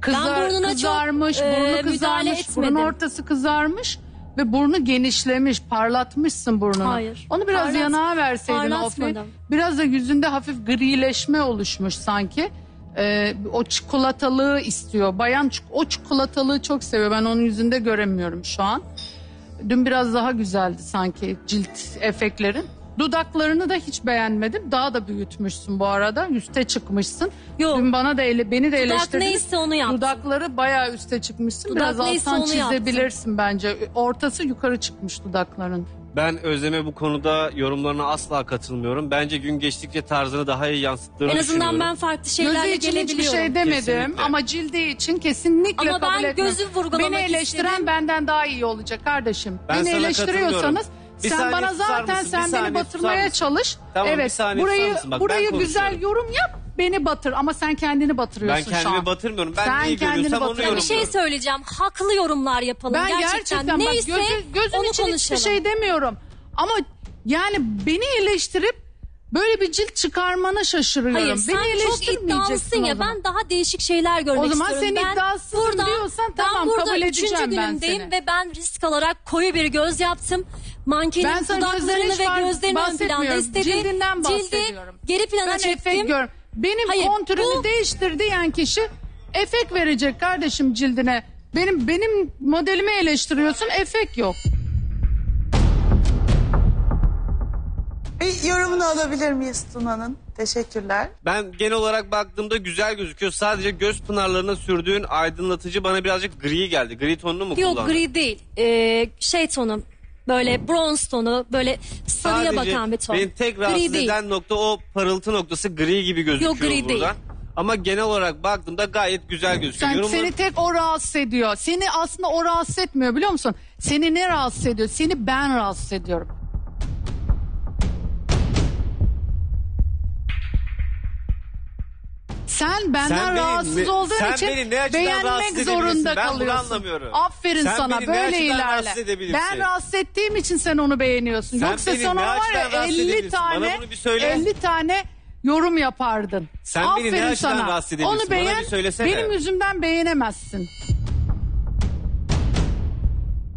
C: Kızar,
F: burnuna çok,
C: kızarmış,
F: e,
C: burnu
F: müdahale
C: kızarmış, burun
F: etmedim.
C: ortası kızarmış ve burnu genişlemiş, parlatmışsın burnunu.
F: Hayır.
C: Onu biraz
F: Parlat-
C: yanağa verseydin
F: parlatmadım.
C: Ofi. Biraz da yüzünde hafif grileşme oluşmuş sanki. Ee, o çikolatalığı istiyor. Bayan çik- o çikolatalığı çok seviyor. Ben onun yüzünde göremiyorum şu an. Dün biraz daha güzeldi sanki cilt efektlerin. Dudaklarını da hiç beğenmedim. Daha da büyütmüşsün bu arada. Üste çıkmışsın. Dün bana da ele, beni de
F: Dudak
C: eleştirdin.
F: neyse onu yaptım.
C: Dudakları bayağı üste çıkmışsın.
F: Dudak
C: Biraz
F: neyse
C: alttan
F: onu
C: çizebilirsin bence. Ortası yukarı çıkmış dudakların.
P: Ben Özlem'e bu konuda yorumlarına asla katılmıyorum. Bence gün geçtikçe tarzını daha iyi yansıttığını
F: En azından
P: düşünüyorum.
F: ben farklı şeylerle
C: Gözü için hiçbir
F: gelebiliyorum.
C: şey demedim
P: Kesinlikle.
C: ama cildi için kesinlikle
F: Ama
C: kabul
F: ben
C: etmiyorum.
F: gözü vurgulamak
C: Beni eleştiren
F: istedim.
C: benden daha iyi olacak kardeşim.
P: Ben
C: beni
P: sana
C: eleştiriyorsanız
P: katılmıyorum. Bir
C: sen
P: saniye
C: bana
P: susar
C: zaten
P: mısın?
C: sen
P: Bir
C: beni
P: saniye
C: batırmaya
P: mısın?
C: çalış.
P: Tamam, bir
C: evet.
P: saniye
C: burayı
P: mısın? Bak, ben
C: burayı
P: konuşuyorum.
C: güzel yorum yap. Beni batır ama sen kendini batırıyorsun
P: Ben
C: şu
P: kendimi
C: an.
P: batırmıyorum. Ben
C: Sen
P: neyi
C: kendini
P: görüyorsam onu
C: batırıyorsun.
F: Ya bir şey
P: yorumluyorum.
F: söyleyeceğim. Haklı yorumlar yapalım.
C: Ben
F: gerçekten,
C: gerçekten, bak
F: neyse
C: gözü, gözün
F: onu
C: için hiçbir
F: konuşalım.
C: şey demiyorum. Ama yani beni eleştirip böyle bir cilt çıkarmana şaşırıyorum.
F: Hayır
C: beni
F: sen çok
C: eleştirmeyeceksin
F: iddialısın
C: o
F: ya
C: zaman.
F: ben daha değişik şeyler görmek
C: O zaman
F: istiyorum.
C: sen
F: ben
C: iddiasızım
F: burada,
C: diyorsan tamam,
F: ben burada
C: kabul edeceğim
F: üçüncü
C: ben
F: günümdeyim
C: seni.
F: ve ben risk alarak koyu bir göz yaptım. Mankenin
C: Ben sana
F: dudaklarını ve gözlerini ön planda istedim.
C: Cildinden
F: Cildi
C: bahsediyorum.
F: geri plana
C: Ben
F: çektim.
C: efekt gör. Benim
F: Hayır,
C: kontürünü
F: bu-
C: değiştir diyen kişi efekt verecek kardeşim cildine. Benim benim modelimi eleştiriyorsun efekt yok.
B: Bir yorumunu alabilir miyiz Tuna'nın? Teşekkürler.
P: Ben genel olarak baktığımda güzel gözüküyor. Sadece göz pınarlarına sürdüğün aydınlatıcı bana birazcık gri geldi. Gri tonunu mu
F: Yok
P: kullandın?
F: gri değil. Ee, şey tonu böyle bronz tonu böyle sarıya
P: Sadece
F: bakan bir ton.
P: Beni tek
F: Gri
P: rahatsız
F: değil.
P: eden nokta o parıltı noktası gri gibi gözüküyor
F: Yok, gri
P: buradan.
F: değil.
P: Ama genel olarak baktığımda gayet güzel gözüküyor.
C: Sen,
P: Yorumlar-
C: seni tek o rahatsız ediyor. Seni aslında o rahatsız etmiyor biliyor musun? Seni ne rahatsız ediyor? Seni ben rahatsız ediyorum. Sen benden
P: Sen beni
C: rahatsız olduğun
P: sen
C: için
P: beni ne açıdan
C: beğenmek
P: edebilirsin?
C: zorunda
P: Ben bunu
C: kalıyorsun.
P: anlamıyorum.
C: Aferin
P: Sen
C: sana
P: beni ne
C: böyle
P: açıdan
C: ilerle.
P: edebilirsin?
C: Ben rahatsız ettiğim için sen onu beğeniyorsun.
P: Sen
C: Yoksa
P: beni
C: sen
P: ne
C: ona var ya
P: rahatsız
C: 50
P: edebilirsin? Bana
C: tane
P: bunu bir söyle.
C: 50 tane yorum yapardın.
P: Sen beni ne
C: Aferin
P: açıdan
C: sana.
P: rahatsız edebilirsin?
C: Onu
P: Bana
C: beğen.
P: bir söylesene.
C: Benim yüzümden beğenemezsin.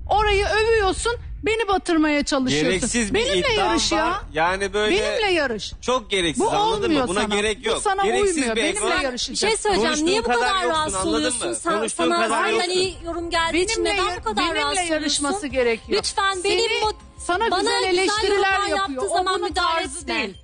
C: Orayı övüyorsun, beni batırmaya çalışıyorsun.
P: Gereksiz bir
C: Benimle
P: iddiam
C: yarış
P: var.
C: ya.
P: Yani böyle
C: Benimle yarış.
P: çok gereksiz
C: Bu
P: anladın
C: olmuyor
P: mı? Buna
C: sana.
P: gerek
C: Bu
P: yok.
C: sana
P: gereksiz
C: uymuyor.
P: bir
C: Benimle
P: egzo-
C: yarışacaksın.
F: Bir şey söyleyeceğim.
P: Konuştuğun
F: Niye bu kadar,
P: kadar yoksun,
F: rahatsız
P: anladın
F: oluyorsun?
P: mı?
F: Sen,
P: Konuştuğun
F: sana
P: kadar yoksun.
F: iyi yorum geldiği için
C: Benimle,
F: neden bu kadar
C: benimle
F: rahatsız
C: yarışması
F: oluyorsun?
C: gerekiyor.
F: Lütfen
C: Seni-
F: benim bu
C: sana
F: bana
C: güzel
F: güzel
C: eleştiriler
F: yorumlar
C: yapıyor.
F: yaptığı
C: O
F: zaman
C: bunun
F: müdahale
C: tarzı
F: etme.
C: değil.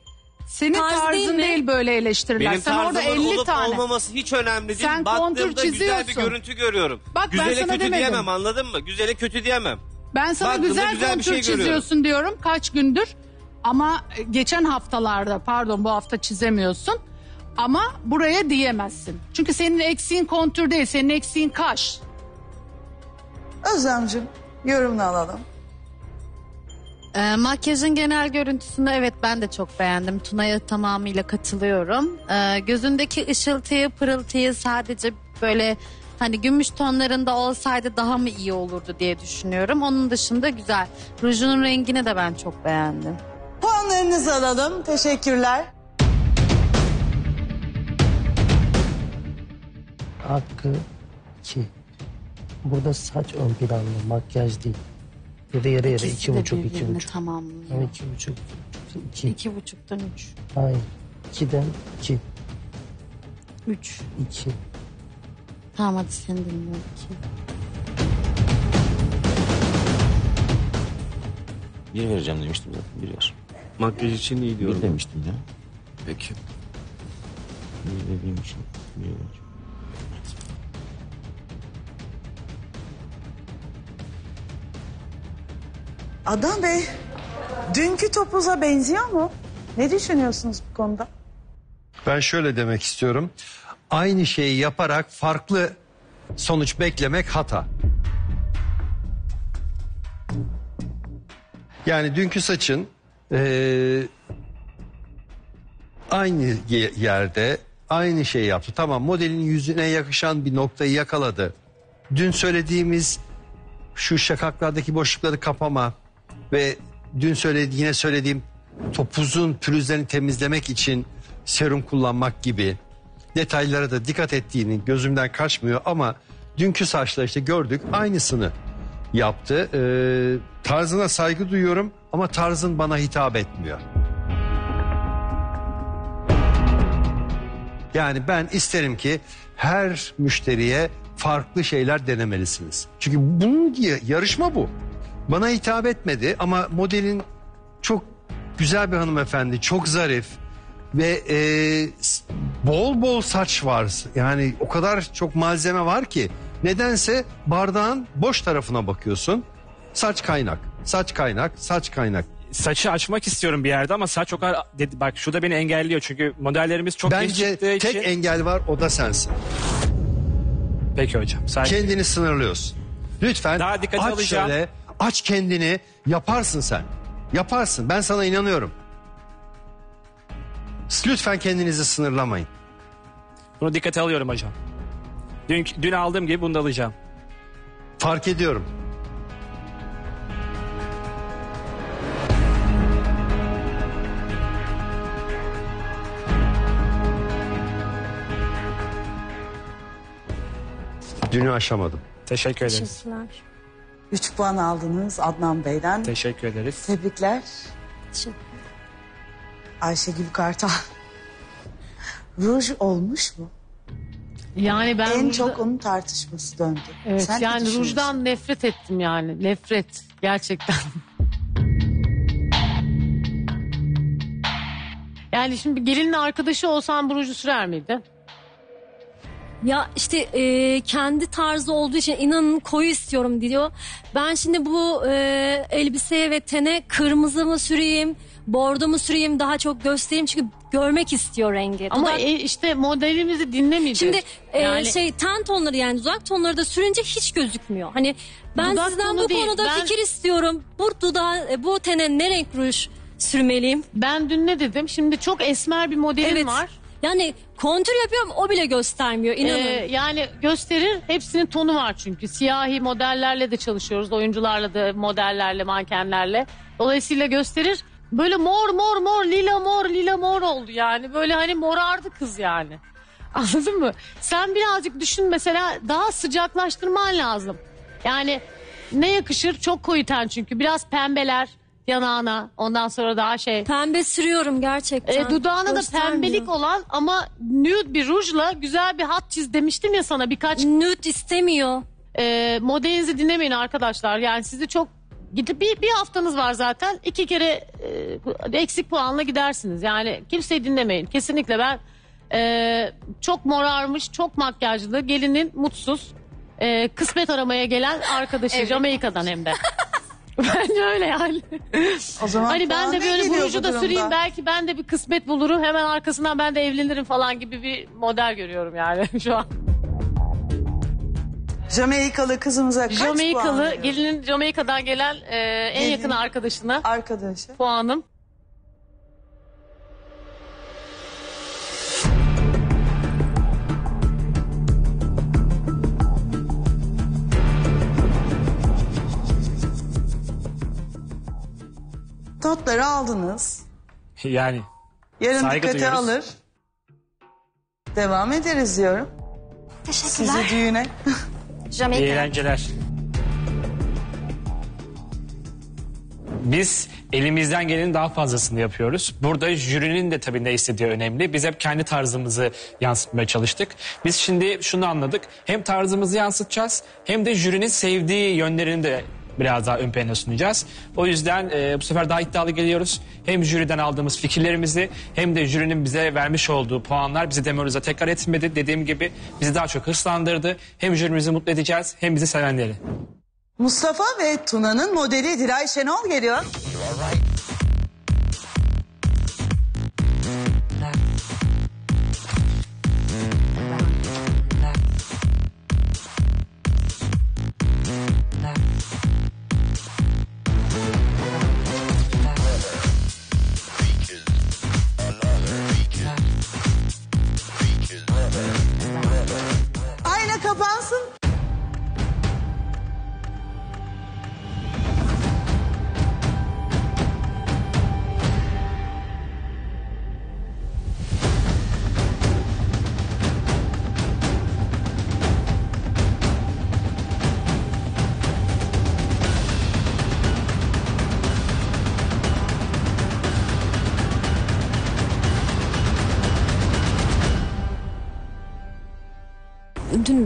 C: Senin
F: Tarz
C: tarzın
F: değil
C: değil,
F: mi?
C: böyle eleştiriler.
P: Benim
C: Sen orada
P: tarzımın
C: 50
P: olup
C: tane.
P: olmaması hiç önemli değil.
C: Sen kontur
P: Baktığımda güzel bir
C: çiziyorsun.
P: görüntü görüyorum.
C: Bak ben
P: Güzele
C: sana
P: kötü
C: demedim.
P: diyemem anladın mı? Güzele kötü diyemem.
C: Ben sana
P: Baktığımda
C: güzel,
P: güzel bir
C: kontür
P: şey görüyorum.
C: çiziyorsun diyorum kaç gündür. Ama geçen haftalarda pardon bu hafta çizemiyorsun. Ama buraya diyemezsin. Çünkü senin eksiğin kontür değil, senin eksiğin kaş.
B: Özlemciğim yorumunu alalım.
K: Ee, makyajın genel görüntüsünde evet ben de çok beğendim. Tuna'ya tamamıyla katılıyorum. Ee, gözündeki ışıltıyı, pırıltıyı sadece böyle hani gümüş tonlarında olsaydı daha mı iyi olurdu diye düşünüyorum. Onun dışında güzel. Rujunun rengini de ben çok beğendim.
B: Puanlarınızı alalım. Teşekkürler.
D: Hakkı 2. Burada saç ön planda, makyaj değil. Ya da yarı yarı
K: İkisi
D: iki
K: de
D: buçuk, iki
K: birbirini
D: buçuk.
K: tamamlıyor.
D: Yani iki buçuk, iki.
K: İki buçuktan üç.
D: Hayır. İkiden iki.
K: Üç.
D: iki.
K: Tamam hadi seni dinliyorum.
M: Bir vereceğim demiştim zaten. Bir ver.
P: Makyaj için iyi diyorum.
M: Bir demiştim ya.
P: Peki.
M: Bir dediğim için. Bir vereceğim.
B: Adnan Bey, dünkü topuza benziyor mu? Ne düşünüyorsunuz bu konuda?
O: Ben şöyle demek istiyorum. Aynı şeyi yaparak farklı sonuç beklemek hata. Yani dünkü saçın eee, aynı ye- yerde aynı şeyi yaptı. Tamam modelin yüzüne yakışan bir noktayı yakaladı. Dün söylediğimiz şu şakaklardaki boşlukları kapama ve dün söyledi yine söylediğim topuzun pürüzlerini temizlemek için serum kullanmak gibi detaylara da dikkat ettiğini gözümden kaçmıyor ama dünkü saçla işte gördük aynısını yaptı. Ee, tarzına saygı duyuyorum ama tarzın bana hitap etmiyor. Yani ben isterim ki her müşteriye farklı şeyler denemelisiniz. Çünkü bunun yarışma bu. Bana hitap etmedi ama modelin çok güzel bir hanımefendi, çok zarif ve e, bol bol saç var. Yani o kadar çok malzeme var ki nedense bardağın boş tarafına bakıyorsun. Saç kaynak, saç kaynak, saç kaynak.
J: Saçı açmak istiyorum bir yerde ama saç o kadar dedi, bak şurada beni engelliyor çünkü modellerimiz çok
O: Bence tek
J: için.
O: engel var o da sensin.
J: Peki hocam. Saygı.
O: Kendini sınırlıyorsun. Lütfen
J: Daha
O: aç
J: alacağım.
O: şöyle, aç kendini, yaparsın sen. Yaparsın, ben sana inanıyorum. Lütfen kendinizi sınırlamayın.
J: Bunu dikkate alıyorum hocam. Dün, dün aldığım gibi bunu da alacağım.
O: Fark ediyorum. Dünü aşamadım.
J: Teşekkür ederiz.
F: Teşekkürler.
B: 3 puan aldınız Adnan Bey'den.
J: Teşekkür ederiz.
B: Tebrikler.
F: Teşekkür
B: Ayşegül Kartal. Ruj olmuş mu?
H: Yani ben
B: en
H: rujda-
B: çok onun tartışması döndü.
H: Evet
B: Sen
H: yani rujdan nefret ettim yani. Nefret gerçekten. *laughs* yani şimdi gelinin arkadaşı olsan bu ruju sürer miydi?
F: Ya işte e, kendi tarzı olduğu için inanın koyu istiyorum diyor. Ben şimdi bu e, elbiseye ve tene kırmızı mı süreyim, bordo mu süreyim daha çok göstereyim çünkü görmek istiyor rengi.
H: Ama
F: Dudak-
H: e, işte modelimizi dinlemeyecek.
F: Şimdi e,
H: Yani-
F: şey ten tonları yani dudak tonları da sürünce hiç gözükmüyor. Hani ben
H: Dudak
F: sizden bu
H: değil,
F: konuda
H: ben-
F: fikir istiyorum. Bu dudağa, e, bu tene ne renk ruj sürmeliyim?
H: Ben dün ne dedim? Şimdi çok esmer bir modelim
F: Evet.
H: var.
F: Yani kontür yapıyorum o bile göstermiyor inanın.
H: Ee, yani gösterir. Hepsinin tonu var çünkü. Siyahi modellerle de çalışıyoruz. Oyuncularla da modellerle, mankenlerle. Dolayısıyla gösterir. Böyle mor mor mor lila mor lila mor oldu yani. Böyle hani morardı kız yani. *laughs* Anladın mı? Sen birazcık düşün mesela daha sıcaklaştırman lazım. Yani ne yakışır? Çok koyu ten çünkü. Biraz pembeler yanağına. Ondan sonra daha şey.
F: Pembe sürüyorum gerçekten.
H: E, dudağına da
F: Göstermiyor.
H: pembelik olan ama nude bir rujla güzel bir hat çiz demiştim ya sana birkaç.
F: Nude istemiyor.
H: E, modelinizi dinlemeyin arkadaşlar. Yani sizi çok gidip bir, bir haftanız var zaten. iki kere e, eksik puanla gidersiniz. Yani kimseyi dinlemeyin. Kesinlikle ben e, çok morarmış, çok makyajlı, gelinin mutsuz, e, kısmet aramaya gelen arkadaşı
B: Evet.
H: Jamaika'dan hem de. *laughs* Bence öyle yani.
B: O zaman
H: hani ben
B: puan
H: de
B: ne
H: böyle
B: geliyor
H: burucu
B: bu
H: da
B: durumda?
H: süreyim belki ben de bir kısmet bulurum hemen arkasından ben de evlenirim falan gibi bir model görüyorum yani *laughs* şu an.
B: Jamaikalı kızımıza kaç puan
H: Jamaikalı
B: veriyorsun?
H: gelinin Jamaika'dan gelen e, en
B: Gelin.
H: yakın arkadaşına
B: Arkadaşı.
H: puanım.
B: Notları aldınız.
J: Yani
B: Yarın
J: Saygı
B: dikkate
J: duyuyoruz.
B: alır. Devam ederiz diyorum.
G: Teşekkürler.
B: Sizi düğüne. *laughs*
J: iyi
G: Jamaika.
J: eğlenceler. Biz elimizden gelenin daha fazlasını yapıyoruz. Burada jürinin de tabii ne istediği önemli. Biz hep kendi tarzımızı yansıtmaya çalıştık. Biz şimdi şunu anladık. Hem tarzımızı yansıtacağız hem de jürinin sevdiği yönlerini de biraz daha ön plana sunacağız. O yüzden e, bu sefer daha iddialı geliyoruz. Hem jüriden aldığımız fikirlerimizi hem de jürinin bize vermiş olduğu puanlar bizi demoralize tekrar etmedi. Dediğim gibi bizi daha çok hırslandırdı. Hem jürimizi mutlu edeceğiz hem bizi sevenleri.
B: Mustafa ve Tuna'nın modeli Dilay Şenol geliyor.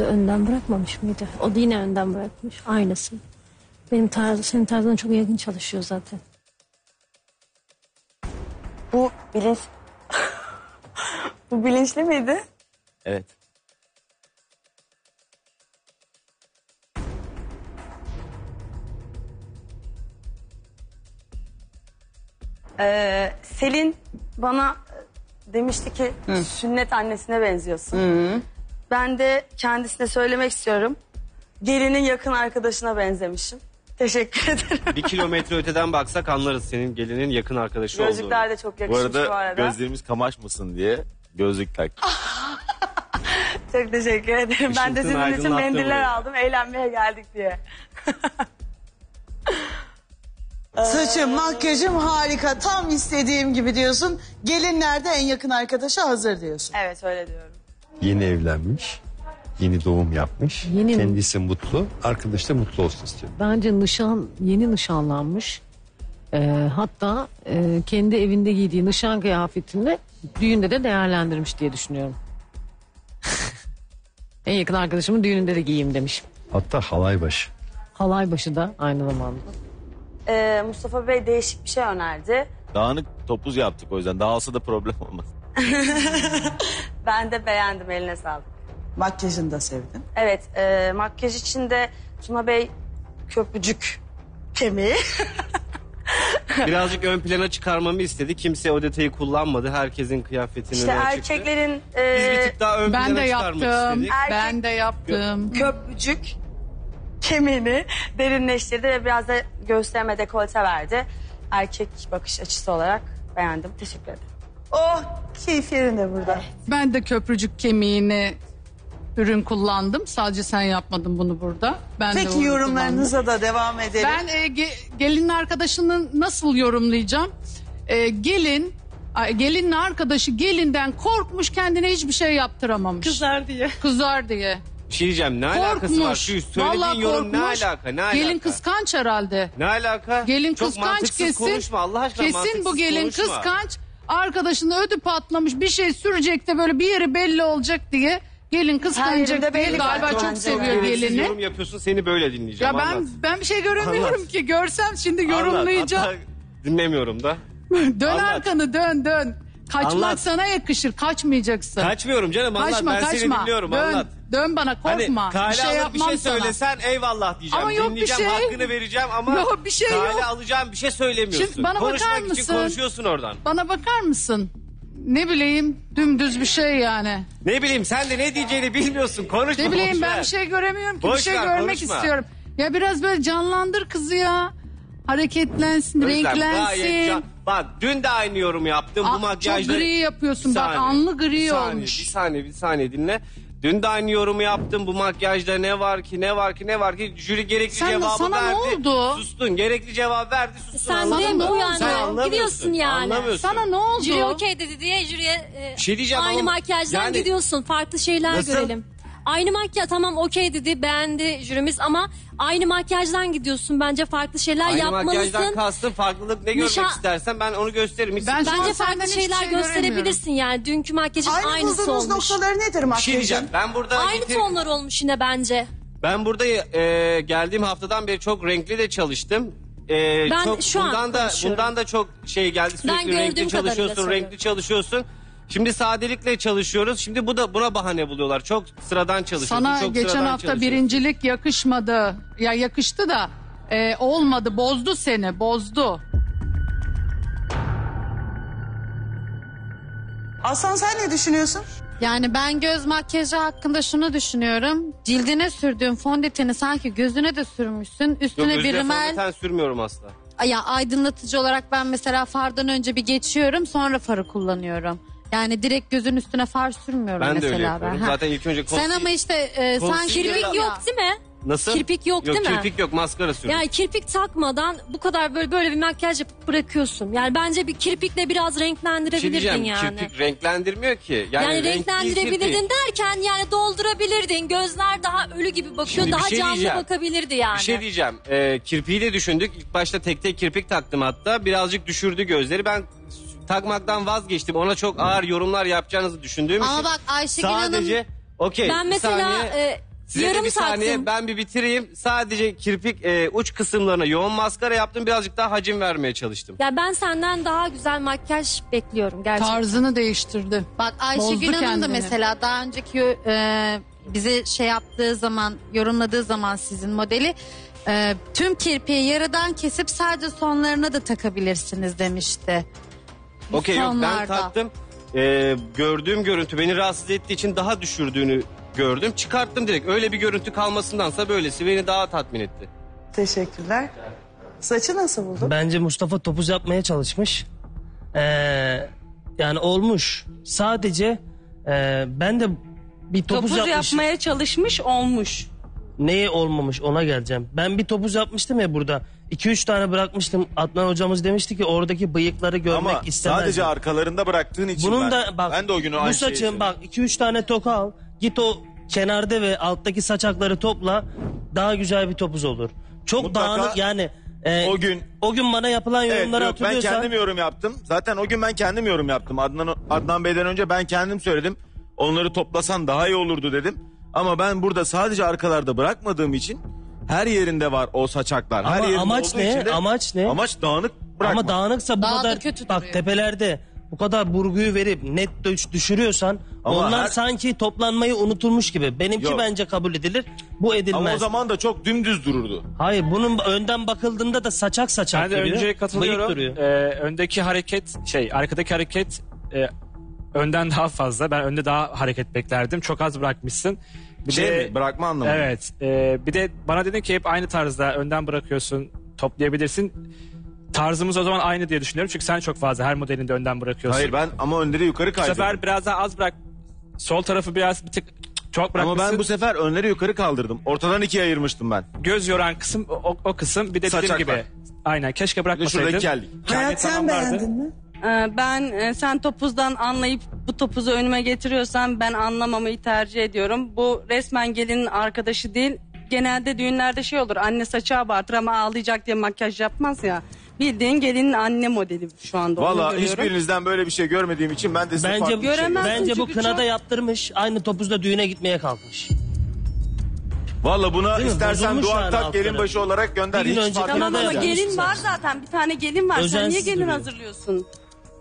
F: Önden bırakmamış mıydı? O da yine önden bırakmış. Aynısı. Benim tarzı, senin tarzına çok yakın çalışıyor zaten.
K: Bu bilinç... *laughs* Bu bilinçli miydi?
M: Evet.
K: Ee, Selin bana demişti ki sünnet annesine benziyorsun. Ben de kendisine söylemek istiyorum. Gelinin yakın arkadaşına benzemişim. Teşekkür ederim.
P: Bir kilometre öteden baksak anlarız senin gelinin yakın arkadaşı olduğunu.
K: Gözlükler de çok
M: Bu
K: yakışmış
M: arada,
K: bu arada.
M: gözlerimiz kamaşmasın diye gözlük tak. *laughs*
K: Çok teşekkür ederim. ben de
M: Işıltın
K: sizin için
M: aydınlattı
K: mendiller
M: burayı.
K: aldım. Eğlenmeye geldik diye. *laughs*
B: Saçım, makyajım harika. Tam istediğim gibi diyorsun. Gelinlerde en yakın arkadaşa hazır diyorsun.
K: Evet öyle diyorum.
O: Yeni evlenmiş. Yeni doğum yapmış.
H: Yeni?
O: Kendisi mutlu. Arkadaş da mutlu olsun istiyor.
H: Bence nişan yeni nişanlanmış. Ee, hatta e, kendi evinde giydiği nişan kıyafetini düğünde de değerlendirmiş diye düşünüyorum. *laughs* en yakın arkadaşımın düğününde de giyeyim demiş.
O: Hatta halay başı.
H: Halay başı da aynı zamanda.
K: Ee, Mustafa Bey değişik bir şey önerdi.
M: Dağınık topuz yaptık o yüzden. Dağılsa da problem olmaz. *laughs*
K: Ben de beğendim eline sağlık.
B: Makyajını da sevdim.
K: Evet e, makyaj için de Tuna Bey köprücük kemiği. *laughs*
P: Birazcık ön plana çıkarmamı istedi. Kimse o detayı kullanmadı. Herkesin kıyafetinin
K: İşte
P: önüne çıktı.
K: erkeklerin
P: Biz
K: e,
P: bir tık daha ön
C: Ben
P: plana
C: de
P: çıkarmak
C: yaptım.
P: istedik.
C: Ben de yaptım.
K: köprücük kemiğini derinleştirdi ve biraz da gösterme dekolte verdi. Erkek bakış açısı olarak beğendim. Teşekkür ederim.
B: Oh keyif yerinde burada.
C: Ben de köprücük kemiğini ürün kullandım. Sadece sen yapmadın bunu burada. Ben de
B: Peki
C: onu
B: yorumlarınıza da devam edelim.
C: Ben e, ge- gelinin arkadaşını nasıl yorumlayacağım? E, gelin ay, gelinin arkadaşı gelinden korkmuş kendine hiçbir şey yaptıramamış.
B: Kızar diye.
C: Kızar diye.
P: Bir şey diyeceğim. Ne alakası var? Şu söylediğin
C: Vallahi
P: yorum ne
C: korkmuş.
P: alaka? Ne
C: Gelin
P: alaka?
C: kıskanç herhalde.
P: Ne alaka?
C: Gelin
P: Çok
C: kıskanç
P: mantıksız
C: kesin.
P: konuşma Allah aşkına
C: Kesin bu
P: mantıksız
C: gelin
P: konuşma.
C: kıskanç. Arkadaşını ödü patlamış bir şey sürecek de böyle bir yeri belli olacak diye. Gelin kıskanacak
K: yerinde
C: diye
K: belli
C: galiba
K: zaten.
C: çok seviyor
P: Gereksiz
C: gelini.
P: yorum yapıyorsun seni böyle dinleyeceğim.
C: Ya ben
P: Anlat.
C: ben bir şey göremiyorum
P: Anlat.
C: ki. Görsem şimdi
P: Anlat.
C: yorumlayacağım.
P: Hatta dinlemiyorum da. *laughs*
C: Dön
P: Anlat.
C: arkanı dön dön. Kaçmak
P: Anlat.
C: sana yakışır. Kaçmayacaksın.
P: Kaçmıyorum canım anlat
C: Kaçma
P: ben
C: kaçma.
P: seni dinliyorum
C: dön,
P: anlat.
C: Dön bana korkma.
P: Hani kale
C: bir şey
P: alır bir
C: yapmam
P: şey
C: sana.
P: söylesen eyvallah diyeceğim.
C: Ama yok bir
P: Dinleyeceğim
C: şey.
P: hakkını vereceğim ama
C: Yok, bir şey
P: kale
C: yok.
P: alacağım bir şey söylemiyorsun.
C: Şimdi bana
P: Konuşmak
C: bakar
P: için
C: mısın?
P: konuşuyorsun oradan.
C: Bana bakar mısın? Ne bileyim dümdüz bir şey yani.
P: Ne bileyim sen de ne diyeceğini bilmiyorsun. Konuşma.
C: Ne bileyim
P: boş
C: ben
P: ver.
C: bir şey göremiyorum ki.
P: Boş
C: bir şey
P: ver,
C: görmek
P: konuşma.
C: istiyorum. Ya biraz böyle canlandır kızı ya. Hareketlensin,
P: Özlem, gayet
C: renklensin.
P: can- Bak dün de aynı yorum yaptım.
C: Aa,
P: Bu makyajda...
C: çok gri yapıyorsun. Bak, anlı gri
P: bir saniye,
C: olmuş.
P: Bir saniye bir saniye dinle. Dün de aynı yorumu yaptım. Bu makyajda ne var ki ne var ki ne var ki jüri gerekli
C: Sen
P: cevabı
C: sana ne
P: verdi.
C: oldu?
P: Sustun gerekli cevap verdi sustun.
F: Sen
P: anladın
F: de
P: mı?
F: bu yani.
P: Sen anlamıyorsun,
F: Gidiyorsun yani.
P: Anlamıyorsun.
C: Sana ne oldu?
F: Jüri okey dedi diye jüriye e,
P: Bir şey diyeceğim
F: aynı
P: ama
F: makyajdan
P: yani-
F: gidiyorsun. Farklı şeyler
P: Nasıl?
F: görelim. Aynı makyaj tamam okey dedi beğendi jürimiz ama aynı makyajdan gidiyorsun. Bence farklı şeyler
P: Aynı
F: yapmalısın.
P: makyajdan kastım farklılık ne görmek
F: Nişan-
P: istersen ben onu gösteririm. Hiç
C: Ben
P: sıkıntı
C: şu an
F: Bence
C: senden
F: farklı
C: hiçbir
F: şeyler
C: şey
F: gösterebilirsin yani. Dünkü makyajın
B: Aynı
F: aynısı
B: bulduğunuz
F: olmuş.
B: noktaları nedir
P: Bir şey
B: makyajın?
P: Ben burada
F: Aynı
P: getir-
F: tonlar olmuş yine bence.
P: Ben burada e, geldiğim haftadan beri çok renkli de çalıştım. E,
F: Ben
P: çok,
F: şu an
P: bundan da
F: konuşuyorum.
P: bundan da çok şey geldi.
F: Ben
P: Sürekli
F: gördüğüm
P: renkli
F: kadarıyla
P: çalışıyorsun,
F: söylüyorum.
P: renkli çalışıyorsun. Şimdi sadelikle çalışıyoruz. Şimdi bu da buna bahane buluyorlar. Çok sıradan çalışıyorsun.
C: Sana
P: çok
C: geçen
P: sıradan
C: hafta birincilik yakışmadı. Ya yakıştı da e, olmadı. Bozdu seni. Bozdu.
B: Aslan sen ne düşünüyorsun?
Q: Yani ben göz makyajı hakkında şunu düşünüyorum. Cildine sürdüğün fondöteni sanki gözüne de sürmüşsün.
P: Yok,
Q: Üstüne bir
P: gözüne
Q: rimel
P: fondöten sürmüyorum asla.
Q: ya aydınlatıcı olarak ben mesela fardan önce bir geçiyorum sonra farı kullanıyorum. Yani direkt gözün üstüne far sürmüyorum
P: Ben de
Q: mesela
P: öyle yapıyorum.
Q: ben. Ha.
P: Zaten ilk önce
Q: Sen ama işte e, sen kirpik
F: yok değil mi?
P: Nasıl?
F: Kirpik yok,
P: yok
F: değil mi?
P: Kirpik yok maskara sürüyorum.
F: Yani kirpik takmadan bu kadar böyle böyle bir makyaj yapıp bırakıyorsun. Yani bence bir kirpikle biraz
P: bir şey
F: renklendirebilirdin
P: diyeceğim.
F: yani.
P: Kirpik renklendirmiyor ki. Yani,
F: Yani,
P: renk değil
F: renklendirebilirdin
P: kirpik.
F: derken yani doldurabilirdin. Gözler daha ölü gibi bakıyor.
P: Şimdi bir
F: daha
P: şey
F: canlı
P: diyeceğim.
F: bakabilirdi yani.
P: Bir şey diyeceğim. Ee, kirpiği de düşündük. İlk başta tek tek kirpik taktım hatta. Birazcık düşürdü gözleri. Ben takmaktan vazgeçtim. Ona çok ağır yorumlar yapacağınızı düşündüğüm
Q: Ama
P: için.
Q: bak Ayşegül Hanım-
P: Sadece okey.
F: ben
P: bir
F: mesela
P: saniye.
F: e,
P: Size de
I: Yarım
P: bir saniye
I: taktım.
P: ben bir bitireyim. Sadece kirpik e, uç kısımlarına yoğun maskara yaptım. Birazcık daha hacim vermeye çalıştım.
F: Ya ben senden daha güzel makyaj bekliyorum gerçekten.
C: Tarzını değiştirdi.
K: Bak Ayşegül
C: Bozdu
K: Hanım da
C: kendini.
K: mesela daha önceki e, bize şey yaptığı zaman, yorumladığı zaman sizin modeli e, tüm kirpiği yarıdan kesip sadece sonlarına da takabilirsiniz demişti.
P: Okey yok ben
K: Sonlarda.
P: taktım. E, gördüğüm görüntü beni rahatsız ettiği için daha düşürdüğünü gördüm. Çıkarttım direkt. Öyle bir görüntü kalmasındansa böylesi beni daha tatmin etti.
B: Teşekkürler. Saçı nasıl buldun?
D: Bence Mustafa topuz yapmaya çalışmış. Ee, yani olmuş. Sadece e, ben de bir topuz,
N: Topuz
D: yapmışım.
N: yapmaya çalışmış olmuş.
D: Neye olmamış ona geleceğim. Ben bir topuz yapmıştım ya burada. 2-3 tane bırakmıştım. Adnan hocamız demişti ki oradaki bıyıkları görmek
M: Ama
D: istemezdim.
M: sadece arkalarında bıraktığın için
D: Bunun
M: ben,
D: da bak
M: ben de o günü
D: bu
M: aynı şeyi
D: saçın bak 2-3 tane toka al. Git o kenarda ve alttaki saçakları topla. Daha güzel bir topuz olur. Çok
M: Mutlaka
D: dağınık yani. e,
M: o gün
D: o gün bana yapılan
M: Evet,
D: yorumları
M: yok, ben
D: hatırlıyorsan.
M: kendim yorum yaptım. Zaten o gün ben kendim yorum yaptım. Adnan Adnan Bey'den önce ben kendim söyledim. Onları toplasan daha iyi olurdu dedim. Ama ben burada sadece arkalarda bırakmadığım için her yerinde var o saçaklar. her
D: Ama
M: yerinde
D: amaç
M: olduğu
D: ne?
M: için de-
D: Amaç ne?
M: Amaç dağınık bırakmak.
D: Ama dağınıksa bu
K: Daha da
D: kadar
K: kötü
D: bak
K: duruyor.
D: tepelerde bu kadar burguyu verip net düş- düşürüyorsan
M: Ama
D: onlar
M: her-
D: sanki toplanmayı unutulmuş gibi. Benimki
M: Yok.
D: bence kabul edilir. Bu edilmez.
M: Ama o zaman da çok dümdüz dururdu.
D: Hayır bunun önden bakıldığında da saçak saçak
J: Ben de
D: duruyor.
J: önce
D: Bıyık
J: katılıyorum.
D: duruyor.
J: Ee, öndeki hareket şey arkadaki hareket e, önden daha fazla. Ben önde daha hareket beklerdim. Çok az bırakmışsın. Bir
M: Şey mi? Bırakma anlamında.
J: Evet. e, bir de bana dedin ki hep aynı tarzda önden bırakıyorsun, toplayabilirsin. Tarzımız o zaman aynı diye düşünüyorum. Çünkü sen çok fazla her modelinde önden bırakıyorsun.
M: Hayır ben ama önleri yukarı
J: Bu sefer biraz daha az bırak. Sol tarafı biraz bir tık çok bırakmışsın.
M: Ama ben bu sefer önleri yukarı kaldırdım. Ortadan ikiye ayırmıştım ben.
J: Göz yoran kısım o, o kısım. Bir de dediğim
M: Saçaklar.
J: gibi. Aynen keşke
M: Bir de
J: bırakmasaydın.
M: şuradaki kellik.
B: Hayat sen
J: tamam vardı.
B: beğendin mi?
N: Ee, Ben e, sen topuzdan anlayıp bu topuzu önüme getiriyorsan ben anlamamayı tercih ediyorum. Bu resmen gelinin arkadaşı değil. Genelde düğünlerde şey olur anne saçı abartır ama ağlayacak diye makyaj yapmaz ya. Bildiğin gelinin anne modeli şu anda onu
M: Valla
N: görüyorum.
M: hiçbirinizden böyle bir şey görmediğim için ben de size
D: Bence
M: farklı bir şey
N: Göremezsin
D: bence bu
N: çünkü
D: kınada
N: çok-
D: yaptırmış. Aynı topuzda düğüne gitmeye kalkmış.
M: Valla buna
D: Değil mi?
M: istersen
D: Bozulmuş
M: duvar
D: yani
M: tak gelin başı olarak gönder.
D: Bir gün
M: Hiç
D: önce
M: fark
N: Tamam ama
M: yani.
N: gelin var zaten bir tane gelin var. Sen niye
D: Özensiz
N: gelin
D: duruyor.
N: hazırlıyorsun?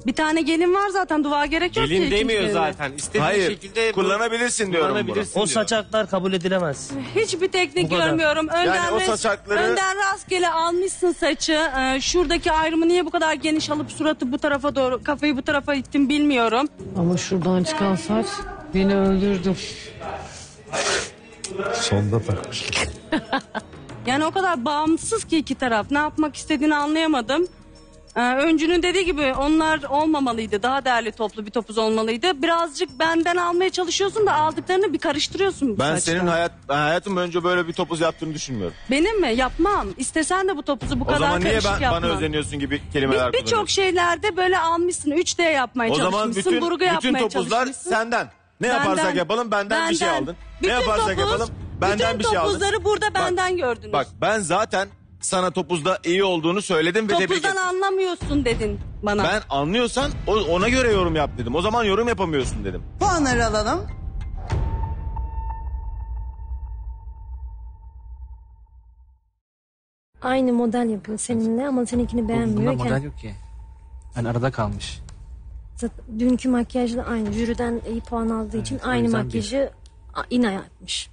N: Bir tane gelin var zaten dua gerek yok ki
P: Gelin
N: ikinci
P: demiyor zaten. İstediğin
M: Hayır
P: şekilde bu-
M: kullanabilirsin diyorum bunu.
P: kullanabilirsin
D: O
P: diyor.
D: saçaklar kabul edilemez.
N: Hiçbir teknik
D: kadar.
N: görmüyorum. Önden,
M: Yani o
N: res-
M: saçakları-
N: önden rastgele almışsın saçı. Ee, şuradaki ayrımı niye bu kadar geniş alıp suratı bu tarafa doğru, kafayı bu tarafa ittin bilmiyorum.
H: Ama şuradan çıkan saç beni öldürdü.
O: Sonda takmış. *laughs*
N: Yani o kadar bağımsız ki iki taraf. Ne yapmak istediğini anlayamadım. Ee, öncünün dediği gibi onlar olmamalıydı. Daha değerli toplu bir topuz olmalıydı. Birazcık benden almaya çalışıyorsun da aldıklarını bir karıştırıyorsun bu
M: Ben
N: saçta.
M: senin hayat ben hayatım boyunca böyle bir topuz yaptığını düşünmüyorum.
N: Benim mi? Yapmam. İstesen de bu topuzu bu
M: O
N: kadar
M: zaman niye
N: karışık
M: ben,
N: yapmam.
M: bana özeniyorsun gibi kelimeler
N: Bir- Birçok
M: kullanıyorsun?
N: şeylerde böyle almışsın. 3D yapmaya
M: O zaman
N: çalışmışsın.
M: bütün,
N: burgu
M: bütün
N: yapmaya
M: topuzlar
N: çalışmışsın.
M: senden. Ne
N: Benden.
M: yaparsak yapalım benden, bir şey aldın.
N: Bütün
M: ne yaparsak
N: topuz-
M: yapalım benden
N: bütün
M: bir şey aldın.
N: topuzları burada benden gördünüz.
M: Bak ben zaten sana topuzda iyi olduğunu söyledim ve tebrik
N: Topuzdan
M: ettim.
N: anlamıyorsun dedin bana.
M: Ben anlıyorsan o- ona göre yorum yap dedim. O zaman yorum yapamıyorsun dedim.
B: Puanları alalım.
F: Aynı model yapıyor seninle ama seninkini
J: Bunda
F: beğenmiyorken.
J: model yok ki. Yani arada kalmış.
F: Zaten dünkü makyajla aynı. Jüriden iyi puan aldığı için
J: o
F: aynı
J: yüzden
F: makyajı a- yine yapmış.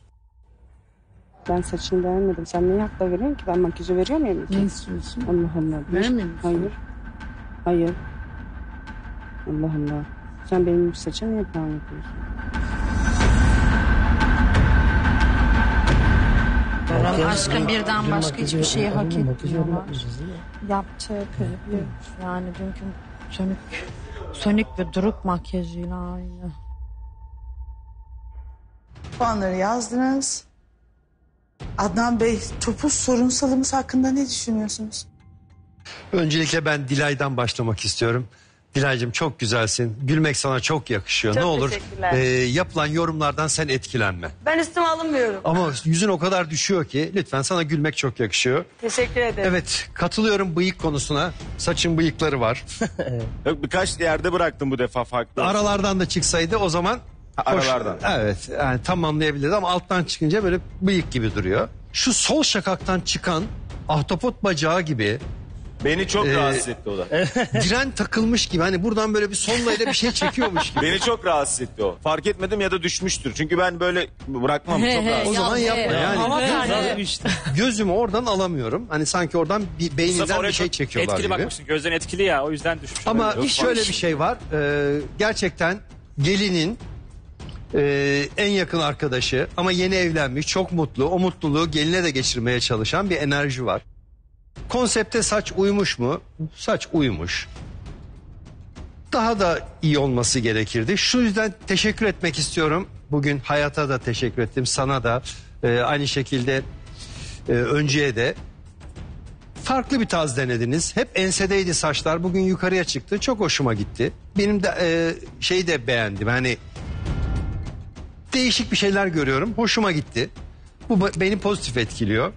E: Ben saçını beğenmedim. Sen niye hakla veriyorsun ki? Ben makyajı veriyor muyum?
C: Ne istiyorsun?
E: Allah Allah.
C: Vermiyor musun?
E: Hayır. Hayır. Allah Allah. Sen benim saça niye puan yapıyorsun?
K: Bakalım aşkım birden başka hiçbir şeyi hak etmiyorlar. Yaptığı kötü. Yani dünkü sönük sönük ve duruk makyajıyla aynı.
B: Puanları yazdınız. Adnan Bey topuz sorunsalımız hakkında ne düşünüyorsunuz?
O: Öncelikle ben Dilay'dan başlamak istiyorum. Dilay'cığım çok güzelsin. Gülmek sana çok yakışıyor.
B: Çok
O: ne olur e, yapılan yorumlardan sen etkilenme.
B: Ben üstüme alınmıyorum.
O: Ama yüzün o kadar düşüyor ki lütfen sana gülmek çok yakışıyor.
B: Teşekkür ederim.
O: Evet katılıyorum bıyık konusuna. Saçın bıyıkları var. *laughs*
M: Yok birkaç yerde bıraktım bu defa farklı.
O: Aralardan da çıksaydı o zaman Hoş-
M: aralardan.
O: evet yani tamamlayabiliriz ama alttan çıkınca böyle bıyık gibi duruyor. Şu sol şakaktan çıkan ahtapot bacağı gibi
M: Beni çok
O: Ee,
M: rahatsız etti o da. *laughs*
O: diren takılmış gibi hani buradan böyle bir sonlayla bir şey çekiyormuş gibi.
M: Beni çok rahatsız etti o. Fark etmedim ya da düşmüştür. Çünkü ben böyle bırakmam. Çok rahatsız.
O: O zaman yapma yani.
D: Hava
O: Göz-
D: kararı.
O: Gözümü oradan alamıyorum. Hani sanki oradan bir beyninden bir şey çekiyorlar
R: Etkili
O: gibi.
R: bakmışsın. Gözden etkili ya o yüzden düşmüş.
O: Ama şöyle bir şey var. Ee, gerçekten gelinin e, en yakın arkadaşı ama yeni evlenmiş, çok mutlu. O mutluluğu geline de geçirmeye çalışan bir enerji var. Konsepte saç uymuş mu? Saç uymuş. Daha da iyi olması gerekirdi. Şu yüzden teşekkür etmek istiyorum. Bugün hayata da teşekkür ettim. Sana da e, aynı şekilde e, önceye de farklı bir tarz denediniz. Hep ensedeydi saçlar. Bugün yukarıya çıktı. Çok hoşuma gitti. Benim de e, şeyi de beğendim. Hani değişik bir şeyler görüyorum. Hoşuma gitti. Bu ba- beni pozitif etkiliyor.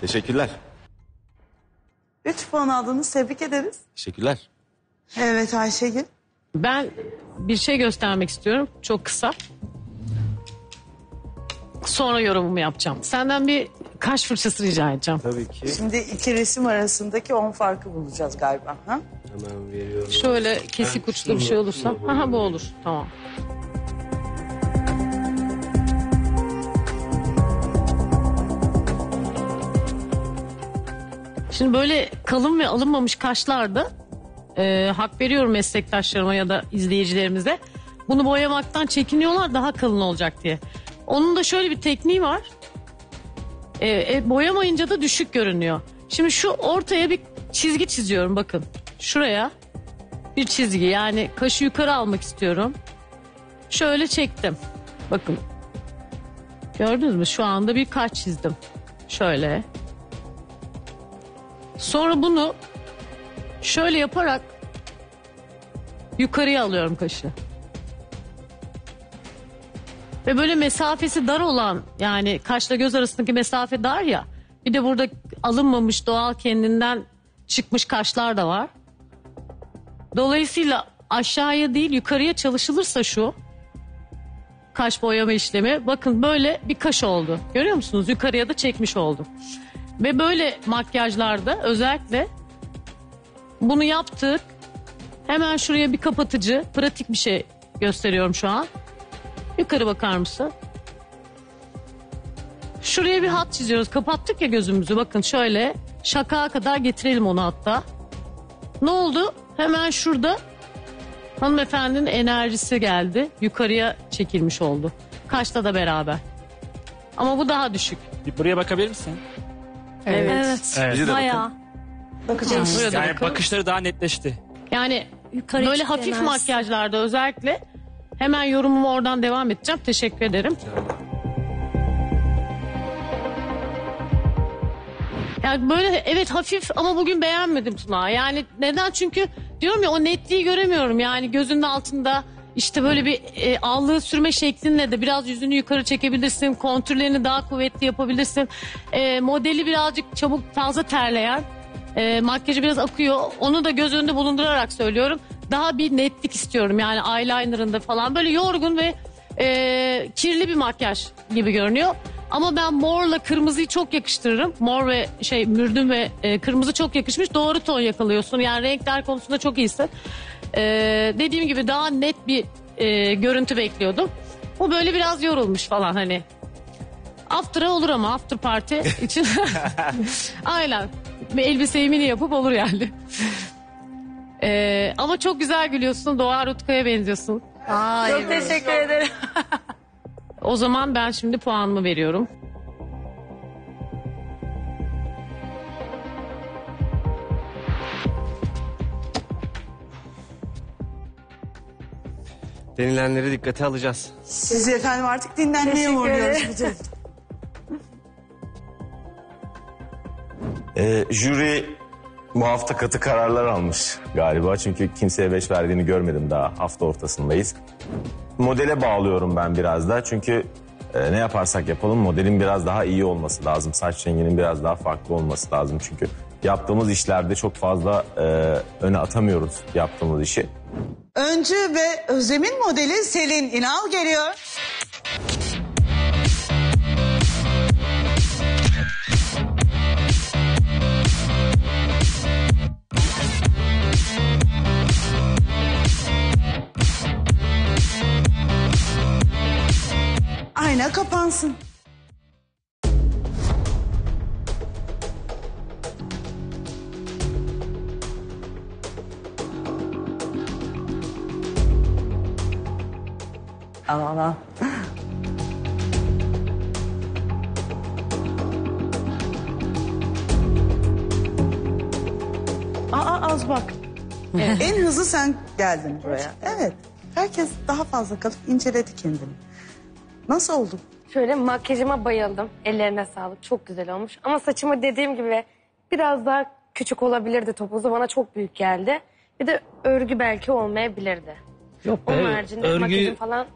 M: Teşekkürler.
B: 3 puan aldınız tebrik ederiz.
M: Teşekkürler.
B: Evet Ayşegül.
H: Ben bir şey göstermek istiyorum. Çok kısa. Sonra yorumumu yapacağım. Senden bir kaş fırçası rica edeceğim.
M: Tabii ki.
B: Şimdi iki resim arasındaki 10 farkı bulacağız galiba. Ha?
M: Hemen veriyorum.
H: Şöyle kesik uçlu bir şey olursa. Aha bu olur. Tamam. Şimdi böyle kalın ve alınmamış kaşlarda e, hak veriyorum meslektaşlarıma ya da izleyicilerimize. Bunu boyamaktan çekiniyorlar daha kalın olacak diye. Onun da şöyle bir tekniği var. E, e, boyamayınca da düşük görünüyor. Şimdi şu ortaya bir çizgi çiziyorum bakın. Şuraya bir çizgi yani kaşı yukarı almak istiyorum. Şöyle çektim. Bakın. Gördünüz mü? Şu anda bir kaş çizdim. Şöyle. Sonra bunu şöyle yaparak yukarıya alıyorum kaşı. Ve böyle mesafesi dar olan yani kaşla göz arasındaki mesafe dar ya. Bir de burada alınmamış doğal kendinden çıkmış kaşlar da var. Dolayısıyla aşağıya değil yukarıya çalışılırsa şu kaş boyama işlemi bakın böyle bir kaş oldu. Görüyor musunuz? Yukarıya da çekmiş oldum. Ve böyle makyajlarda özellikle bunu yaptık. Hemen şuraya bir kapatıcı, pratik bir şey gösteriyorum şu an. Yukarı bakar mısın? Şuraya bir hat çiziyoruz. Kapattık ya gözümüzü. Bakın şöyle şakağa kadar getirelim onu hatta. Ne oldu? Hemen şurada hanımefendinin enerjisi geldi. Yukarıya çekilmiş oldu. Kaşta da beraber. Ama bu daha düşük.
R: Bir buraya bakabilir misin?
H: Evet.
R: Evet. Bize de
F: Bayağı. Bakacağız.
H: Buraya da
R: Yani
H: bakalım.
R: bakışları daha netleşti.
H: Yani
F: Yukarı
H: böyle hafif
F: enerjisi.
H: makyajlarda özellikle hemen yorumumu oradan devam edeceğim. Teşekkür ederim. Yani böyle evet hafif ama bugün beğenmedim Tuna. Yani neden? Çünkü diyorum ya o netliği göremiyorum. Yani gözünün altında işte böyle bir e, allığı sürme şeklinle de biraz yüzünü yukarı çekebilirsin. Kontürlerini daha kuvvetli yapabilirsin. E, modeli birazcık çabuk fazla terleyen. E, makyajı biraz akıyor. Onu da göz önünde bulundurarak söylüyorum. Daha bir netlik istiyorum. Yani eyelinerında falan böyle yorgun ve e, kirli bir makyaj gibi görünüyor. Ama ben morla kırmızıyı çok yakıştırırım. Mor ve şey mürdüm ve e, kırmızı çok yakışmış. Doğru ton yakalıyorsun. Yani renkler konusunda çok iyisin. E, dediğim gibi daha net bir e, görüntü bekliyordum. Bu böyle biraz yorulmuş falan hani. After'a olur ama after party için. *laughs* Aynen. Bir elbiseyi mini yapıp olur yani. E, ama çok güzel gülüyorsun. Doğa Rutkaya benziyorsun.
F: Çok teşekkür ederim.
H: O zaman ben şimdi puanımı veriyorum.
P: Denilenleri dikkate alacağız.
B: Sizi efendim artık dinlenmeye
F: Teşekkür
B: uğurluyoruz.
F: ederim.
B: Bütün.
M: Ee, jüri bu hafta katı kararlar almış galiba. Çünkü kimseye beş verdiğini görmedim daha hafta ortasındayız. Modele bağlıyorum ben biraz da. Çünkü e, ne yaparsak yapalım modelin biraz daha iyi olması lazım. Saç renginin biraz daha farklı olması lazım. Çünkü yaptığımız işlerde çok fazla e, öne atamıyoruz yaptığımız işi.
B: Öncü ve Özlem'in modeli Selin İnal geliyor. Ayna kapansın. Aman ha. Aa az bak. en hızlı sen geldin buraya. Evet. Herkes daha fazla kalıp inceledi kendini. Nasıl oldu?
L: Şöyle makyajıma bayıldım. Ellerine sağlık. Çok güzel olmuş. Ama saçımı dediğim gibi biraz daha küçük olabilirdi topuzu. Bana çok büyük geldi. Bir de örgü belki olmayabilirdi.
D: Yok
L: Onun
D: be,
L: haricinde
D: örgü,
L: makyajım falan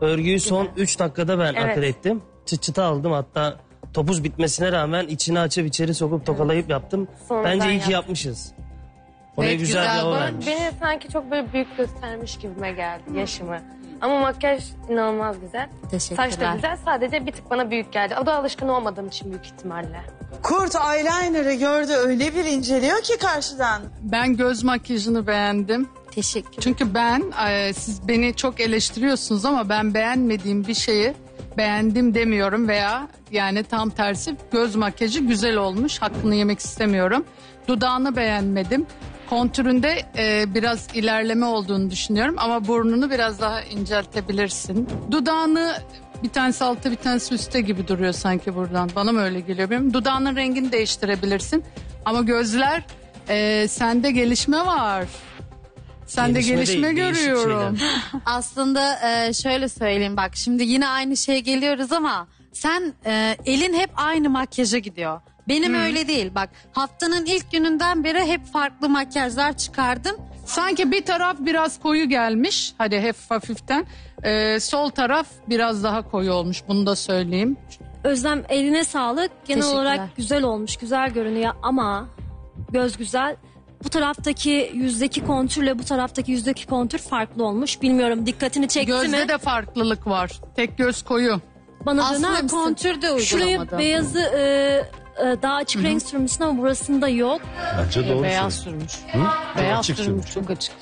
D: örgüyü son 3 dakikada ben
L: Evet.
D: akıl ettim. Çıt çıtı aldım hatta topuz bitmesine rağmen içini açıp içeri sokup tokalayıp yaptım.
L: Sonradan
D: Bence iyi ki
L: yaptım.
D: yapmışız. Oraya
L: Evet,
D: güzel, bir
L: Bana-
D: vermiş.
L: Beni sanki çok böyle büyük göstermiş gibime geldi yaşımı. Ama makyaj inanılmaz güzel.
Q: Teşekkürler.
L: Saç da güzel. Sadece bir tık bana büyük geldi. O da alışkın olmadığım için büyük ihtimalle.
B: Kurt eyeliner'ı gördü öyle bir inceliyor ki karşıdan.
C: Ben göz makyajını beğendim.
Q: Teşekkür
C: Çünkü ben e, siz beni çok eleştiriyorsunuz ama ben beğenmediğim bir şeyi beğendim demiyorum veya yani tam tersi göz makyajı güzel olmuş. Hakkını yemek istemiyorum. Dudağını beğenmedim. Kontüründe e, biraz ilerleme olduğunu düşünüyorum ama burnunu biraz daha inceltebilirsin. Dudağını bir tanesi altta bir tanesi üstte gibi duruyor sanki buradan. Bana mı öyle geliyor bilmiyorum. Dudağının rengini değiştirebilirsin. Ama gözler e, sende gelişme var. Sende
Q: Gelişme
C: gelişme,
Q: değil, değişik
C: görüyorum. *laughs*
Q: Aslında e, şöyle söyleyeyim bak şimdi yine aynı şeye geliyoruz ama sen e, elin hep aynı makyaja gidiyor. Benim öyle değil bak haftanın ilk gününden beri hep farklı makyajlar çıkardım.
C: Sanki bir taraf biraz koyu gelmiş. Hadi hep hafiften. Ee, sol taraf biraz daha koyu olmuş. Bunu da söyleyeyim.
F: Özlem eline sağlık. Genel
C: Teşekkürler.
F: olarak güzel olmuş, güzel görünüyor ama göz güzel. Bu taraftaki yüzdeki kontürle bu taraftaki yüzdeki kontür farklı olmuş. Bilmiyorum dikkatini çekti
C: Gözde
F: mi?
C: de farklılık var. Tek göz koyu.
F: Bana
Q: Aslında
F: misin?
Q: kontür de
F: Şuraya
Q: uygulamadım.
F: beyazı e, e, daha açık renk sürmüşsün ama burasında yok.
O: Bence doğru
H: Beyaz
O: söylüyor.
H: sürmüş.
O: Hı?
H: Beyaz
O: açık
H: sürmüş.
O: sürmüş.
H: Çok açık.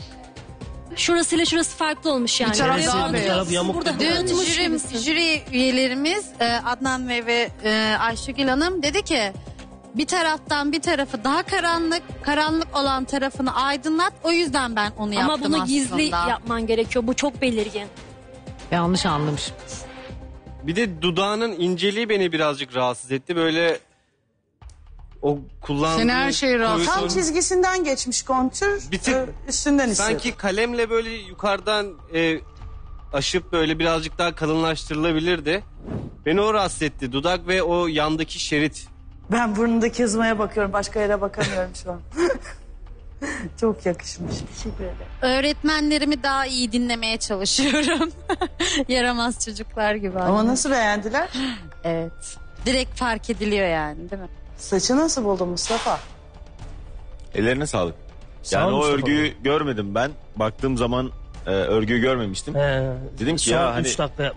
F: Şurasıyla şurası farklı olmuş yani.
Q: Bir taraf
F: Buraya
Q: daha beyaz. yamuk
F: burada
Q: Dün jüri,
F: gibisin.
Q: jüri üyelerimiz e, Adnan Bey ve e, Ayşegül Hanım dedi ki bir taraftan bir tarafı daha karanlık, karanlık olan tarafını aydınlat. O yüzden ben onu yaptım
F: Ama bunu gizli
Q: aslında.
F: yapman gerekiyor. Bu çok belirgin.
H: Yanlış anlamışım.
P: Bir de dudağının inceliği beni birazcık rahatsız etti. Böyle o kullandığı...
C: Seni her şey rahatsız-
B: Tam çizgisinden geçmiş kontür.
P: Bir tık
B: e, üstünden istiyor.
P: Sanki kalemle böyle yukarıdan e, aşıp böyle birazcık daha kalınlaştırılabilirdi. Beni o rahatsız etti. Dudak ve o yandaki şerit.
B: Ben burnundaki yazmaya bakıyorum. Başka yere bakamıyorum şu an. *laughs* Çok yakışmış.
F: Teşekkür ederim.
Q: Öğretmenlerimi daha iyi dinlemeye çalışıyorum. *laughs* Yaramaz çocuklar gibi.
B: Ama
Q: anne.
B: nasıl beğendiler?
Q: Evet. Direkt fark ediliyor yani değil mi?
B: Saçı nasıl buldun Mustafa?
M: Ellerine sağlık.
D: Sağ
M: Yani o
D: Mustafa
M: örgüyü görmedim ben. Baktığım zaman e, örgüyü görmemiştim. dedim ki ya hani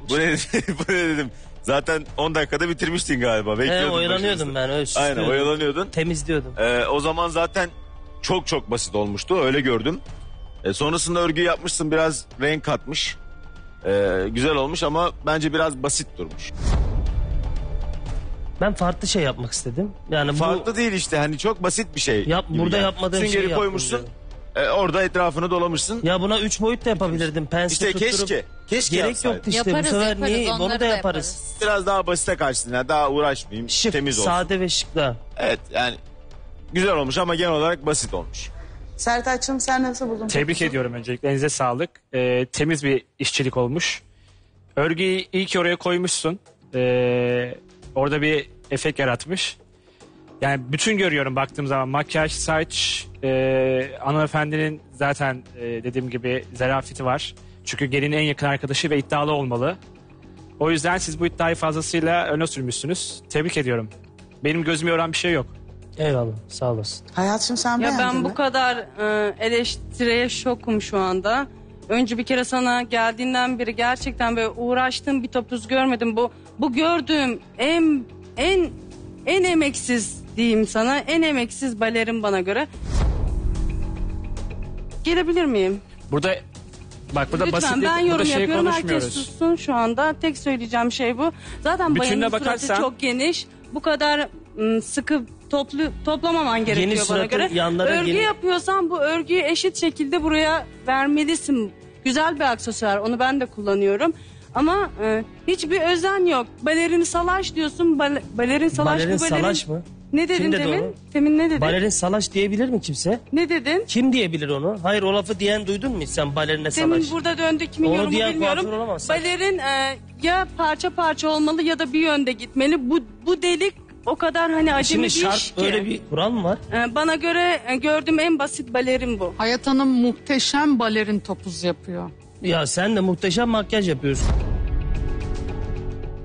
M: bu ne, *laughs* bu ne dedim. Zaten 10 dakikada bitirmiştin galiba. Bekliyordum
D: oyalanıyordum
M: başınızda.
D: ben, öyle
M: Aynen oyalanıyordun.
D: Temizliyordum.
M: E, o zaman zaten çok çok basit olmuştu öyle gördüm. E, sonrasında örgü yapmışsın biraz renk katmış. E, güzel olmuş ama bence biraz basit durmuş.
D: Ben farklı şey yapmak istedim. Yani bu
M: Farklı değil işte hani çok basit bir şey.
D: Yap-
M: gibi
D: burada
M: yani.
D: yapmadığım
M: Süngeri
D: şeyi yaptım
M: koymuşsun. E, orada etrafını dolamışsın.
D: Ya buna üç boyut da yapabilirdim. Pense
M: İşte
D: tutturup.
M: keşke. Keşke
D: Gerek
M: yapsaydın.
D: yoktu işte. bu sefer niye? Onu da yaparız.
M: Biraz daha basite kaçsın. Yani daha uğraşmayayım. temiz olsun.
D: Sade ve şıkla.
M: Evet yani güzel olmuş ama genel olarak basit olmuş.
B: Sertaç'ım sen nasıl buldun?
J: Tebrik ediyorum öncelikle. Elinize sağlık. Ee, temiz bir işçilik olmuş. Örgüyü iyi ki oraya koymuşsun. Ee, orada bir efekt yaratmış. Yani bütün görüyorum baktığım zaman makyaj, saç, e, hanımefendinin zaten e, dediğim gibi zarafeti var. Çünkü gelinin en yakın arkadaşı ve iddialı olmalı.
R: O yüzden siz bu iddiayı fazlasıyla öne sürmüşsünüz. Tebrik ediyorum. Benim gözümü yoran bir şey yok.
D: Eyvallah sağ olasın.
B: Hayatım sen
N: Ya
B: beğendin
N: ben
B: mi?
N: bu kadar e, eleştiriye şokum şu anda. Önce bir kere sana geldiğinden beri gerçekten böyle uğraştığım bir topuz görmedim. Bu bu gördüğüm en en en emeksiz diyeyim sana. En emeksiz balerin bana göre. Gelebilir miyim?
R: Burada bak burada
N: Lütfen
R: basit
N: ben
R: burada
N: yorum
R: şey
N: yapıyorum. Herkes
R: konuşmuyoruz.
N: sussun şu anda. Tek söyleyeceğim şey bu. Zaten
R: Bütününe
N: bayanın suratı
R: bakarsan-
N: çok geniş. Bu kadar ım, sıkı toplu toplamaman gerekiyor bana göre.
D: yanlara
N: Örgü
D: geniş-
N: yapıyorsan bu örgüyü eşit şekilde buraya vermelisin. Güzel bir aksesuar. Onu ben de kullanıyorum. Ama e, hiçbir özen yok. Balerin salaş diyorsun. Bal- balerin salaş
D: Balerin
N: bu balerin.
D: salaş mı?
N: Ne dedin
D: Kim dedi
N: demin?
D: onu?
N: Demin ne dedin?
D: Balerin salaş diyebilir mi kimse?
N: Ne dedin?
D: Kim diyebilir onu? Hayır o lafı diyen duydun mu hiç sen balerine
N: Demin
D: salaş?
N: burada döndü kimin
D: Onu
N: yorumu
D: diyen
N: bilmiyorum.
D: kuaför olamazsın.
N: Balerin e, ya parça parça olmalı ya da bir yönde gitmeli. Bu bu delik o kadar hani acemi
D: Şimdi
N: bir
D: şart
N: iş ki.
D: öyle bir kural mı var?
N: E, bana göre e, gördüğüm en basit balerin bu.
C: Hayat Hanım muhteşem balerin topuz yapıyor.
D: Ya sen de muhteşem makyaj yapıyorsun.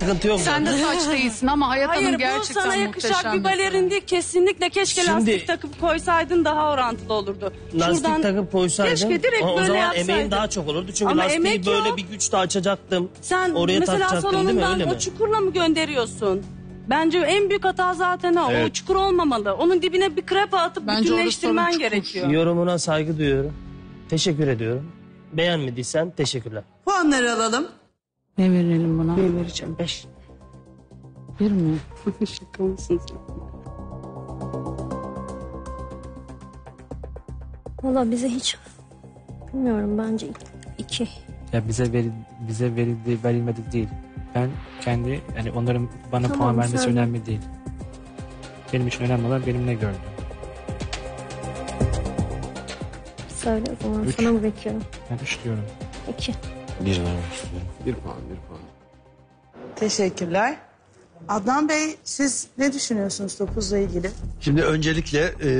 D: Sıkıntı yok.
C: Sen de saç değilsin ama Hayat
N: Hayır
C: Hanım
N: bu
C: gerçekten
N: sana yakışacak
C: muhteşem
N: bir balerin değil. Kesinlikle keşke
D: Şimdi-
N: lastik takıp koysaydın daha orantılı olurdu.
D: Lastik
N: Şuradan-
D: takıp koysaydın
N: Keşke direkt
D: o, o
N: böyle
D: zaman
N: yapsaydın.
D: emeğin daha çok olurdu. Çünkü
N: Ama
D: lastiği
N: emek
D: böyle
N: yok.
D: bir güçle açacaktım.
N: Sen
D: Oraya
N: mesela
D: takacaktım değil mi
N: salonundan
D: öyle mi?
N: o çukurla mı gönderiyorsun? Bence en büyük hata zaten o. O
D: Evet.
N: çukur olmamalı. Onun dibine bir krepe atıp
C: Bence
N: bütünleştirmen
C: orası çukur.
N: gerekiyor.
D: Yorumuna saygı duyuyorum. Teşekkür ediyorum. Beğenmediysen teşekkürler.
B: Puanları alalım.
C: Ne verelim buna?
N: Ne vereceğim? Beş.
C: Bir mi? *laughs*
N: Şaka mısın sen?
F: Valla bize hiç bilmiyorum bence iki.
R: Ya bize veri, bize verildi verilmedi değil. Ben kendi yani onların bana
F: Tamam,
R: puan vermesi
F: sen-
R: önemli değil. Benim için önemli olan benim ne gördüğüm.
F: Söyle o zaman
R: Üç.
F: sana mı bekliyorum?
R: Ben üç diyorum.
F: İki.
M: Bir vermek istiyorum. Bir puan, bir puan.
B: Teşekkürler. Adnan Bey siz ne düşünüyorsunuz topuzla ilgili?
O: Şimdi öncelikle e,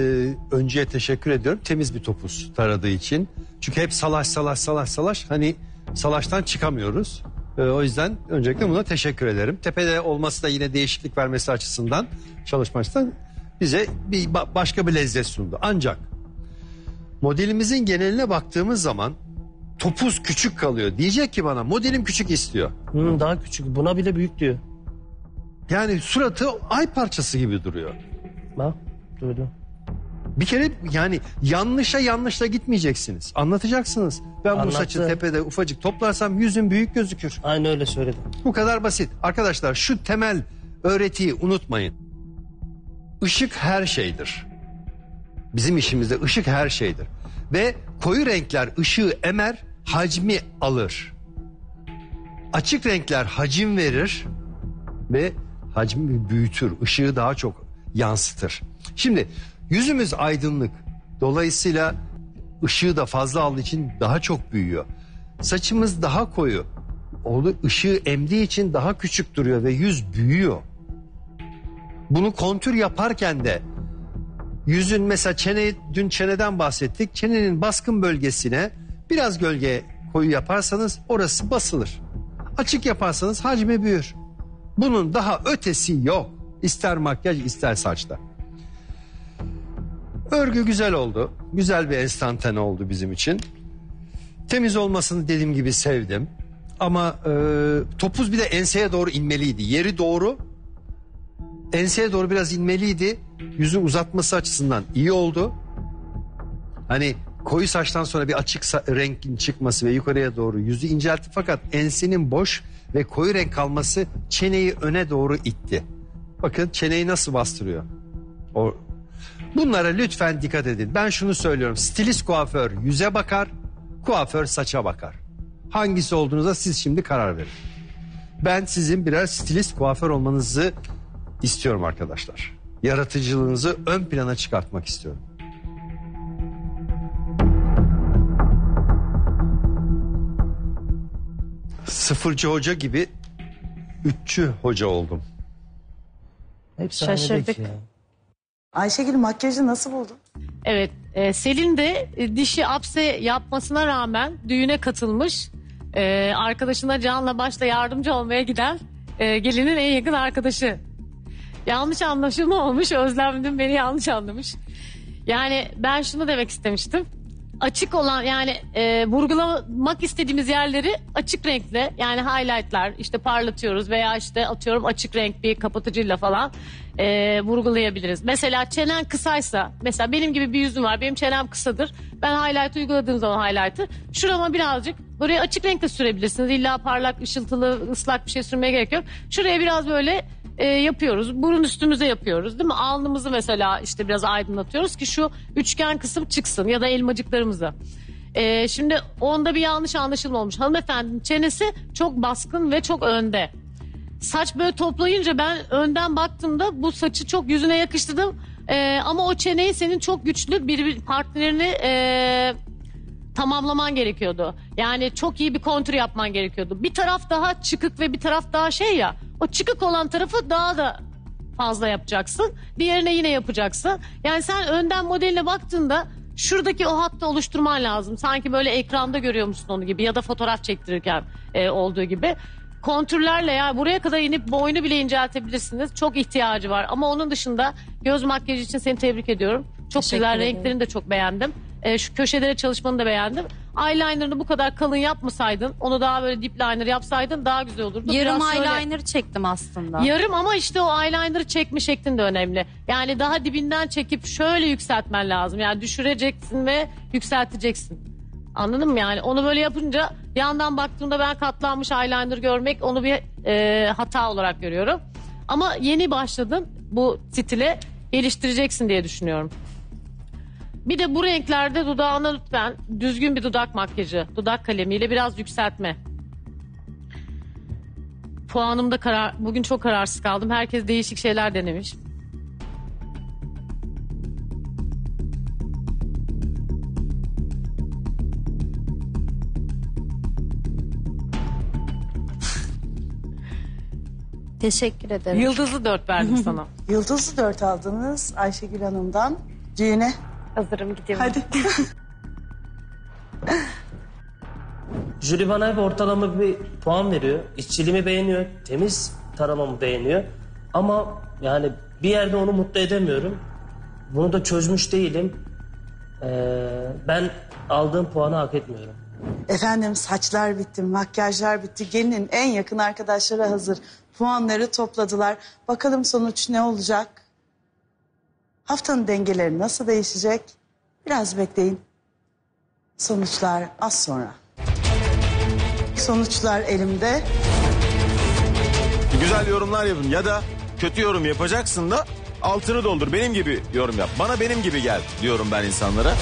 O: öncüye teşekkür ediyorum. Temiz bir topuz taradığı için. Çünkü hep salaş salaş salaş salaş. Hani salaştan çıkamıyoruz. E, o yüzden öncelikle buna teşekkür ederim. Tepede olması da yine değişiklik vermesi açısından çalışma açısından bize bir ba- başka bir lezzet sundu. Ancak modelimizin geneline baktığımız zaman topuz küçük kalıyor. Diyecek ki bana modelim küçük istiyor.
D: Hı, daha küçük. Buna bile büyük diyor.
O: Yani suratı ay parçası gibi duruyor.
D: Bak duydum.
O: Bir kere yani yanlışa yanlışla gitmeyeceksiniz. Anlatacaksınız. Ben bu
D: Anlattı.
O: saçı tepede ufacık toplarsam yüzüm büyük gözükür.
D: Aynı öyle söyledim.
O: Bu kadar basit. Arkadaşlar şu temel öğretiyi unutmayın. Işık her şeydir. Bizim işimizde ışık her şeydir. Ve koyu renkler ışığı emer, hacmi alır. Açık renkler hacim verir ve hacmi büyütür, ışığı daha çok yansıtır. Şimdi yüzümüz aydınlık. Dolayısıyla ışığı da fazla aldığı için daha çok büyüyor. Saçımız daha koyu. Oldu ışığı emdiği için daha küçük duruyor ve yüz büyüyor. Bunu kontür yaparken de yüzün mesela çene dün çeneden bahsettik. Çenenin baskın bölgesine biraz gölge koyu yaparsanız orası basılır. Açık yaparsanız hacmi büyür. Bunun daha ötesi yok. İster makyaj ister saçta. Örgü güzel oldu. Güzel bir enstantane oldu bizim için. Temiz olmasını dediğim gibi sevdim. Ama e, topuz bir de enseye doğru inmeliydi. Yeri doğru. Enseye doğru biraz inmeliydi. Yüzü uzatması açısından iyi oldu. Hani koyu saçtan sonra bir açık renkin çıkması ve yukarıya doğru yüzü inceltti fakat ensenin boş ve koyu renk kalması çeneyi öne doğru itti. Bakın çeneyi nasıl bastırıyor. O Bunlara lütfen dikkat edin. Ben şunu söylüyorum. Stilist kuaför yüze bakar, kuaför saça bakar. Hangisi olduğunuza siz şimdi karar verin. Ben sizin birer stilist kuaför olmanızı istiyorum arkadaşlar. Yaratıcılığınızı ön plana çıkartmak istiyorum. Sıfırcı hoca gibi üççü hoca oldum.
D: Hepsi
H: Şaşırdık.
D: ya.
B: Ayşegül makyajı nasıl buldun?
H: Evet, e, Selin de e, dişi apse yapmasına rağmen düğüne katılmış. Ee, arkadaşına canla başla yardımcı olmaya giden e, gelinin en yakın arkadaşı. Yanlış anlaşılma olmuş. Özlem dün beni yanlış anlamış. Yani ben şunu demek istemiştim. Açık olan yani e, vurgulamak istediğimiz yerleri açık renkle yani highlightlar işte parlatıyoruz veya işte atıyorum açık renk bir kapatıcıyla falan e, vurgulayabiliriz. Mesela çenen kısaysa mesela benim gibi bir yüzüm var benim çenem kısadır. Ben highlight uyguladığım zaman highlight'ı şurama birazcık buraya açık renkle sürebilirsiniz. İlla parlak ışıltılı ıslak bir şey sürmeye gerek yok. Şuraya biraz böyle e, yapıyoruz. Burun üstümüze yapıyoruz değil mi? Alnımızı mesela işte biraz aydınlatıyoruz ki şu üçgen kısım çıksın ya da elmacıklarımızı. E, şimdi onda bir yanlış anlaşılma olmuş. Hanımefendinin çenesi çok baskın ve çok önde. Saç böyle toplayınca ben önden baktığımda bu saçı çok yüzüne yakıştırdım. E, ama o çeneyi senin çok güçlü bir, bir partnerini e, tamamlaman gerekiyordu. Yani çok iyi bir kontür yapman gerekiyordu. Bir taraf daha çıkık ve bir taraf daha şey ya. O çıkık olan tarafı daha da fazla yapacaksın. Diğerine yine yapacaksın. Yani sen önden modeline baktığında şuradaki o hattı oluşturman lazım. Sanki böyle ekranda görüyormuşsun onu gibi ya da fotoğraf çektirirken e, olduğu gibi. Kontürlerle ya buraya kadar inip boynu bile inceltebilirsiniz. Çok ihtiyacı var. Ama onun dışında göz makyajı için seni tebrik ediyorum. Çok
F: Teşekkür
H: güzel
F: ederim.
H: renklerini de çok beğendim. E, şu köşelere çalışmanı da beğendim. Eyeliner'ını bu kadar kalın yapmasaydın, onu daha böyle dip liner yapsaydın daha güzel olurdu.
Q: Yarım
H: Biraz şöyle-
Q: eyeliner çektim aslında.
H: Yarım ama işte o eyeliner'ı çekme şeklin de önemli. Yani daha dibinden çekip şöyle yükseltmen lazım. Yani düşüreceksin ve yükselteceksin. Anladın mı yani? Onu böyle yapınca yandan baktığımda ben katlanmış eyeliner görmek onu bir e, hata olarak görüyorum. Ama yeni başladın bu stile geliştireceksin diye düşünüyorum. Bir de bu renklerde dudağına lütfen düzgün bir dudak makyajı, dudak kalemiyle biraz yükseltme. Puanımda karar, bugün çok kararsız kaldım. Herkes değişik şeyler denemiş.
F: Teşekkür ederim.
H: Yıldızlı dört verdim *laughs* sana.
B: Yıldızlı dört aldınız Ayşegül Hanım'dan. Düğüne.
L: Hazırım gidiyorum.
B: Hadi. *laughs*
D: Jüri bana hep ortalama bir puan veriyor. İşçiliğimi beğeniyor. Temiz taramamı beğeniyor. Ama yani bir yerde onu mutlu edemiyorum. Bunu da çözmüş değilim. Ee, ben aldığım puanı hak etmiyorum.
B: Efendim saçlar bitti, makyajlar bitti. Gelinin en yakın arkadaşları hazır. Puanları topladılar. Bakalım sonuç ne olacak? Haftanın dengeleri nasıl değişecek? Biraz bekleyin. Sonuçlar az sonra. Sonuçlar elimde.
M: Güzel yorumlar yapın ya da kötü yorum yapacaksın da altını doldur. Benim gibi yorum yap. Bana benim gibi gel diyorum ben insanlara.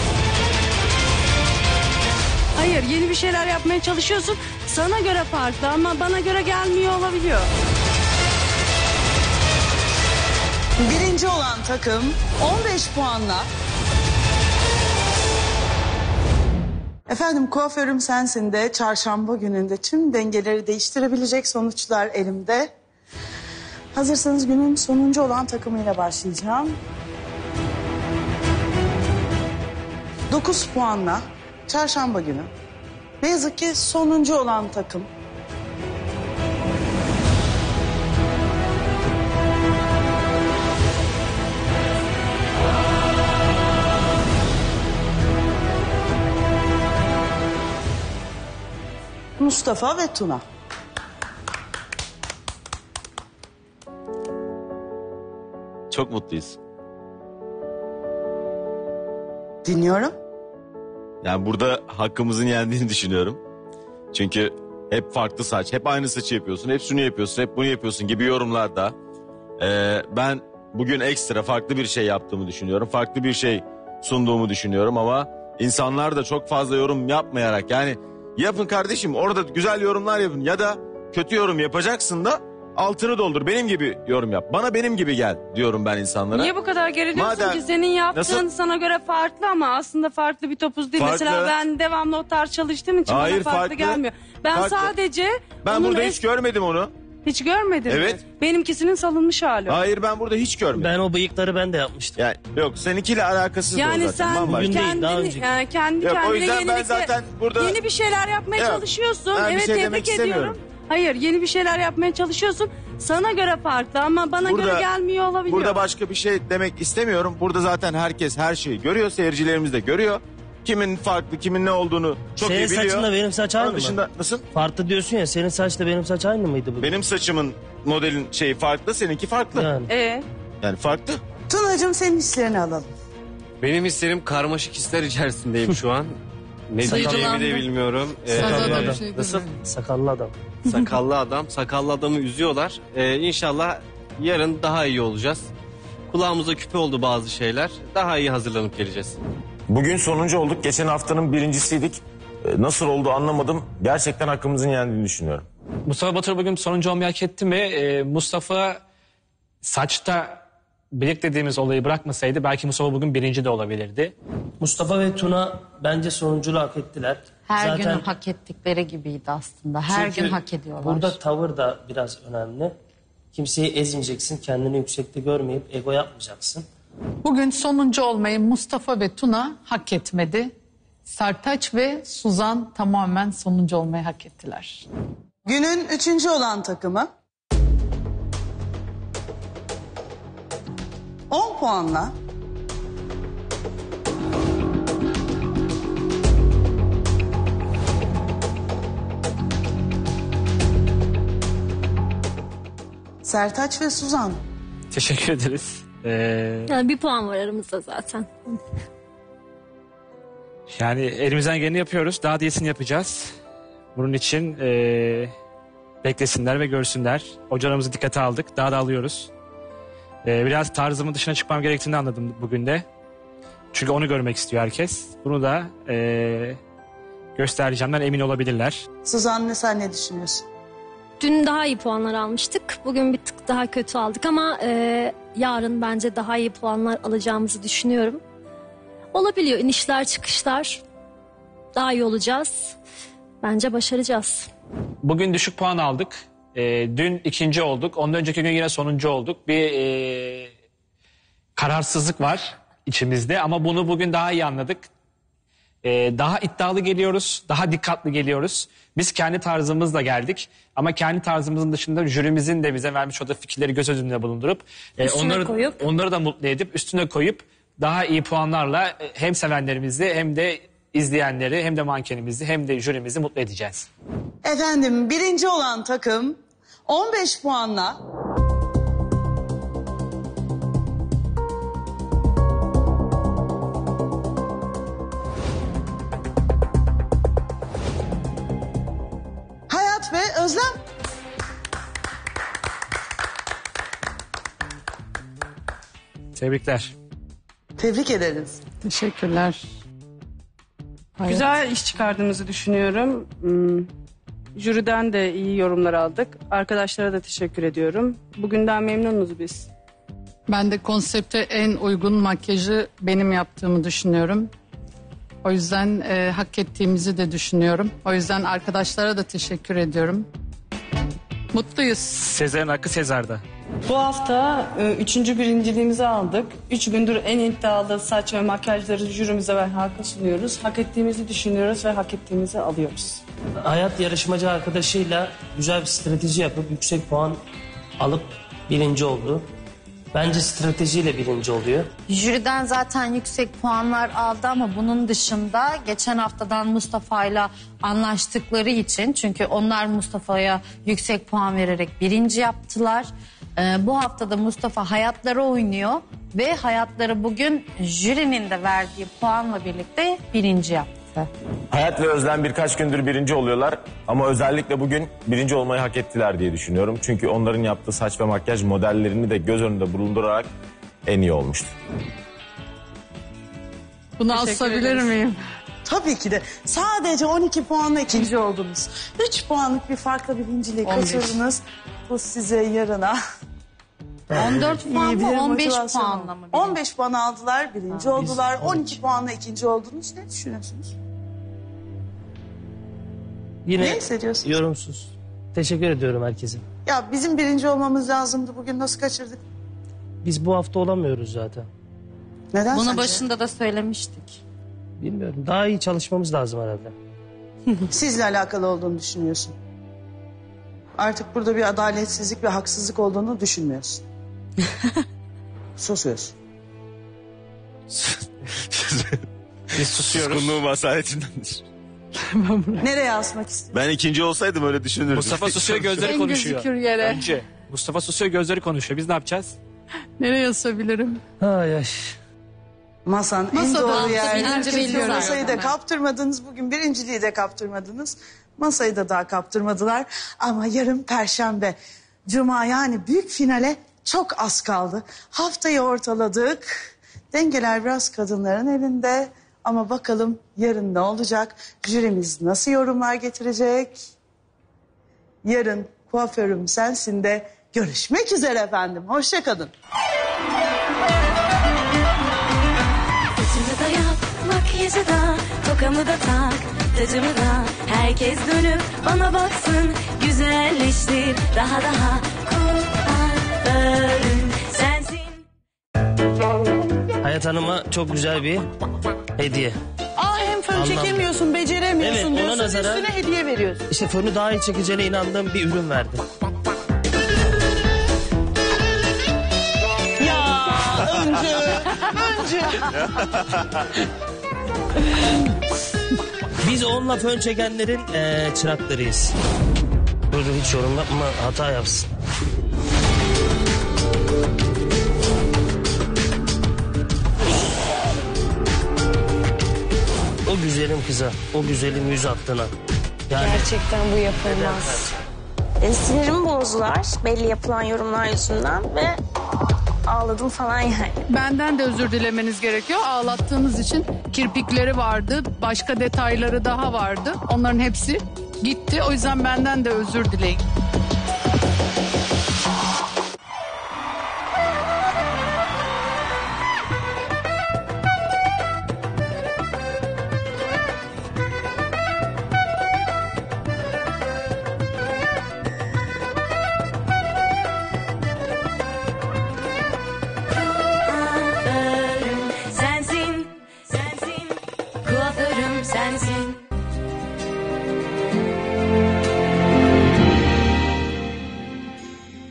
N: Hayır yeni bir şeyler yapmaya çalışıyorsun. Sana göre farklı ama bana göre gelmiyor olabiliyor.
B: Birinci olan takım 15 puanla. Efendim kuaförüm sensin de çarşamba gününde tüm dengeleri değiştirebilecek sonuçlar elimde. Hazırsanız günün sonuncu olan takımıyla başlayacağım. 9 puanla çarşamba günü. Ne yazık ki sonuncu olan takım. Mustafa ve Tuna.
M: Çok mutluyuz.
B: Dinliyorum.
M: Yani burada hakkımızın yendiğini düşünüyorum. Çünkü hep farklı saç, hep aynı saçı yapıyorsun, hep şunu yapıyorsun, hep bunu yapıyorsun gibi yorumlarda. Ee, ben bugün ekstra farklı bir şey yaptığımı düşünüyorum. Farklı bir şey sunduğumu düşünüyorum ama insanlar da çok fazla yorum yapmayarak yani yapın kardeşim orada güzel yorumlar yapın ya da kötü yorum yapacaksın da altını doldur. Benim gibi yorum yap. Bana benim gibi gel diyorum ben insanlara.
N: Niye bu kadar geriliyorsun
M: Madem-
N: ki? Senin yaptığın
M: Nasıl?
N: sana göre farklı ama aslında farklı bir topuz değil.
M: Farklı.
N: Mesela ben devamlı o tarz çalıştığım için
M: Hayır,
N: bana farklı,
M: farklı.
N: gelmiyor. Ben
M: Farklı.
N: sadece
M: Ben
N: onun
M: burada
N: es-
M: hiç görmedim onu.
N: Hiç görmedin
M: Evet.
N: mi? Benimkisinin salınmış hali.
M: Hayır ben burada hiç görmedim.
D: Ben o bıyıkları ben de yapmıştım.
M: Yani, yok seninkiyle alakasız da o
N: Yani
M: zaten.
N: sen
M: bambaşka.
D: Bugün değil, daha önceki.
N: yani kendi
M: Yok, o
N: kendine
M: yüzden ben
N: yenilikle-
M: zaten burada-
N: yeni bir şeyler yapmaya
M: Yok,
N: çalışıyorsun.
M: ben bir
N: evet
M: şey demek
N: tebrik ediyorum.
M: istemiyorum.
N: Hayır yeni bir şeyler yapmaya çalışıyorsun. Sana göre farklı ama bana göre gelmiyor olabiliyor.
M: Burada başka bir şey demek istemiyorum. Burada zaten herkes her şeyi görüyor. Seyircilerimiz de görüyor. Kimin farklı, kimin ne olduğunu çok
D: senin
M: iyi biliyor.
D: saçınla benim saç aynı
M: Onun
D: mı?
M: dışında nasıl?
D: Farklı diyorsun ya senin saçla benim saç aynı mıydı bugün?
M: Benim saçımın modelin şeyi farklı, seninki farklı.
D: Yani.
N: Ee,
M: Yani farklı.
B: Tunacığım senin hislerini alalım.
P: Benim hislerim karmaşık hisler içerisindeyim şu an. *laughs* Ne diyeceğimi de
C: Duygulandı.
P: bilmiyorum. Ee,
D: Sakallı adam.
P: nasıl?
D: Sakallı adam. *laughs*
P: Sakallı adam. Sakallı adamı üzüyorlar. Ee, inşallah yarın daha iyi olacağız. Kulağımıza küpe oldu bazı şeyler. Daha iyi hazırlanıp geleceğiz.
M: Bugün sonuncu olduk. Geçen haftanın birincisiydik. Ee, Nasıl oldu anlamadım. Gerçekten hakkımızın yendiğini düşünüyorum.
J: Mustafa Batur bugün sonuncu olmayı hak etti mi? Ee, Mustafa saçta bilik dediğimiz olayı bırakmasaydı belki Mustafa bugün birinci de olabilirdi.
D: Mustafa ve Tuna bence sonunculuğu hak ettiler.
Q: Her
D: Zaten
Q: gün hak ettikleri gibiydi aslında. Her
D: çünkü
Q: gün hak ediyorlar.
D: Burada tavır da biraz önemli. Kimseyi ezmeyeceksin, kendini yüksekte görmeyip ego yapmayacaksın.
C: Bugün sonuncu olmayı Mustafa ve Tuna hak etmedi. Sertaç ve Suzan tamamen sonuncu olmayı hak ettiler.
B: Günün üçüncü olan takımı 10 puanla Sertaç ve Suzan.
J: Teşekkür ederiz. Ee,
F: Yani bir puan var aramızda zaten.
J: yani elimizden geleni yapıyoruz. Daha da iyisini yapacağız. Bunun için ee, beklesinler ve görsünler. Hocalarımızı dikkate aldık. Daha da alıyoruz. Ee, biraz tarzımın dışına çıkmam gerektiğini anladım bugün de. Çünkü onu görmek istiyor herkes. Bunu da ee, göstereceğimden emin olabilirler.
B: Suzan ne sen ne düşünüyorsun?
F: Dün daha iyi puanlar almıştık. Bugün bir tık daha kötü aldık ama e, yarın bence daha iyi puanlar alacağımızı düşünüyorum. Olabiliyor inişler çıkışlar. Daha iyi olacağız. Bence başaracağız.
J: Bugün düşük puan aldık. Ee, dün ikinci olduk. Ondan önceki gün yine sonuncu olduk. Bir ee, kararsızlık var içimizde ama bunu bugün daha iyi anladık. Ee, daha iddialı geliyoruz, daha dikkatli geliyoruz. Biz kendi tarzımızla geldik ama kendi tarzımızın dışında jürimizin de bize vermiş olduğu fikirleri göz önünde bulundurup e,
F: Üstüne
J: onları
F: koyup.
J: onları da mutlu edip üstüne koyup daha iyi puanlarla e, hem sevenlerimizi hem de izleyenleri hem de mankenimizi hem de jürimizi mutlu edeceğiz.
B: Efendim birinci olan takım 15 puanla Özlem
J: Tebrikler.
B: tebrik ederiz.
C: Teşekkürler. Hayat.
N: Güzel iş çıkardığımızı düşünüyorum. Hmm, Jüriden de iyi yorumlar aldık. Arkadaşlara da teşekkür ediyorum. Bugünden memnunuz biz.
C: Ben de konsepte en uygun makyajı benim yaptığımı düşünüyorum. O yüzden e, hak ettiğimizi de düşünüyorum. O yüzden arkadaşlara da teşekkür ediyorum. Mutluyuz.
J: Sezar'ın hakkı Sezar'da.
N: Bu hafta e, üçüncü birinciliğimizi aldık. Üç gündür en iddialı saç ve makyajları jürimize ve halka sunuyoruz. Hak ettiğimizi düşünüyoruz ve hak ettiğimizi alıyoruz.
D: Hayat yarışmacı arkadaşıyla güzel bir strateji yapıp yüksek puan alıp birinci oldu. Bence stratejiyle birinci oluyor.
Q: Jüriden zaten yüksek puanlar aldı ama bunun dışında geçen haftadan Mustafa'yla anlaştıkları için çünkü onlar Mustafa'ya yüksek puan vererek birinci yaptılar. Ee, bu haftada Mustafa hayatları oynuyor ve hayatları bugün jürinin de verdiği puanla birlikte birinci yaptı.
M: Hayat ve Özlem birkaç gündür birinci oluyorlar. Ama özellikle bugün birinci olmayı hak ettiler diye düşünüyorum. Çünkü onların yaptığı saç ve makyaj modellerini de göz önünde bulundurarak en iyi olmuştu.
C: Bunu asabilir miyim?
B: Tabii ki de. Sadece 12 puanla ikinci oldunuz. 3 puanlık bir farkla birinciliği
C: 15.
B: kaçırdınız. Bu size yarına
Q: 14 puan
B: iyi
Q: mı
B: bir
Q: 15
B: motivasyon
Q: puanla
B: oldu.
Q: mı?
B: 15 puan aldılar, birinci
D: Ha,
B: oldular.
D: biz
B: 12 puanla ikinci oldunuz. Ne düşünüyorsunuz?
D: Yine
B: Ne hissediyorsun?
D: yorumsuz. Teşekkür ediyorum herkese.
B: Ya bizim birinci olmamız lazımdı bugün nasıl kaçırdık?
D: Biz bu hafta olamıyoruz zaten.
B: Neden
Q: Bunu
B: sence?
Q: başında da söylemiştik.
D: Bilmiyorum. Daha iyi çalışmamız lazım herhalde. *laughs*
B: Sizle alakalı olduğunu düşünüyorsun. Artık burada bir adaletsizlik ve haksızlık olduğunu düşünmüyorsun. *laughs* Susuyorsun.
R: Biz susuyoruz.
M: Suskunluğum asaletindendir.
B: Nereye asmak istiyorsun?
M: Ben ikinci olsaydım öyle düşünürdüm.
R: Mustafa susuyor gözleri
C: En
R: konuşuyor.
C: gözükür yere.
R: Önce. Mustafa susuyor gözleri konuşuyor. Biz ne yapacağız?
C: Nereye asabilirim?
D: Ay ay.
B: Masan en
C: Masada
B: doğru Çünkü
C: biliyorlar
B: Masayı da kaptırmadınız. Bugün birinciliği de kaptırmadınız. Masayı da daha kaptırmadılar. Ama yarın perşembe. Cuma yani büyük finale çok az kaldı. Haftayı ortaladık. Dengeler biraz kadınların elinde. Ama bakalım yarın ne olacak? Jürimiz nasıl yorumlar getirecek? Yarın kuaförüm sensin de görüşmek üzere efendim. Hoşçakalın.
A: Saçımı tokamı da tak, tacımı da. Herkes dönüp bana baksın, güzelleştir daha daha. Kuaförüm sensin.
D: Hayat Hanım'a çok güzel bir hediye.
B: Aa hem fön
D: Anlam-
B: çekemiyorsun, beceremiyorsun
D: Evet, ona
B: diyorsun.
D: nazaran-
B: Üstüne hediye veriyorsun.
D: İşte fönü daha iyi çekeceğine inandığım bir ürün verdi.
B: Ya önce, önce.
D: Biz onunla fön çekenlerin eee çıraklarıyız. Buyurun hiç yorum yapma hata yapsın. O güzelim kıza, o güzelim yüz hattına. Yani
I: Gerçekten bu yapılmaz. E, sinirim bozdular belli yapılan yorumlar yüzünden ve ağladım falan yani.
C: Benden de özür dilemeniz gerekiyor. Ağlattığınız için kirpikleri vardı. Başka detayları daha vardı. Onların hepsi gitti. O yüzden benden de özür dileyin.